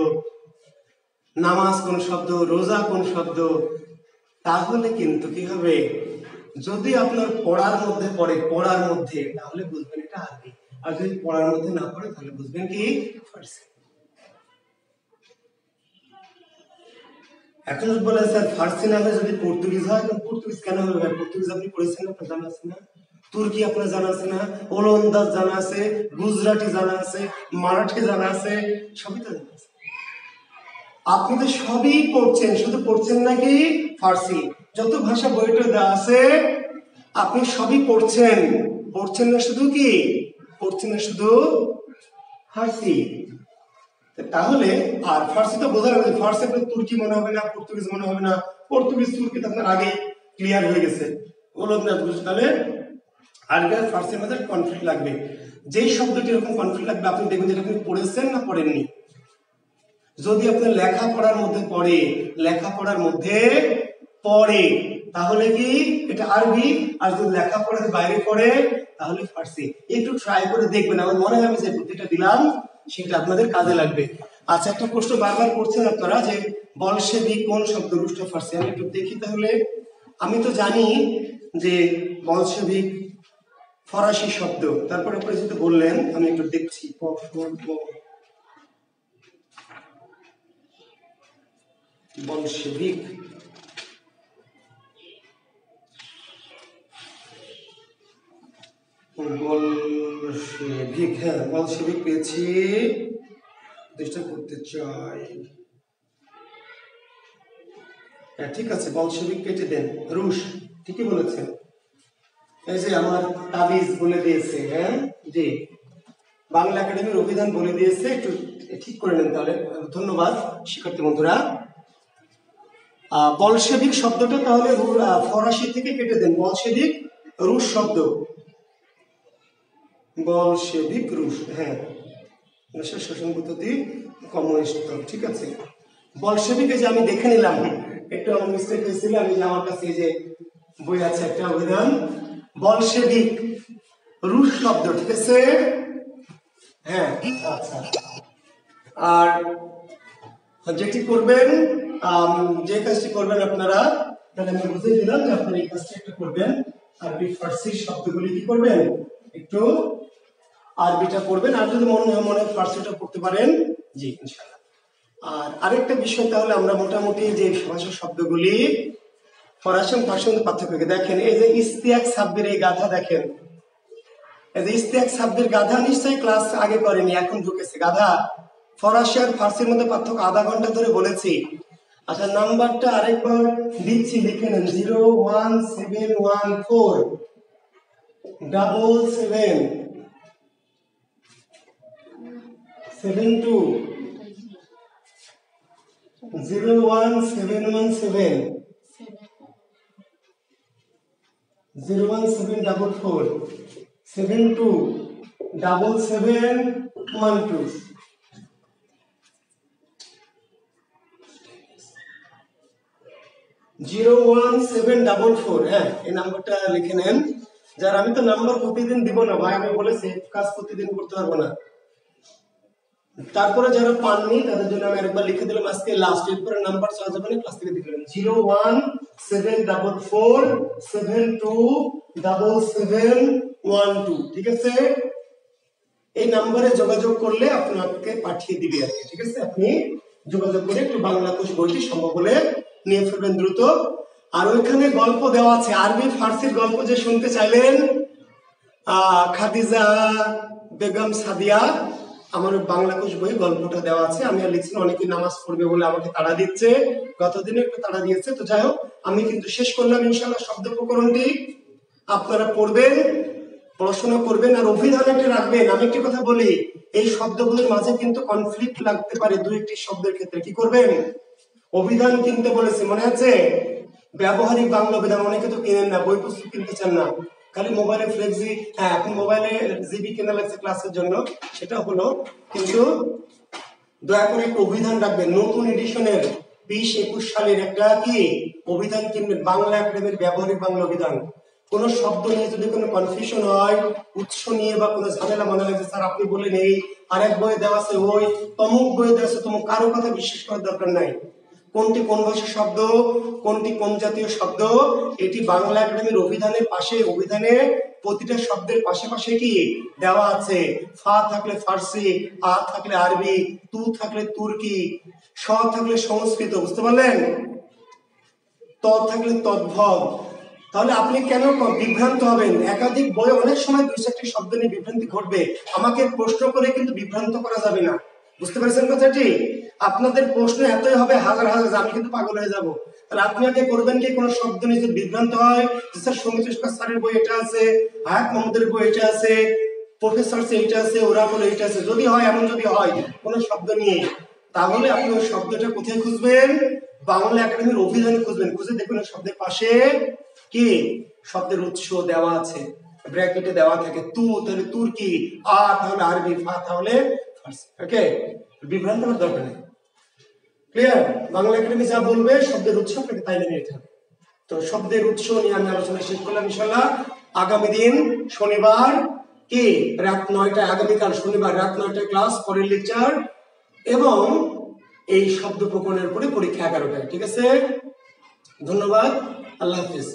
নামাজ কোন শব্দ, রোজা কোন শব্দ, তাহলে কিন্তু কি হবে? যদি আপনার পড়ার মধ্যে পড়ে, পড়ার মধ্যে, তাহলে বুঝবেন এটা আরবি। আর যদি পড়ার মধ্যে না পড়ে, তাহলে বুঝবেন কি? ফার্সি এখন বলে স্যার, ফার্সি নামে যদি পর্তুগিজ হয় পর্তুগিজ কেন হবে পর্তুগিজ আপনি পড়েছেন, আপনার জানা আছে না? তুর্কি আপনার জানা আছে না? ওলন্দাজ জানা আছে, গুজরাটি জানা আছে, মারাঠি জানা আছে, সবই তো জানা আছে। আপনি তো সবই পড়ছেন, শুধু পড়ছেন নাকি ফার্সি? যত ভাষা বইটা দেওয়া আছে, আপনি সবই পড়ছেন। পড়ছেন না শুধু কি? পড়ছেন না শুধু ফার্সি। তাহলে আর ফার্সি তো বোঝা যাবে ফার্সি আপনার তুর্কি মনে হবে না, পর্তুগিজ মনে হবে না। পর্তুগিজ, তুর্কি তো আপনার আগে ক্লিয়ার হয়ে গেছে। ওলন্দাজ বুঝতে তাহলে আরবি আর ফার্সির মধ্যে কনফ্লিক্ট লাগবে। যেই শব্দটি এরকম কনফ্লিক্ট লাগবে, আপনি দেখবেন যেটা আপনি পড়েছেন না পড়েননি? যদি আপনার লেখাপড়ার মধ্যে পড়ে, লেখাপড়ার মধ্যে পড়ে তাহলে কি? এটা আরবি। আর যদি লেখাপড়ার বাইরে পড়ে, তাহলে ফার্সি। একটু ট্রাই করে দেখবেন। আমার মনে হয় আমি যে বুদ্ধিটা দিলাম, সেটা আপনাদের কাজে লাগবে। আচ্ছা একটা প্রশ্ন বারবার করছেন আপনারা যে বলশেবি কোন শব্দ রুষ্ট ফার্সি? আমি একটু দেখি তাহলে। আমি তো জানি যে বলশেবিক ফরাসি শব্দ। তারপরে আপনি যেহেতু বললেন, আমি একটু দেখছি। বলশেবিক বলশেবিক হ্যাঁ পেয়েছি। চেষ্টা করতে চাই। হ্যাঁ ঠিক আছে বলশেবিক কেটে দেন। রুশ ঠিকই বলেছেন। এই যে আমার তাবিজ বলে দিয়েছে হ্যাঁ জি। বাংলা একাডেমির অভিধান বলে দিয়েছে একটু ঠিক করে নেন তাহলে। ধন্যবাদ শিক্ষার্থী বন্ধুরা। আহ, বলশেবিক শব্দটা তাহলে ফরাসি থেকে কেটে দেন। বলশেবিক রুশ শব্দ। বলশেবিক রুশ হ্যাঁ। শোষণ পদ্ধতি কমিউনিস্ট ঠিক আছে। বলশেবিকে যে আমি দেখে নিলাম, একটু আমার মিস্টেক হয়েছিল আমি যে আমার কাছে যে বই আছে একটা অভিধান বলশেবিক রুশ শব্দ, ঠিক আছে? হ্যাঁ আচ্ছা। আর যেটি করবেন যে কাজটি করবেন আপনারা, তাহলে আমি বুঝে দিলাম যে আপনারা এই কাজটি একটা করবেন। আরবি ফার্সি শব্দগুলি কি করবেন? একটু আরবিটা পড়বেন। আর যদি মনে হয় মনে ফার্সিটা পড়তে পারেন, জি, ইনশাআল্লাহ। আর আরেকটা বিষয় তাহলে আমরা মোটামুটি যে ভাষা শব্দগুলি ফরাসি এবং ফার্সি মধ্যে পার্থক্য? দেখেন, এই যে ইস্তিয়াক সাব্বির এই গাধা দেখেন। এই যে ইস্তিয়াক সাব্বির গাধা নিশ্চয়ই ক্লাস আগে করেনি, এখন ঢুকেছে। গাধা, ফরাসি আর ফার্সির মধ্যে পার্থক্য আধা ঘণ্টা ধরে বলেছি। আচ্ছা নাম্বারটা আরেকবার দিচ্ছি, লিখে নেন। Zero one seven one four, double seven. Seven two zero one seven one seven zero one seven double four seven two double seven one two zero one seven double four হ্যাঁ এই নাম্বারটা লিখে নেন। যার, আমি তো নাম্বার প্রতিদিন দিব না, ভাই, আমি বলেছি কাজ প্রতিদিন করতে পারব না। তারপরে যারা পাননি, তাদের জন্য আমি আরেকবার লিখে দিলাম। আজকে লাস্ট এরপরে নাম্বার চাওয়া যাবে ক্লাস থেকে দিলাম zero one seven double four seven two double seven one two ঠিক আছে? এই নাম্বারে যোগাযোগ করলে আপনাকে পাঠিয়ে দিবে আর ঠিক আছে? আপনি যোগাযোগ করে একটু বাংলা কোষ বইটি সম্ভব হলে নিয়ে ফেলবেন দ্রুত। আর ওইখানে গল্প দেওয়া আছে, আরবি ফার্সির গল্প যে শুনতে চাইলেন খাদিজা বেগম সাদিয়া আমার বাংলা কোষ বই গল্পটা দেওয়া আছে। আমি আর লিখছি অনেকে নামাজ পড়বে বলে আমাকে তাড়া দিচ্ছে। গতদিনে একটু তাড়া দিয়েছে। তো যাই হোক, আমি কিন্তু শেষ করলাম ইনশাল্লাহ শব্দ প্রকরণটি আপনারা পড়বেন, পড়াশোনা করবেন আর অভিধানটি রাখবেন। আমি একটি কথা বলি, এই শব্দগুলোর মাঝে কিন্তু কনফ্লিক্ট লাগতে পারে দুই একটি শব্দের ক্ষেত্রে। কি করবেন? অভিধান কিনতে বলেছে, মনে আছে? ব্যবহারিক বাংলা অভিধান, অনেকে তো কিনেন না, বই পুস্তক কিনতে চান না। খালি মোবাইলে ফ্লেক্সি হ্যাঁ এখন মোবাইলে জিবি কেনা লাগছে ক্লাসের জন্য। সেটা হলো, কিন্তু দয়া করে একটু অভিধান রাখবেন। নতুন এডিশনের বিশ একুশ সালের একটা কি অভিধান কিনবেন? বাংলা একাডেমির ব্যবহারিক বাংলা অভিধান। কোন শব্দ নিয়ে যদি কোনো কনফিউশন হয়, উৎস নিয়ে বা কোনো ঝামেলা মনে লাগে স্যার, আপনি বললেন এই, আরেক বইয়ে দেওয়া আছে ওই, তমুক বইয়ে দেওয়া আছে তমুক, কারও কথা বিশ্বাস করার দরকার নাই। কোনটি কোন ভাষার শব্দ, কোনটি কোন জাতীয় শব্দ, এটি বাংলা একাডেমির অভিধানের পাশে, অভিধানে প্রতিটা শব্দের পাশে পাশে কি দেওয়া আছে? ফা থাকলে ফার্সি, আ থাকলে আরবি, তু থাকলে তুর্কি, স থাকলে সংস্কৃত, বুঝতে পারলেন? ত থাকলে তদ্ভব তাহলে আপনি কেন বিভ্রান্ত হবেন? একাধিক বই অনেক সময় দুই চারটি শব্দ নিয়ে বিভ্রান্তি ঘটবে। আমাকে প্রশ্ন করে কিন্তু বিভ্রান্ত করা যাবে না। বুঝতে পারছেন কথাটি? আপনাদের প্রশ্ন এতই হবে, হাজার হাজার আমি কিন্তু পাগল হয়ে যাব। তাহলে আপনি আগে করবেন কি? কোনো শব্দ নিয়ে যদি বিভ্রান্ত হয় স্যার সংগীত স্যারের বই এটা আছে, হায়াত মোহাম্মদের বই এটা আছে, প্রফেসর এইটা আছে, ওরা বলে এইটা আছে। যদি হয়, এমন যদি হয়, কোনো শব্দ নিয়ে, তাহলে আপনি ওই শব্দটা কোথায় খুঁজবেন? বাংলা একাডেমির অভিধানে খুঁজবেন। খুঁজে দেখবেন ওই শব্দের পাশে কি? শব্দের উৎস দেওয়া আছে। ব্র্যাকেটে দেওয়া থাকে তু, তাহলে তুর্কি, আ, তাহলে আরবি, ফা, তাহলে ওকে বিভ্রান্ত হওয়ার দরকার নেই। ক্লিয়ার বাংলা একাডেমি যা বলবে, শব্দের উৎস আপনাকে তাই নিতে হবে। তো শব্দের উৎস নিয়ে আমি আলোচনা শেষ করলাম ইনশাল্লাহ আগামী দিন শনিবার কি? রাত নয়টা আগামীকাল শনিবার রাত নয়টায় ক্লাস, পরের লেকচার এবং এই শব্দ প্রকরণের উপরে পরীক্ষা এগারোটায়, ঠিক আছে? ধন্যবাদ, আল্লাহ হাফিজ।